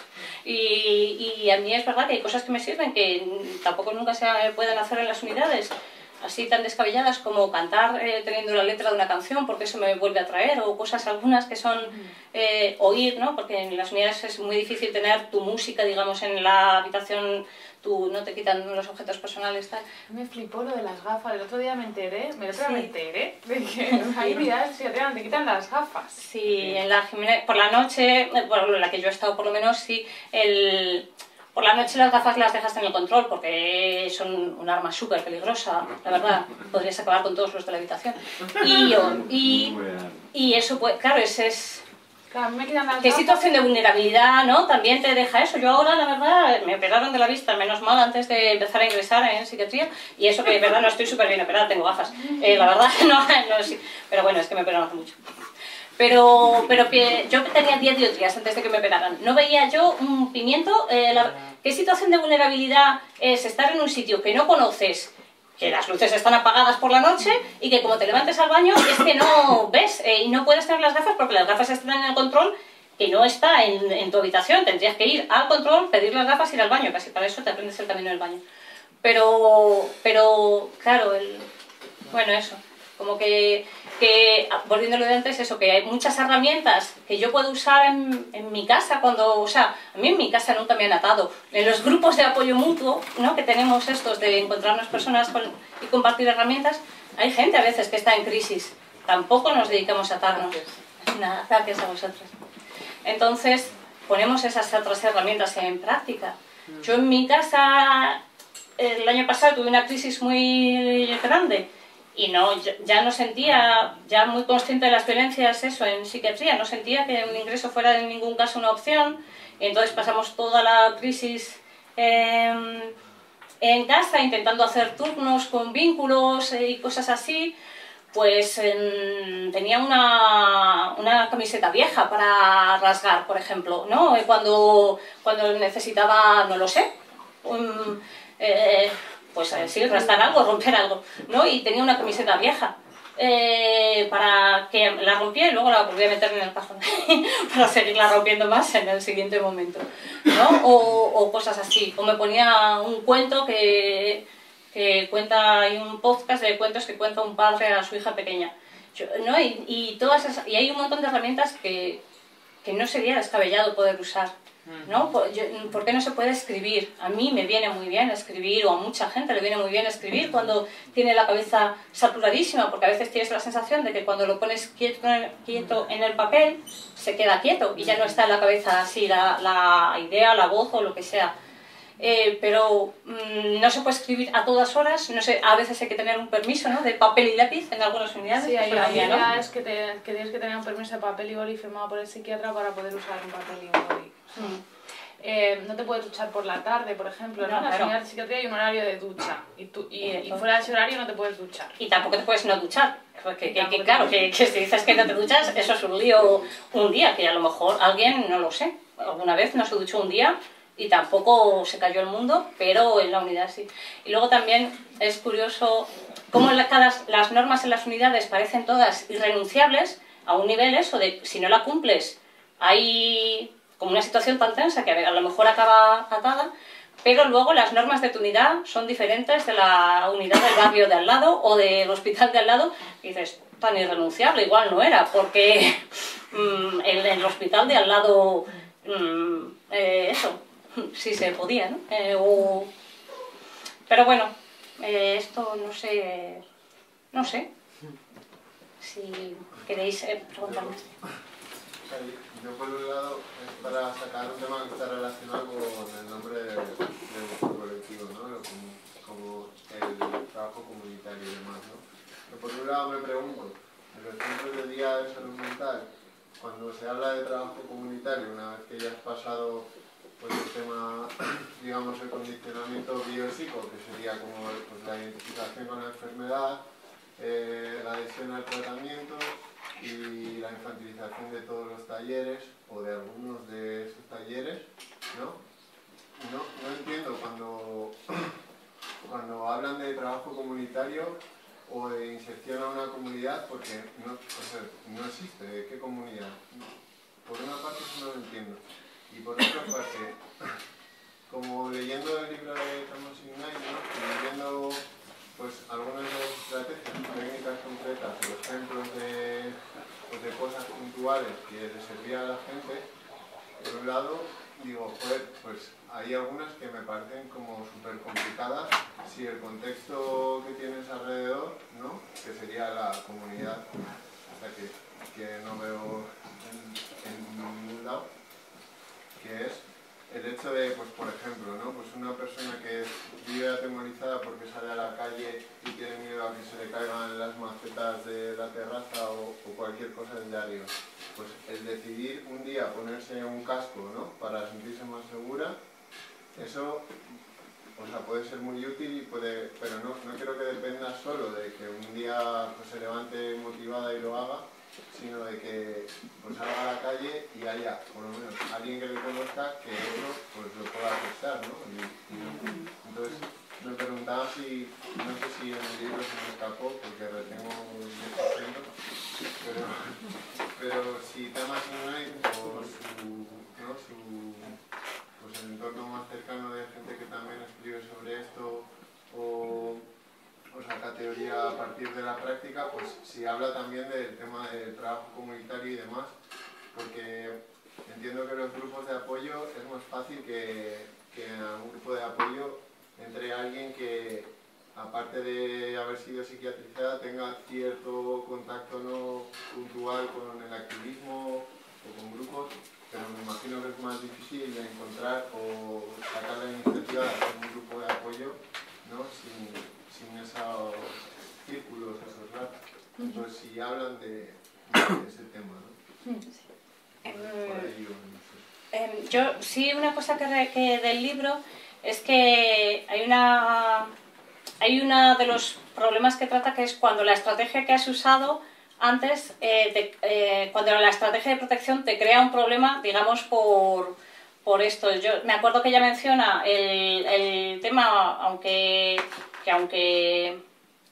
Y, y a mí es verdad que hay cosas que me sirven que tampoco nunca se pueden hacer en las unidades así tan descabelladas como cantar eh, teniendo la letra de una canción porque eso me vuelve a traer o cosas algunas que son eh, oír, ¿no? porque en las unidades es muy difícil tener tu música, digamos, en la habitación, tú no te quitan los objetos personales. Tal. Me flipó lo de las gafas, el otro día me enteré, me, otro me enteré de que hay unidades que te quitan las gafas. Sí, en la por la noche, bueno, en la que yo he estado por lo menos, sí, el por la noche las gafas las dejas en el control porque son un arma súper peligrosa, la verdad. Podrías acabar con todos los de la habitación. Y, y, y eso, pues, claro, ese es... ¿Qué situación de vulnerabilidad, no? También te deja eso. Yo ahora, la verdad, me operaron de la vista, menos mal, antes de empezar a ingresar en psiquiatría. Y eso que, de verdad, no estoy súper bien operada, tengo gafas. Eh, la verdad, no, no, sí. Pero bueno, es que me operaron hace mucho. Pero, pero yo tenía 10 dioptrías antes de que me operaran. No veía yo un pimiento. Eh, ¿Qué situación de vulnerabilidad es estar en un sitio que no conoces, que las luces están apagadas por la noche y que como te levantes al baño es que no ves eh, y no puedes tener las gafas porque las gafas están en el control que no está en, en, tu habitación. Tendrías que ir al control, pedir las gafas y ir al baño. Casi para eso te aprendes el camino del baño. Pero, pero claro, el, bueno, eso. Como que que, volviendo a lo de antes, eso, que hay muchas herramientas que yo puedo usar en, en, mi casa cuando, o sea, a mí en mi casa nunca me han atado. En los grupos de apoyo mutuo, ¿no? Que tenemos estos de encontrarnos personas y compartir herramientas, hay gente a veces que está en crisis. Tampoco nos dedicamos a atarnos. Nada, gracias a vosotros. Entonces, ponemos esas otras herramientas en práctica. Yo en mi casa, el año pasado tuve una crisis muy grande y no, ya no sentía, ya muy consciente de las violencias, eso, en psiquiatría, no sentía que un ingreso fuera en ningún caso una opción, y entonces pasamos toda la crisis em, en casa intentando hacer turnos con vínculos eh, y cosas así, pues tenía una, una, camiseta vieja para rasgar, por ejemplo, ¿no? Cuando, cuando necesitaba, no lo sé, un, eh, pues eh, sí, rastar algo, romper algo, ¿no? Y tenía una camiseta vieja. Eh, para que la rompiera y luego la volví a meter en el cajón para seguirla rompiendo más en el siguiente momento ¿no? o, o, cosas así o me ponía un cuento que, que cuenta hay un podcast de cuentos que cuenta un padre a su hija pequeña ¿no? y, y, todas esas, y hay un montón de herramientas que, que no sería descabellado poder usar ¿no? ¿Por qué no se puede escribir? A mí me viene muy bien escribir, o a mucha gente le viene muy bien escribir cuando tiene la cabeza saturadísima, porque a veces tienes la sensación de que cuando lo pones quieto en el, quieto en el papel, se queda quieto y ya no está en la cabeza así la, la idea, la voz o lo que sea. Eh, pero mm, no se puede escribir a todas horas, no sé, a veces hay que tener un permiso ¿no? de papel y lápiz en algunas unidades. Sí, hay, unidades que, que, tienes que tener un permiso de papel y boli firmado por el psiquiatra para poder usar un papel y un Eh, no te puedes duchar por la tarde, por ejemplo, ¿no? En la unidad de psiquiatría hay un horario de ducha y, tú, y, fuera de ese horario no te puedes duchar. Y tampoco te puedes no duchar. Porque, que, claro, que, si dices que no te duchas, eso es un lío un día, que a lo mejor alguien, no lo sé, alguna vez no se duchó un día y tampoco se cayó el mundo, pero en la unidad sí. Y luego también es curioso cómo las normas en las unidades parecen todas irrenunciables a un nivel eso de si no la cumples hay como una situación tan tensa que a lo mejor acaba atada, pero luego las normas de tu unidad son diferentes de la unidad del barrio de al lado o del hospital de al lado. Y dices, tan irrenunciable, igual no era, porque mm, el, hospital de al lado, mm, eh, eso, sí se podía, ¿no? Eh, pero bueno, eh, esto no sé, no sé, si queréis preguntarme. Yo por un lado es para sacar un tema que está relacionado con el nombre de, vuestro colectivo, ¿no? Como, el trabajo comunitario y demás, ¿no? por un lado me pregunto, en los centros de día de salud mental, cuando se habla de trabajo comunitario, una vez que ya has pasado pues, el tema, digamos, el condicionamiento biopsico, que sería como pues, la identificación con la enfermedad, eh, la adhesión al tratamiento, y la infantilización de todos los talleres o de algunos de esos talleres, ¿no? No, no entiendo cuando, cuando hablan de trabajo comunitario o de inserción a una comunidad porque no, no existe. ¿Qué comunidad? Por una parte eso no lo entiendo. Y por otra parte, como leyendo el libro de Thomas Ignay, ¿no? leyendo pues algunas de las estrategias técnicas concretas, los ejemplos de, pues, de cosas puntuales que le servía a la gente, por un lado, digo, pues hay algunas que me parecen como súper complicadas si el contexto que tienes alrededor, ¿no? que sería la comunidad, que no veo en, en ningún lado, que es el hecho de, pues por ejemplo, ¿no? pues una persona que vive atemorizada porque sale a la calle y tiene miedo a que se le caigan las macetas de la terraza o, cualquier cosa del diario, pues el decidir un día ponerse un casco ¿no? para sentirse más segura, eso o sea, puede ser muy útil y puede, pero no, no creo que dependa solo de que un día pues, se levante motivada y lo haga, sino de que pues, salga a la calle y haya por lo menos alguien que le conozca que eso pues, lo pueda afectar, ¿no? entonces me preguntaba si, no sé si en el libro se me escapó porque retengo haciendo, pero, pero si Thomas United o su, ¿no? su pues el entorno más cercano de gente que también escribe sobre esto o o saca teoría a partir de la práctica, pues si habla también del tema del trabajo comunitario y demás, porque entiendo que los grupos de apoyo es más fácil que, que en algún grupo de apoyo entre alguien que, aparte de haber sido psiquiatrizada, tenga cierto contacto no puntual con el activismo o con grupos, pero me imagino que es más difícil encontrar o sacar la iniciativa de hacer un grupo de apoyo ¿no? sin, sin esos círculos, esos ratos. Entonces, si hablan de, ese tema, ¿no? Em, em, yo, sí, una cosa que, que, del libro es que hay una hay uno de los problemas que trata que es cuando la estrategia que has usado antes, eh, eh, cuando la estrategia de protección te crea un problema, digamos, por, por esto. Yo me acuerdo que ella menciona el, el tema, aunque que aunque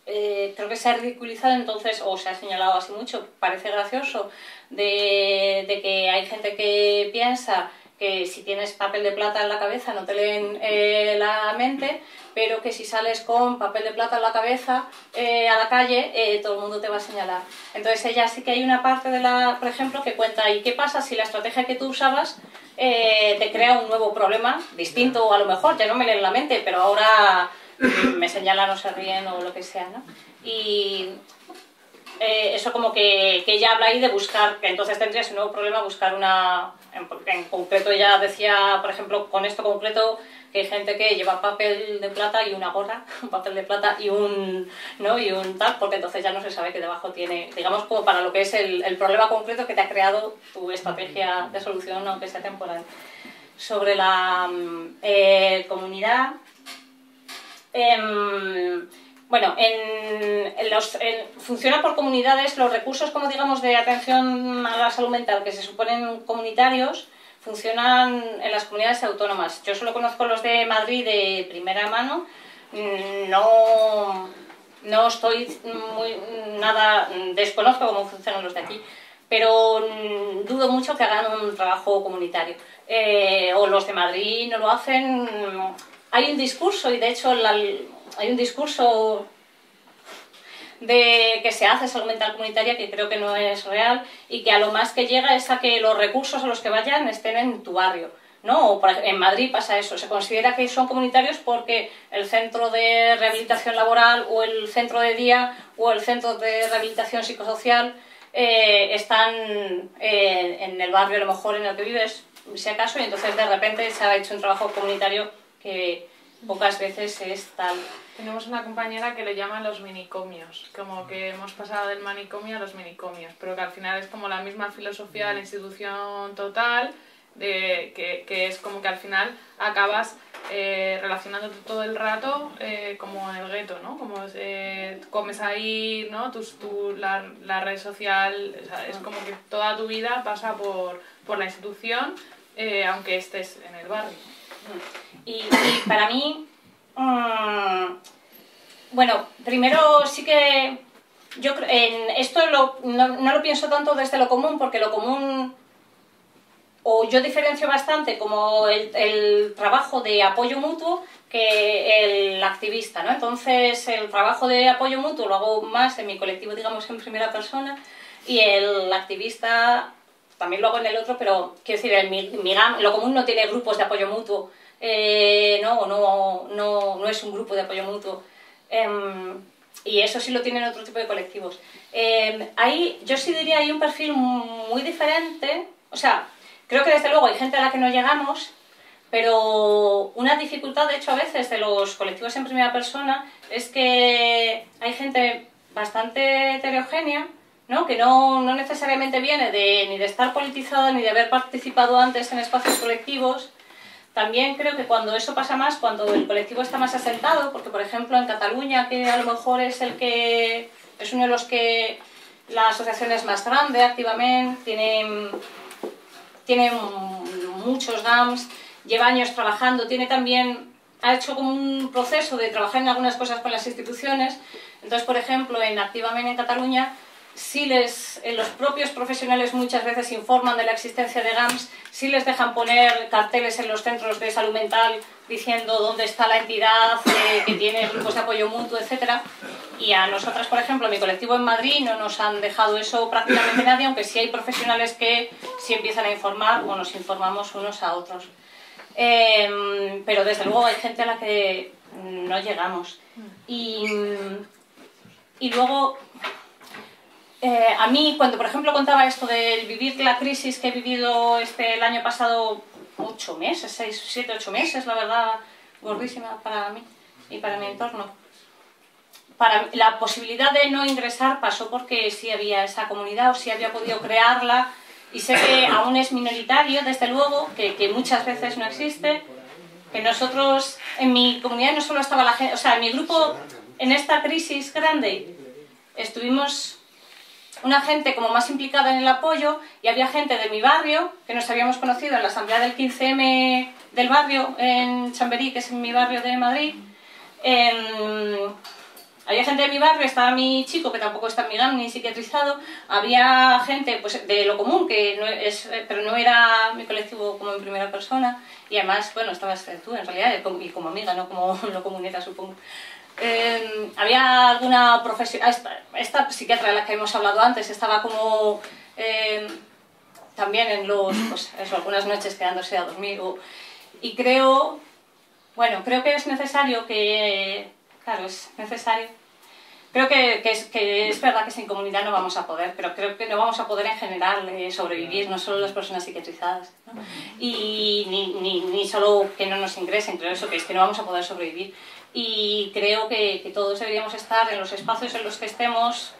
eh, creo que se ha ridiculizado entonces, o se ha señalado así mucho, parece gracioso, de, que hay gente que piensa que si tienes papel de plata en la cabeza no te leen eh, la mente, pero que si sales con papel de plata en la cabeza eh, a la calle, todo el mundo te va a señalar. Entonces ella sí que hay una parte de la, por ejemplo, que cuenta, ¿y qué pasa si la estrategia que tú usabas te crea un nuevo problema, distinto a lo mejor, ya no me leen la mente, pero ahora me señalan o se ríen o lo que sea, ¿no? Y eh, eso como que, que, ella habla ahí de buscar, que entonces tendrías un nuevo problema buscar una... En, en, concreto ella decía, por ejemplo, con esto concreto, que hay gente que lleva papel de plata y una gorra, un papel de plata y un, ¿no? y un tal, porque entonces ya no se sabe que debajo tiene, digamos, como para lo que es el, el problema concreto que te ha creado tu estrategia de solución, aunque sea temporal. Sobre la mm, eh, comunidad, Em, bueno, en, los, funciona por comunidades, los recursos, como digamos, de atención a la salud mental que se suponen comunitarios, funcionan en las comunidades autónomas. Yo solo conozco los de Madrid de primera mano, no, no estoy muy, nada, desconozco cómo funcionan los de aquí, pero dudo mucho que hagan un trabajo comunitario. Eh, o los de Madrid no lo hacen. Hay un discurso, y de hecho hay un discurso de que se hace salud mental comunitaria que creo que no es real y que a lo más que llega es a que los recursos a los que vayan estén en tu barrio. ¿no? en Madrid pasa eso, se considera que son comunitarios porque el centro de rehabilitación laboral o el centro de día o el centro de rehabilitación psicosocial eh, están eh, en el barrio a lo mejor en el que vives, si acaso, y entonces de repente se ha hecho un trabajo comunitario que pocas veces es tal. Tenemos una compañera que le llaman los minicomios, como que hemos pasado del manicomio a los minicomios, pero que al final es como la misma filosofía de la institución total, de, que, que es como que al final acabas eh, relacionándote todo el rato eh, como en el gueto, ¿no? Como eh, comes ahí, ¿no? Tus, tu, la, la, red social, es como que toda tu vida pasa por, por la institución, eh, aunque estés en el barrio. Y, y para mí, mmm, bueno, primero sí que yo en esto lo, no, lo pienso tanto desde lo común, porque lo común, o yo diferencio bastante como el, trabajo de apoyo mutuo que el activista, ¿no? Entonces, el trabajo de apoyo mutuo lo hago más en mi colectivo, digamos, en primera persona, y el activista también lo hago en el otro, pero quiero decir, el, mi, lo común no tiene grupos de apoyo mutuo, eh, no, no, no, no es un grupo de apoyo mutuo. Eh, y eso sí lo tienen otro tipo de colectivos. Eh, ahí, yo sí diría, hay un perfil muy diferente. O sea, creo que desde luego hay gente a la que no llegamos, pero una dificultad, de hecho, a veces de los colectivos en primera persona es que hay gente bastante heterogénea, ¿no? que no, no necesariamente viene de, ni de estar politizada ni de haber participado antes en espacios colectivos, también creo que cuando eso pasa más, cuando el colectivo está más asentado, porque por ejemplo en Cataluña, que a lo mejor es el que es uno de los que la asociación es más grande activamente, tiene, tiene muchos GAMS, lleva años trabajando, tiene también, ha hecho como un proceso de trabajar en algunas cosas con las instituciones. Entonces, por ejemplo, en Activamente en Cataluña si les, eh, los propios profesionales muchas veces informan de la existencia de GAMS, si les dejan poner carteles en los centros de salud mental diciendo dónde está la entidad eh, que tiene grupos de apoyo mutuo, etc. Y a nosotras, por ejemplo, mi colectivo en Madrid no nos han dejado eso prácticamente nadie, aunque sí hay profesionales que sí empiezan a informar o nos informamos unos a otros. Eh, pero desde luego hay gente a la que no llegamos. Y, y luego eh, a mí, cuando por ejemplo contaba esto de vivir la crisis que he vivido este, el año pasado, ocho meses, seis, siete, ocho meses, la verdad, gordísima para mí y para mi entorno. Para, la posibilidad de no ingresar pasó porque sí había esa comunidad o sí había podido crearla y sé que aún es minoritario, desde luego, que, que muchas veces no existe, que nosotros, en mi comunidad no solo estaba la gente, o sea, en mi grupo, en esta crisis grande, estuvimos una gente como más implicada en el apoyo y había gente de mi barrio que nos habíamos conocido en la asamblea del 15M del barrio en Chamberí, que es mi barrio de Madrid. Eh, había gente de mi barrio, estaba mi chico, que tampoco está en mi GAM ni psiquiatrizado, había gente pues, de lo común, que no es, pero no era mi colectivo como en primera persona, y además, bueno, estabas tú en realidad, y como amiga, no como lo comunera, supongo. Eh, había alguna profesión, esta, esta, psiquiatra de la que hemos hablado antes estaba como eh, también en los, pues eso, algunas noches quedándose a dormir o, y creo, bueno, creo que es necesario que, claro, es necesario, creo que, que, es, que es verdad que sin comunidad no vamos a poder, pero creo que no vamos a poder en general eh, sobrevivir, no solo las personas psiquiatrizadas, ¿no? y ni, ni, ni solo que no nos ingresen, creo eso, que es que no vamos a poder sobrevivir y creo que, que, todos deberíamos estar en los espacios en los que estemos,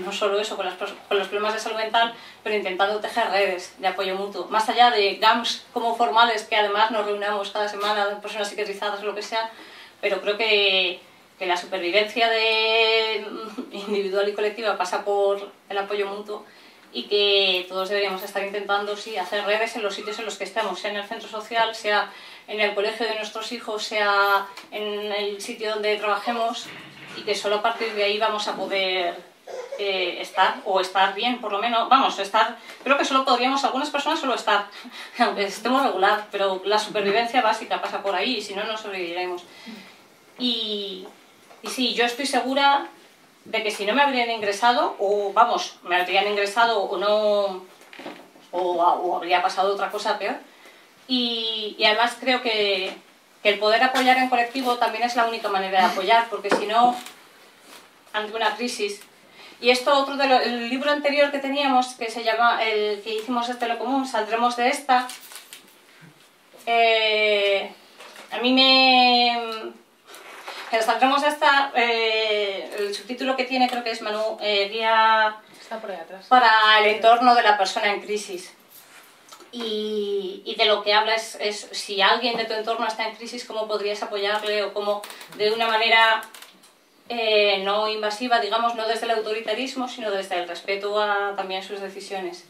no solo eso, con, las, con, los problemas de salud mental, pero intentando tejer redes de apoyo mutuo, más allá de GAMS como formales, que además nos reunamos cada semana, personas psiquiatrizadas o lo que sea, pero creo que, que la supervivencia de individual y colectiva pasa por el apoyo mutuo y que todos deberíamos estar intentando sí, hacer redes en los sitios en los que estemos, sea en el centro social, sea en el colegio de nuestros hijos, sea en el sitio donde trabajemos y que solo a partir de ahí vamos a poder eh, estar o estar bien, por lo menos, vamos, estar, creo que solo podríamos, algunas personas solo estar, aunque estemos regular, pero la supervivencia básica pasa por ahí si no, no sobreviviremos. Y, y sí, yo estoy segura de que si no me habrían ingresado, o vamos, me habrían ingresado o no, o, habría pasado otra cosa peor. Y, y además creo que, que, el poder apoyar en colectivo también es la única manera de apoyar, porque si no, ante una crisis. Y esto otro del libro anterior que teníamos, que se llama, el que hicimos este lo común, saldremos de esta. Eh, a mí me, saldremos esta, eh, el subtítulo que tiene creo que es Manu, eh, guía para el entorno de la persona en crisis. Y, y de lo que habla es, es, si alguien de tu entorno está en crisis, cómo podrías apoyarle o cómo de una manera eh, no invasiva, digamos, no desde el autoritarismo, sino desde el respeto a también sus decisiones.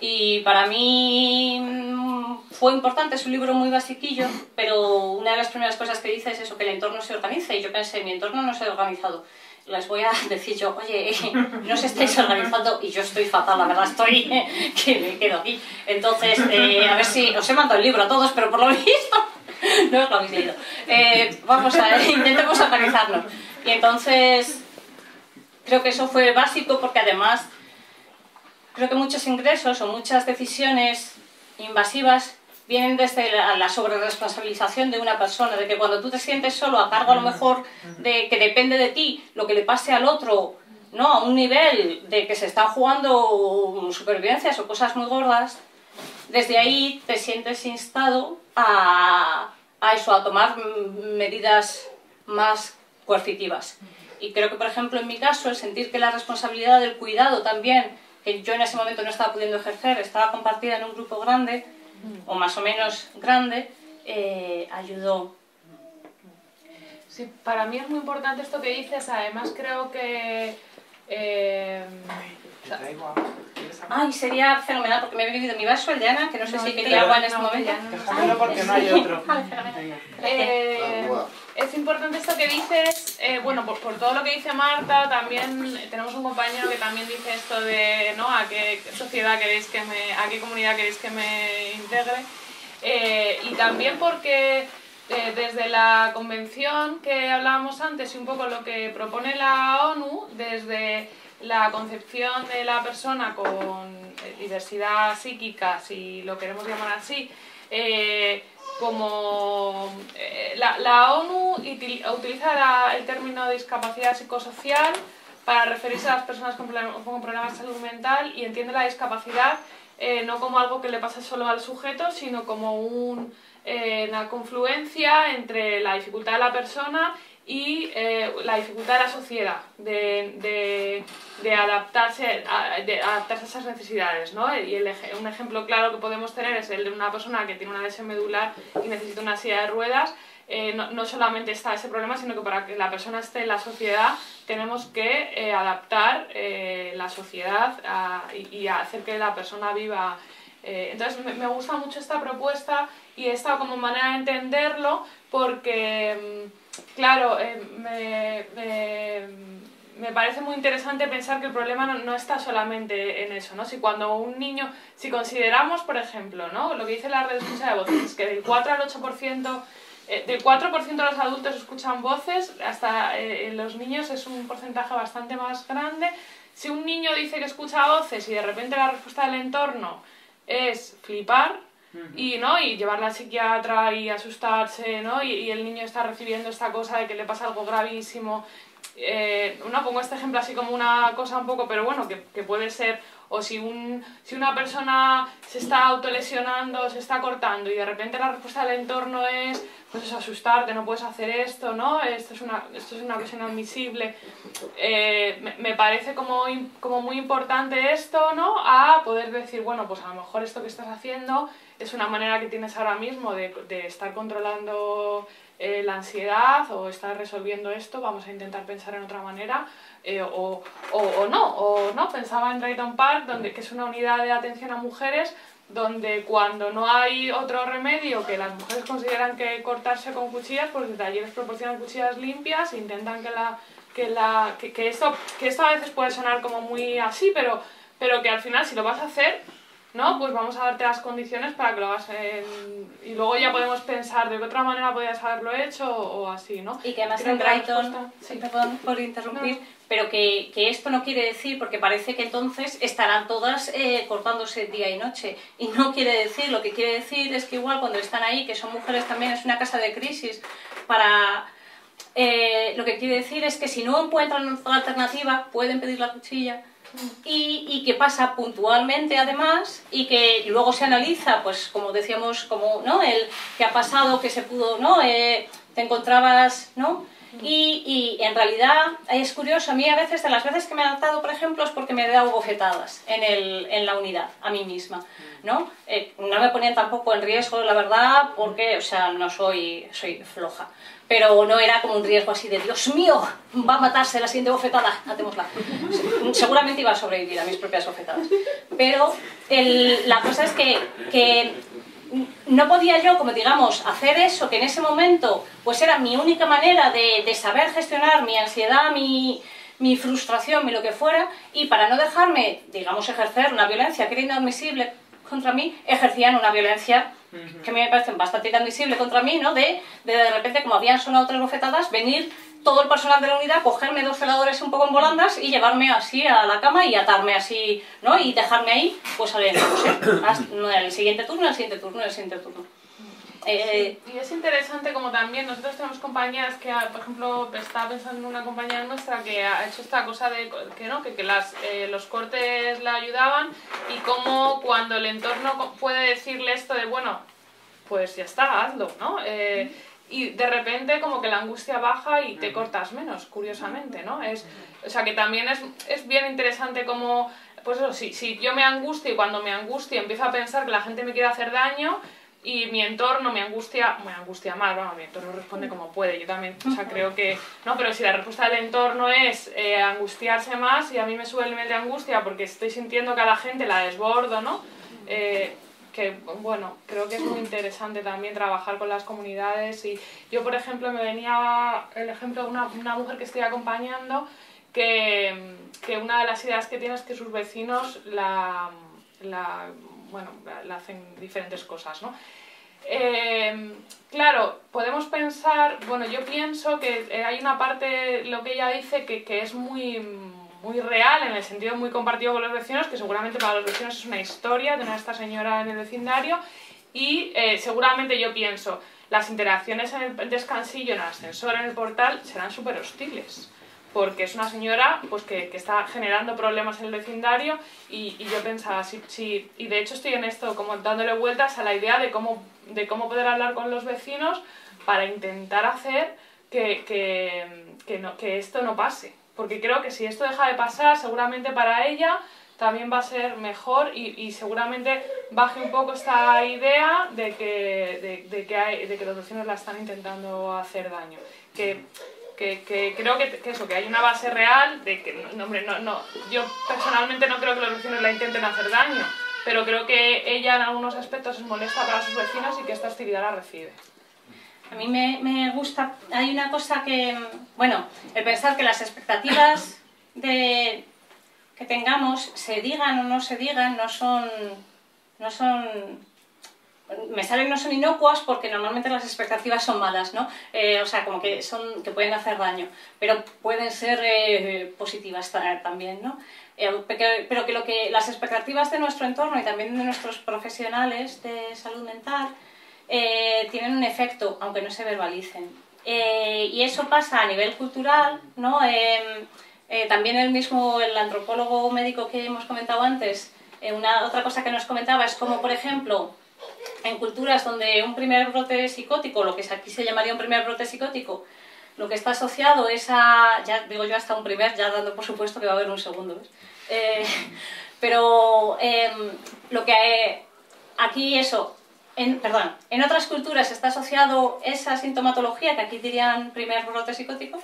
Y para mí mm, fue importante, es un libro muy basiquillo, pero una de las primeras cosas que dice es eso, que el entorno se organice. Y yo pensé, mi entorno no se ha organizado. Les voy a decir yo, oye, no se estáis organizando y yo estoy fatal, la verdad, estoy que me quedo aquí. Entonces, eh, a ver si os he mandado el libro a todos, pero por lo visto no os lo habéis leído. Eh, vamos a ver, intentemos. Y entonces, creo que eso fue básico porque además creo que muchos ingresos o muchas decisiones invasivas vienen desde la, la sobreresponsabilización de una persona, de que cuando tú te sientes solo a cargo a lo mejor de que depende de ti lo que le pase al otro, ¿no? a un nivel de que se están jugando supervivencias o cosas muy gordas, desde ahí te sientes instado a, a eso, a tomar medidas más coercitivas. Y creo que, por ejemplo, en mi caso, el sentir que la responsabilidad del cuidado también que yo en ese momento no estaba pudiendo ejercer, estaba compartida en un grupo grande, o más o menos grande, eh, ayudó. Sí, para mí es muy importante esto que dices, además creo que... Eh, Ay, sería fenomenal porque me he bebido mi vaso, el de Ana, que no sé si quería agua en este momento. Déjamelo porque no hay otro. Eh, es importante esto que dices, eh, bueno, por, todo lo que dice Marta, también tenemos un compañero que también dice esto de, ¿no? ¿A qué sociedad queréis que me, a qué comunidad queréis que me integre? Eh, y también porque eh, desde la convención que hablábamos antes y un poco lo que propone la ONU, desde la concepción de la persona con diversidad psíquica, si lo queremos llamar así, como eh, la, la, ONU utiliza el término discapacidad psicosocial para referirse a las personas con, con problemas de salud mental y entiende la discapacidad eh, no como algo que le pasa solo al sujeto, sino como un, eh, una confluencia entre la dificultad de la persona y eh, la dificultad de la sociedad de, de, de adaptarse, a, de adaptarse a esas necesidades. ¿no? Y el, un ejemplo claro que podemos tener es el de una persona que tiene una lesión medular y necesita una silla de ruedas. Eh, no, no, solamente está ese problema, sino que para que la persona esté en la sociedad tenemos que eh, adaptar eh, la sociedad a, y, y, hacer que la persona viva. entonces me, me gusta mucho esta propuesta y esta como manera de entenderlo porque mm, Claro, eh, me, me, me, parece muy interesante pensar que el problema no, no, está solamente en eso, ¿no? Si cuando un niño, si consideramos, por ejemplo, ¿no? Lo que dice la red escucha de voces, es que del 4 al 8%, eh, del 4% de los adultos escuchan voces, hasta eh, en los niños es un porcentaje bastante más grande. Si un niño dice que escucha voces y de repente la respuesta del entorno es flipar, y, ¿no? y llevarla al psiquiatra y asustarse, ¿no? Y, y, el niño está recibiendo esta cosa de que le pasa algo gravísimo. Eh, no pongo este ejemplo así como una cosa un poco, pero bueno, que, que puede ser, o si, un, si una persona se está autolesionando, se está cortando y de repente la respuesta del entorno es, pues es asustarte, no puedes hacer esto, ¿no? Esto es una, esto es una cosa inadmisible. Eh, me, me, parece como, como muy importante esto, ¿no? A poder decir, bueno, pues a lo mejor esto que estás haciendo es una manera que tienes ahora mismo de, de estar controlando eh, la ansiedad o estar resolviendo esto, vamos a intentar pensar en otra manera, eh, o, o, no, o no, pensaba en Drayton Park, donde, que es una unidad de atención a mujeres, donde cuando no hay otro remedio que las mujeres consideran que cortarse con cuchillas, pues desde allí les proporcionan cuchillas limpias, intentan que la que, la, que, que, esto, que esto a veces puede sonar como muy así, pero, pero que al final si lo vas a hacer, ¿no? Pues vamos a darte las condiciones para que lo hagas en... y luego ya podemos pensar de qué otra manera podías haberlo hecho o, así, ¿no? Y que además en Brighton, sí. perdón por interrumpir, no. pero que, que, esto no quiere decir, porque parece que entonces estarán todas eh, cortándose día y noche, y no quiere decir, lo que quiere decir es que igual cuando están ahí, que son mujeres también, es una casa de crisis, para eh, lo que quiere decir es que si no encuentran otra alternativa, pueden pedir la cuchilla. Y, y, que pasa puntualmente además y que luego se analiza, pues como decíamos, como ¿no? el que ha pasado, que se pudo, ¿no? Eh, te encontrabas, ¿no? Y, y, en realidad es curioso, a mí a veces, de las veces que me han dado, por ejemplo, es porque me he dado bofetadas en, el, en la unidad, a mí misma, ¿no? Eh, no me ponían tampoco en riesgo, la verdad, porque, o sea, no soy, soy floja pero no era como un riesgo así de Dios mío, va a matarse la siguiente bofetada, hatémosla. Seguramente iba a sobrevivir a mis propias bofetadas. Pero el, la cosa es que, que, no podía yo, como digamos, hacer eso, que en ese momento pues era mi única manera de, de saber gestionar mi ansiedad, mi, mi frustración, mi lo que fuera, y para no dejarme, digamos, ejercer una violencia que era inadmisible contra mí, ejercían una violencia que me parecen bastante inadmisible contra mí, ¿no? De, de de repente, como habían sonado tres bofetadas, venir todo el personal de la unidad, cogerme dos celadores un poco en volandas y llevarme así a la cama y atarme así, ¿no? Y dejarme ahí, pues a ver, no sé, el siguiente turno, el siguiente turno, el siguiente turno. Eh, sí, y es interesante como también nosotros tenemos compañías que, por ejemplo, estaba pensando en una compañía nuestra que ha hecho esta cosa de que no que, que las, eh, los cortes la ayudaban y cómo cuando el entorno puede decirle esto de bueno, pues ya está, hazlo, ¿no? Eh, y de repente como que la angustia baja y te cortas menos, curiosamente, ¿no? Es, o sea que también es, es bien interesante como, pues eso, si, si yo me angustio y cuando me angustio empiezo a pensar que la gente me quiere hacer daño, y mi entorno me angustia, me angustia más, bueno, mi entorno responde como puede, yo también, o sea, creo que, no, pero si la respuesta del entorno es eh, angustiarse más y a mí me sube el nivel de angustia porque estoy sintiendo que a la gente la desbordo, ¿no? Eh, que, bueno, creo que es muy interesante también trabajar con las comunidades y yo, por ejemplo, me venía el ejemplo de una, una mujer que estoy acompañando que, que una de las ideas que tiene es que sus vecinos la, la bueno, le hacen diferentes cosas, ¿no? Eh, claro, podemos pensar, bueno, yo pienso que eh, hay una parte, lo que ella dice, que, que es muy, muy real, en el sentido muy compartido con los vecinos, que seguramente para los vecinos es una historia a esta señora en el vecindario, y eh, seguramente yo pienso, las interacciones en el descansillo, en el ascensor, en el portal, serán súper hostiles porque es una señora pues, que, que, está generando problemas en el vecindario y, yo pensaba, sí, sí, y de hecho estoy en esto como dándole vueltas a la idea de cómo, de cómo poder hablar con los vecinos para intentar hacer que, que, que, esto no pase. Porque creo que si esto deja de pasar, seguramente para ella también va a ser mejor y, seguramente baje un poco esta idea de que, de que, hay, de que los vecinos la están intentando hacer daño. Que, que, que creo que, eso, que hay una base real de que, hombre, no, no, yo personalmente no creo que los vecinos la intenten hacer daño, pero creo que ella en algunos aspectos es molesta para sus vecinos y que esta hostilidad la recibe. A mí me, me gusta, hay una cosa que, bueno, el pensar que las expectativas de, que tengamos, se digan o no se digan, no son, no son me salen no son inocuas porque normalmente las expectativas son malas, ¿no? Eh, o sea, como que, son, que pueden hacer daño, pero pueden ser eh, positivas también, ¿no? Eh, pero que, lo que las expectativas de nuestro entorno y también de nuestros profesionales de salud mental eh, tienen un efecto, aunque no se verbalicen. Eh, y eso pasa a nivel cultural, ¿no? Em, también el mismo, el antropólogo médico que hemos comentado antes, una otra cosa que nos comentaba es como, por ejemplo, en culturas donde un primer brote psicótico, lo que aquí se llamaría un primer brote psicótico, lo que está asociado es a, ya digo yo hasta un primer, ya dando por supuesto que va a haber un segundo, ¿ves? Eh, pero eh, lo que aquí eso, en, perdón, en otras culturas está asociado esa sintomatología, que aquí dirían primer brote psicótico,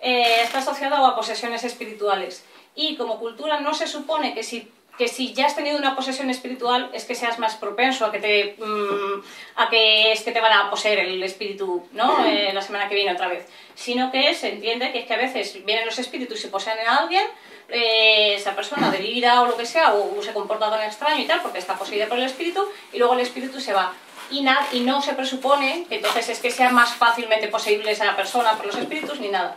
eh, está asociado a posesiones espirituales. Y como cultura no se supone que si, que si ya has tenido una posesión espiritual es que seas más propenso a que, te, mm, a que es que te van a poseer el espíritu ¿no? Eh, la semana que viene otra vez, sino que se entiende que es que a veces vienen los espíritus y poseen a alguien, eh, esa persona delira o lo que sea, o, se comporta tan extraño y tal, porque está poseída por el espíritu, y luego el espíritu se va. Y, y no se presupone que entonces es que sea más fácilmente poseíble esa persona por los espíritus ni nada.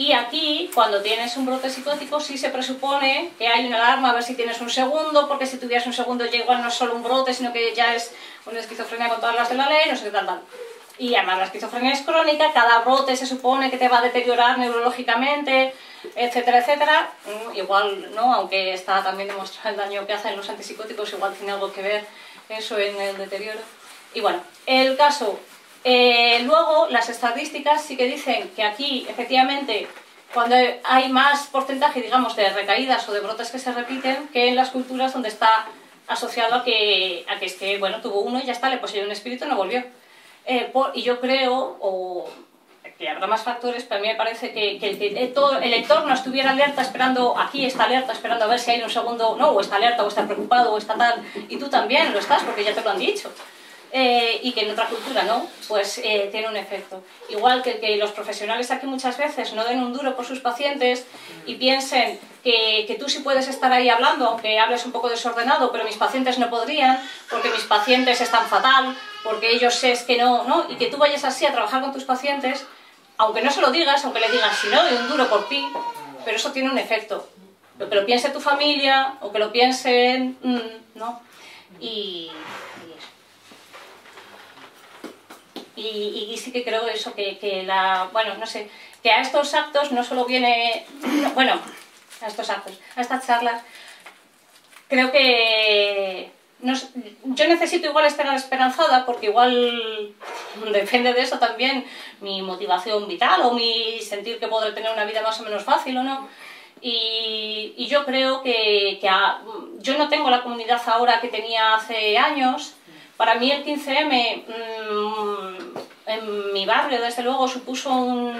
Y aquí, cuando tienes un brote psicótico, sí se presupone que hay una alarma a ver si tienes un segundo, porque si tuvieras un segundo ya igual no es solo un brote, sino que ya es una esquizofrenia con todas las de la ley, no sé qué tal, tal. Y además la esquizofrenia es crónica, cada brote se supone que te va a deteriorar neurológicamente, etcétera, etcétera. Mm, igual, ¿no? Aunque está también demostrado el daño que hacen los antipsicóticos, igual tiene algo que ver eso en el deterioro. Y bueno, el caso. Eh, luego, las estadísticas sí que dicen que aquí, efectivamente, cuando hay más porcentaje, digamos, de recaídas o de brotes que se repiten, que en las culturas donde está asociado a que, a que es que, bueno, tuvo uno y ya está, le poseyó un espíritu y no volvió. Eh, y yo creo, o que habrá más factores, pero a mí me parece que, que, el, todo, el entorno estuviera alerta esperando, aquí está alerta esperando a ver si hay un segundo, no, o está alerta, o está preocupado, o está tal, y tú también lo estás porque ya te lo han dicho. Eh, y que en otra cultura no, pues eh, tiene un efecto. Igual que, que los profesionales aquí muchas veces no den un duro por sus pacientes y piensen que, que, tú sí puedes estar ahí hablando, aunque hables un poco desordenado, pero mis pacientes no podrían, porque mis pacientes están fatal, porque ellos es que no, ¿no? Y que tú vayas así a trabajar con tus pacientes, aunque no se lo digas, aunque le digas, si no, doy un duro por ti, pero eso tiene un efecto. Lo que lo piense tu familia, o que lo piensen, mm, ¿no? Y, y, y, sí que creo eso, que, que, la, bueno, no sé, que a estos actos no solo viene, bueno, a estos actos, a estas charlas, creo que yo necesito igual estar esperanzada porque igual depende de eso también mi motivación vital o mi sentir que podré tener una vida más o menos fácil o no. Y, y yo creo que, que yo no tengo la comunidad ahora que tenía hace años. Para mí el 15M mmm, en mi barrio, desde luego, supuso un,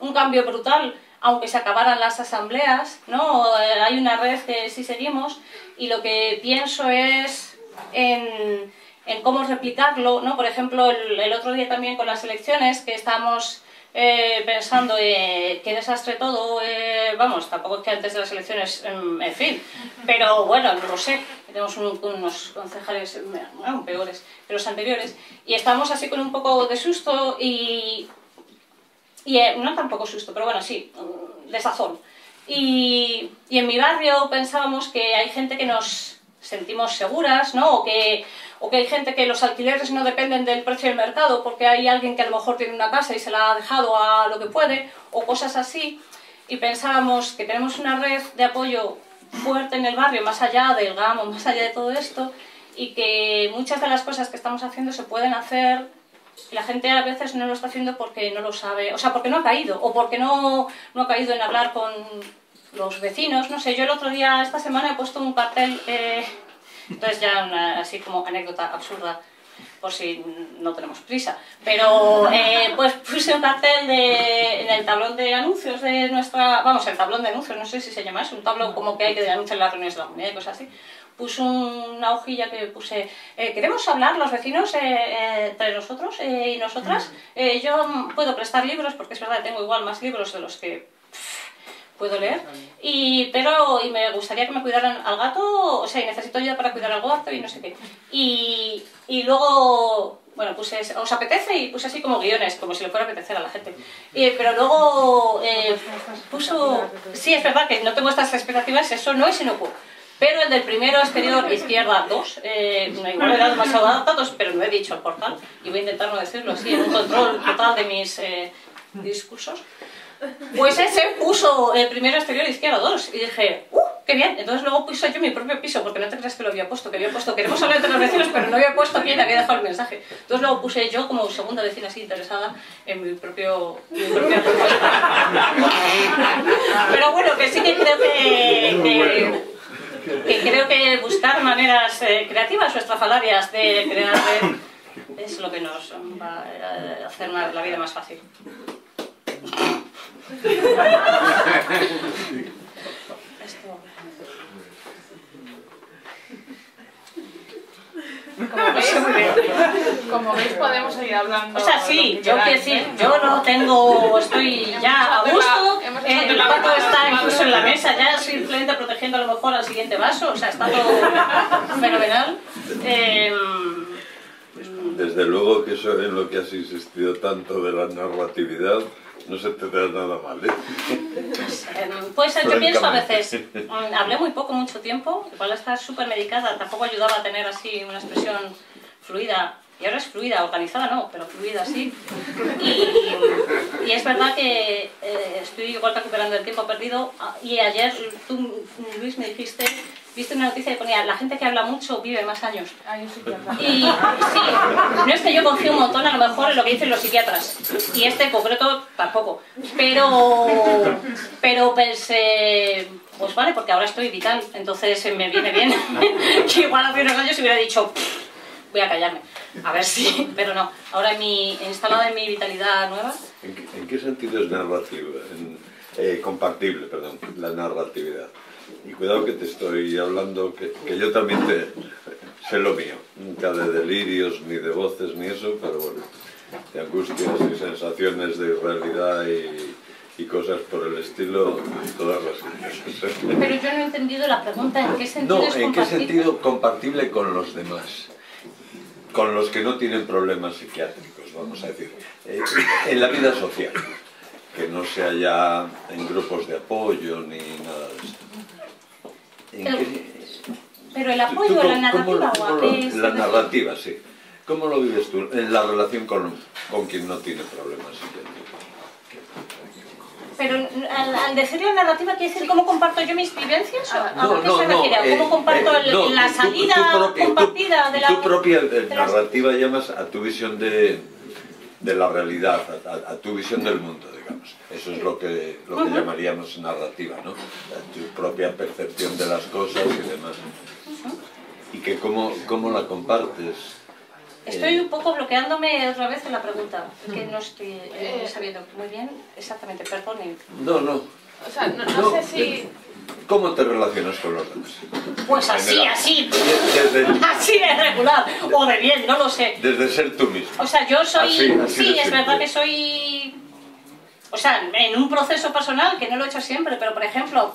un cambio brutal aunque se acabaran las asambleas, ¿no? Eh, hay una red que sí seguimos y lo que pienso es en, en cómo replicarlo, ¿no? Por ejemplo, el, el, otro día también con las elecciones que estábamos eh, pensando eh, qué desastre todo, eh, vamos, tampoco es que antes de las elecciones, en, en fin, pero bueno, no lo sé, tenemos un, unos concejales bueno, peores que los anteriores y estamos así con un poco de susto y y eh, no tampoco susto, pero bueno, sí, mm, desazón. Y, y en mi barrio pensábamos que hay gente que nos sentimos seguras, ¿no? O que, o que hay gente que los alquileres no dependen del precio del mercado porque hay alguien que a lo mejor tiene una casa y se la ha dejado a lo que puede, o cosas así. Y pensábamos que tenemos una red de apoyo fuerte en el barrio, más allá del GAMO, más allá de todo esto, y que muchas de las cosas que estamos haciendo se pueden hacer la gente a veces no lo está haciendo porque no lo sabe, o sea, porque no ha caído, o porque no, no ha caído en hablar con los vecinos, no sé, yo el otro día, esta semana he puesto un cartel, eh, entonces ya una, así como anécdota absurda, por si no tenemos prisa, pero eh, pues puse un cartel de, en el tablón de anuncios de nuestra, vamos, el tablón de anuncios, no sé si se llama, es un tablón como que hay que anunciar las reuniones de la comunidad y cosas así, puse una hojilla que puse, eh, queremos hablar los vecinos eh, eh, entre nosotros y nosotras. yo puedo prestar libros, porque es verdad, tengo igual más libros de los que puedo leer, y, pero y me gustaría que me cuidaran al gato, o sea, y necesito ayuda para cuidar al gato y no sé qué. Y, y luego, bueno, puse, ¿os apetece? Y puse así como guiones, como si le fuera a apetecer a la gente. Y, pero luego eh, puso, sí, es verdad que no tengo estas expectativas, eso no es inocuo. Pero el del primero exterior izquierda 2, eh, igual he dado demasiado datos, pero no he dicho el portal, y voy a intentar no decirlo así, en un control total de mis eh, discursos. Pues ese puso el primero exterior izquierda 2, y dije, ¡uh, qué bien! Entonces luego puse yo mi propio piso, porque no te creas que lo había puesto, que había puesto, queremos hablar entre los vecinos, pero no había puesto quién había dejado el mensaje. Entonces luego puse yo como segunda vecina así interesada en mi propio... Propia. Pero bueno, que sí que creo que, que creo que buscar maneras eh, creativas o estrafalarias de crear red es lo que nos va a hacer la vida más fácil. Como veis, como veis, podemos seguir hablando. O sea, sí, que yo quiero decir, ¿eh? yo no tengo, estoy ya a gusto, eh, el pato está incluso en la mesa, ya simplemente protegiendo a lo mejor al siguiente vaso, o sea, está todo fenomenal. Eh, Desde luego que eso en lo que has insistido tanto de la narratividad no se te da nada mal, ¿eh? Pues yo pienso a veces, mm, hablé muy poco, mucho tiempo, igual está súper medicada, tampoco ayudaba a tener así una expresión fluida, y ahora es fluida, organizada no, pero fluida sí. Y, y es verdad que eh, estoy igual recuperando el tiempo perdido, ah, y ayer tú, Luis, me dijiste, viste una noticia que ponía, la gente que habla mucho vive más años. Hay un psiquiatra. Y sí, no es que yo confío un montón a lo mejor en lo que dicen los psiquiatras. Y este en concreto tampoco. Pero, pero pensé, pues vale, porque ahora estoy vital, entonces me viene bien. que igual hace unos años hubiera dicho, "Pff, voy a callarme. A ver si, pero no. Ahora mi, instalada en mi vitalidad nueva, ¿En qué, en qué sentido es narrativa? En- eh, compartible, perdón, la narratividad. Y cuidado que te estoy hablando, que, que yo también te, sé lo mío. Nunca de delirios, ni de voces, ni eso, pero bueno, de angustias y sensaciones de irrealidad y, y cosas por el estilo, todas las cosas. pero yo no he entendido la pregunta en qué sentido No, es ¿en qué sentido compatible con los demás? Con los que no tienen problemas psiquiátricos, vamos a decir. Eh, en la vida social, que no sea ya en grupos de apoyo ni nada de esto. ¿En El- qué- Pero el apoyo, cómo- la narrativa cómo a cómo se La narrativa, sí. ¿Cómo lo vives tú en la relación con, con quien no tiene problemas? Pero al, al decir la narrativa, ¿quiere decir cómo comparto yo mis vivencias? ¿A, a No, qué no, se no, refiere? eh, ¿Cómo comparto eh, el- no, la salida propia- compartida de la... Tu propia eh, las- narrativa llamas a tu visión de, de la realidad, a, a- a tu visión del mundo, digamos. Eso es lo que, lo que llamaríamos narrativa, ¿no? A tu propia percepción de las cosas y demás. Y que cómo, cómo la compartes. Estoy Eh, un poco bloqueándome otra vez en la pregunta, que no estoy eh, sabiendo muy bien exactamente, perdón. no, no. O sea, no, no No, sé si... ¿Cómo te relacionas con los demás? Pues así, así, Desde, así de regular, o de bien, no lo sé. desde ser tú mismo. O sea, yo soy, Así, así sí, es verdad que soy, o sea, en un proceso personal, que no lo he hecho siempre, pero por ejemplo,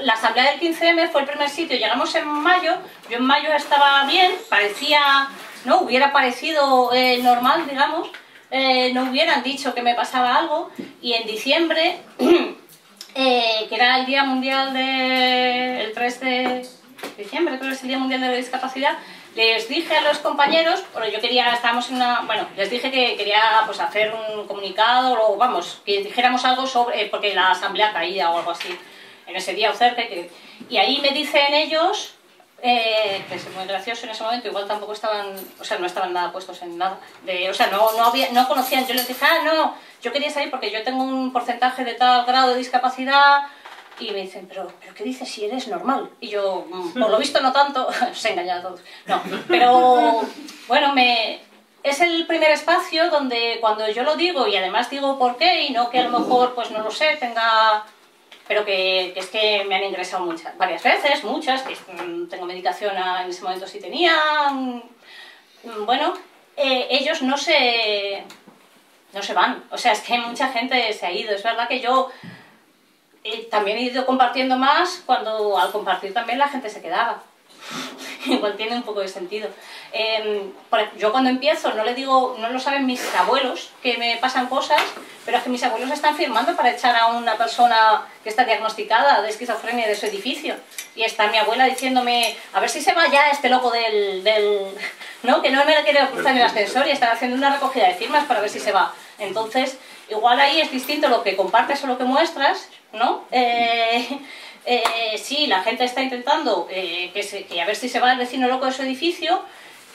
la asamblea del 15M fue el primer sitio, llegamos en mayo, yo en mayo estaba bien, parecía, no, hubiera parecido eh, normal, digamos, eh, no hubieran dicho que me pasaba algo, y en diciembre, eh, que era el Día Mundial de, el 3 de diciembre, creo que es el Día Mundial de la Discapacidad, les dije a los compañeros, bueno, yo quería, estábamos en una, bueno, les dije que quería pues hacer un comunicado, o vamos, que dijéramos algo sobre, eh, porque la asamblea caía o algo así, en ese día o cerca, y ahí me dicen ellos, eh, que es muy gracioso en ese momento, igual tampoco estaban, o sea, no estaban nada puestos en nada, de, o sea, no, no, había, no conocían, yo les dije, ah, no, yo quería salir porque yo tengo un porcentaje de tal grado de discapacidad, y me dicen, pero, pero ¿qué dices si eres normal? Y yo, "Mm, por lo visto no tanto, se a todos. No, pero bueno, me, es el primer espacio donde cuando yo lo digo y además digo por qué y no que a lo mejor, pues no lo sé, tenga... Pero que, es que me han ingresado muchas, varias veces, muchas, que mm, tengo medicación en ese momento sí tenía. mm, Bueno, eh, ellos no se, no se van. O sea, es que mucha gente se ha ido. Es verdad que yo eh, también he ido compartiendo más cuando al compartir también la gente se quedaba. Igual tiene un poco de sentido. Eh, yo cuando empiezo no le digo, no lo saben mis abuelos que me pasan cosas, pero es que mis abuelos están firmando para echar a una persona que está diagnosticada de esquizofrenia de su edificio. Y está mi abuela diciéndome, a ver si se va ya este loco del... del ¿no? Que no me quiere cruzar en el ascensor y están haciendo una recogida de firmas para ver si se va. Entonces, igual ahí es distinto lo que compartes o lo que muestras, ¿no? Eh, eh, sí, la gente está intentando eh, que, se- a ver si se va el vecino loco de su edificio,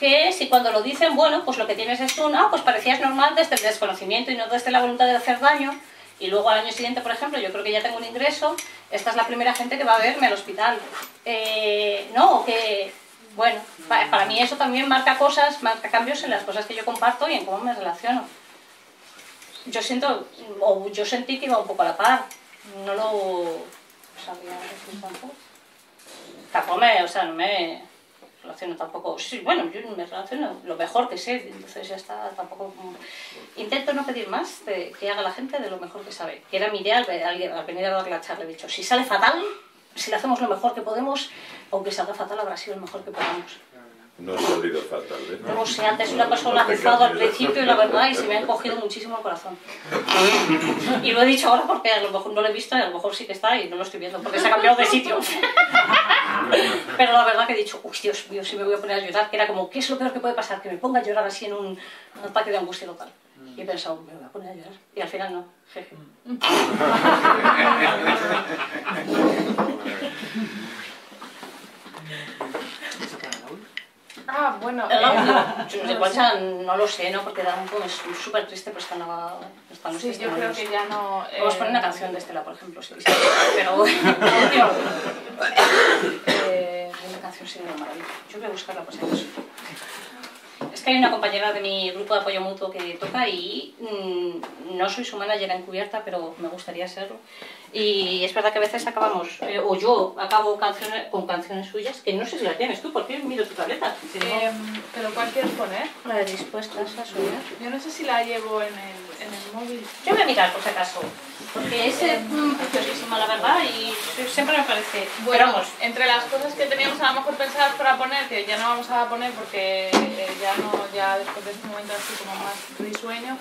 que si cuando lo dicen, bueno, pues lo que tienes es un, ah, pues parecías normal desde el desconocimiento y no desde la voluntad de hacer daño, y luego al año siguiente, por ejemplo, yo creo que ya tengo un ingreso, esta es la primera gente que va a verme al hospital. Eh, no, que, bueno, para mí eso también marca cosas, marca cambios en las cosas que yo comparto y en cómo me relaciono. Yo siento, o yo sentí que iba un poco a la par, no lo sabía decir tampoco. Tampoco me, o sea, no me relaciono tampoco, sí, bueno, yo me relaciono lo mejor que sé, entonces ya está, tampoco... Intento no pedir más que haga la gente de lo mejor que sabe, que era mi idea al venir a dar la charla, he dicho, si sale fatal, si le hacemos lo mejor que podemos, aunque salga fatal habrá sido lo mejor que podamos. No ha salido fatal, ¿eh? No sé, antes una persona ha cifrado al principio y la verdad, y se me ha encogido muchísimo el corazón. Y lo he dicho ahora porque a lo mejor no lo he visto y a lo mejor sí que está y no lo estoy viendo porque se ha cambiado de sitio. Pero la verdad que he dicho, uy, Dios mío, si me voy a poner a llorar, que era como, ¿qué es lo peor que puede pasar? Que me ponga a llorar así en un, un ataque de angustia total. Y he pensado, me voy a poner a llorar. Y al final no. Jeje. Ah, bueno. El eh, audio, igual ya no lo sé, ¿no? Porque da un poco, es súper triste, pero está, no, está en los sí, yo creo que ya no... eh, Vamos a poner una canción de Estela, por ejemplo, si quisieras. Pero eh, Una canción sería una maravilla. Yo voy a buscarla por si acaso. Que hay una compañera de mi grupo de apoyo mutuo que toca y mm, no soy su manager encubierta, pero me gustaría serlo. Y es verdad que a veces acabamos, eh, o yo acabo canciones, con canciones suyas, que no sé si la tienes tú, porque miro tu tableta. Si no, em, ¿Pero cuál quieres poner? la de dispuestas a soñar. Yo no sé si la llevo en el, en el móvil. Yo voy a mirar por si acaso, porque es mm, preciosísima la verdad y siempre me parece. Bueno, Pero vamos, entre las cosas que teníamos a lo mejor pensadas para poner, que ya no vamos a poner porque eh, ya no, ya después de este momento así como más risueño,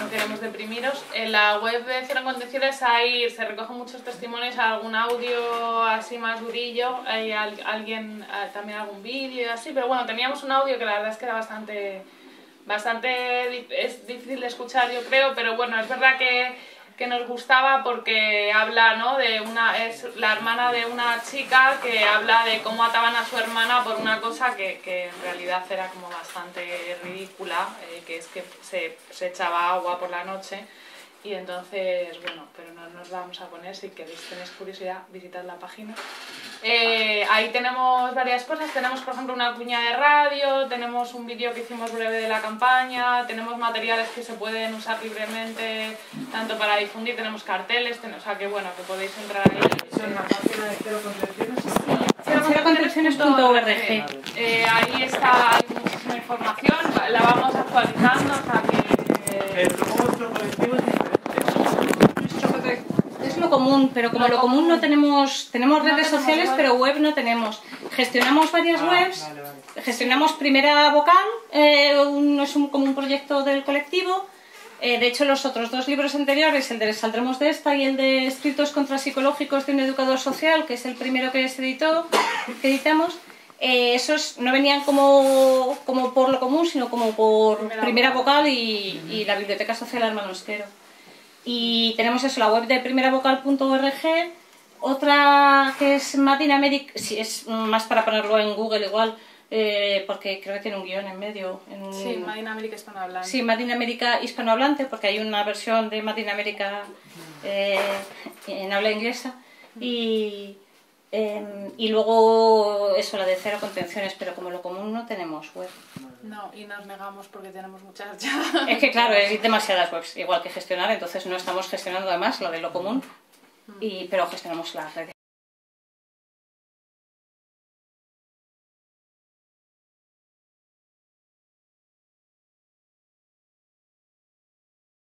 no queremos deprimiros. En la web de Cero Condiciones hay, se recogen muchos testimonios, algún audio así más durillo, hay al- alguien, eh, también algún vídeo y así, pero bueno, teníamos un audio que la verdad es que era bastante, bastante, es difícil de escuchar yo creo, pero bueno, es verdad que que nos gustaba porque habla, ¿no? De una, es la hermana de una chica que habla de cómo ataban a su hermana por una cosa que, que en realidad era como bastante ridícula, eh, que es que se, se echaba agua por la noche. Y entonces, bueno, pero no nos vamos a poner, si queréis, tenéis curiosidad, visitad la página. Eh, ahí tenemos varias cosas, tenemos por ejemplo una cuña de radio, tenemos un vídeo que hicimos breve de la campaña, tenemos materiales que se pueden usar libremente, tanto para difundir, tenemos carteles, ten- o sea que bueno, que podéis entrar ahí. En la página de Cero Concepciones. Eh, ahí está, hay muchísima información, la vamos actualizando hasta que... Eh, luego vuestro colectivo es diferente. Es lo común, pero como lo común no tenemos, tenemos No redes tenemos sociales, web. pero web no tenemos. Gestionamos varias Ah, webs, vale, vale. gestionamos Primera Vocal, eh, un- es un, como un proyecto del colectivo. Eh, de hecho, los otros dos libros anteriores, el de Saldremos de esta y el de Escritos contrapsicológicos de un educador social, que es el primero que se editó, que editamos, eh, esos no venían como, como por lo común, sino como por Primera Primera, Vocal. Y, y la Biblioteca Social Hermano Esquero. Y tenemos eso, la web de primeravocal.org, otra que es Madin America, sí, es más para ponerlo en Google igual, eh, porque creo que tiene un guion en medio. En, Sí, Madina América Hispanohablante. Sí, Madin América hispanohablante, porque hay una versión de Madin América eh, en habla inglesa. Y, eh, y luego eso, la de cero contenciones, pero como lo común no tenemos web. No, y nos negamos porque tenemos muchas ya. Es que claro, hay demasiadas webs igual que gestionar, entonces no estamos gestionando además lo de lo común, y, pero gestionamos las redes.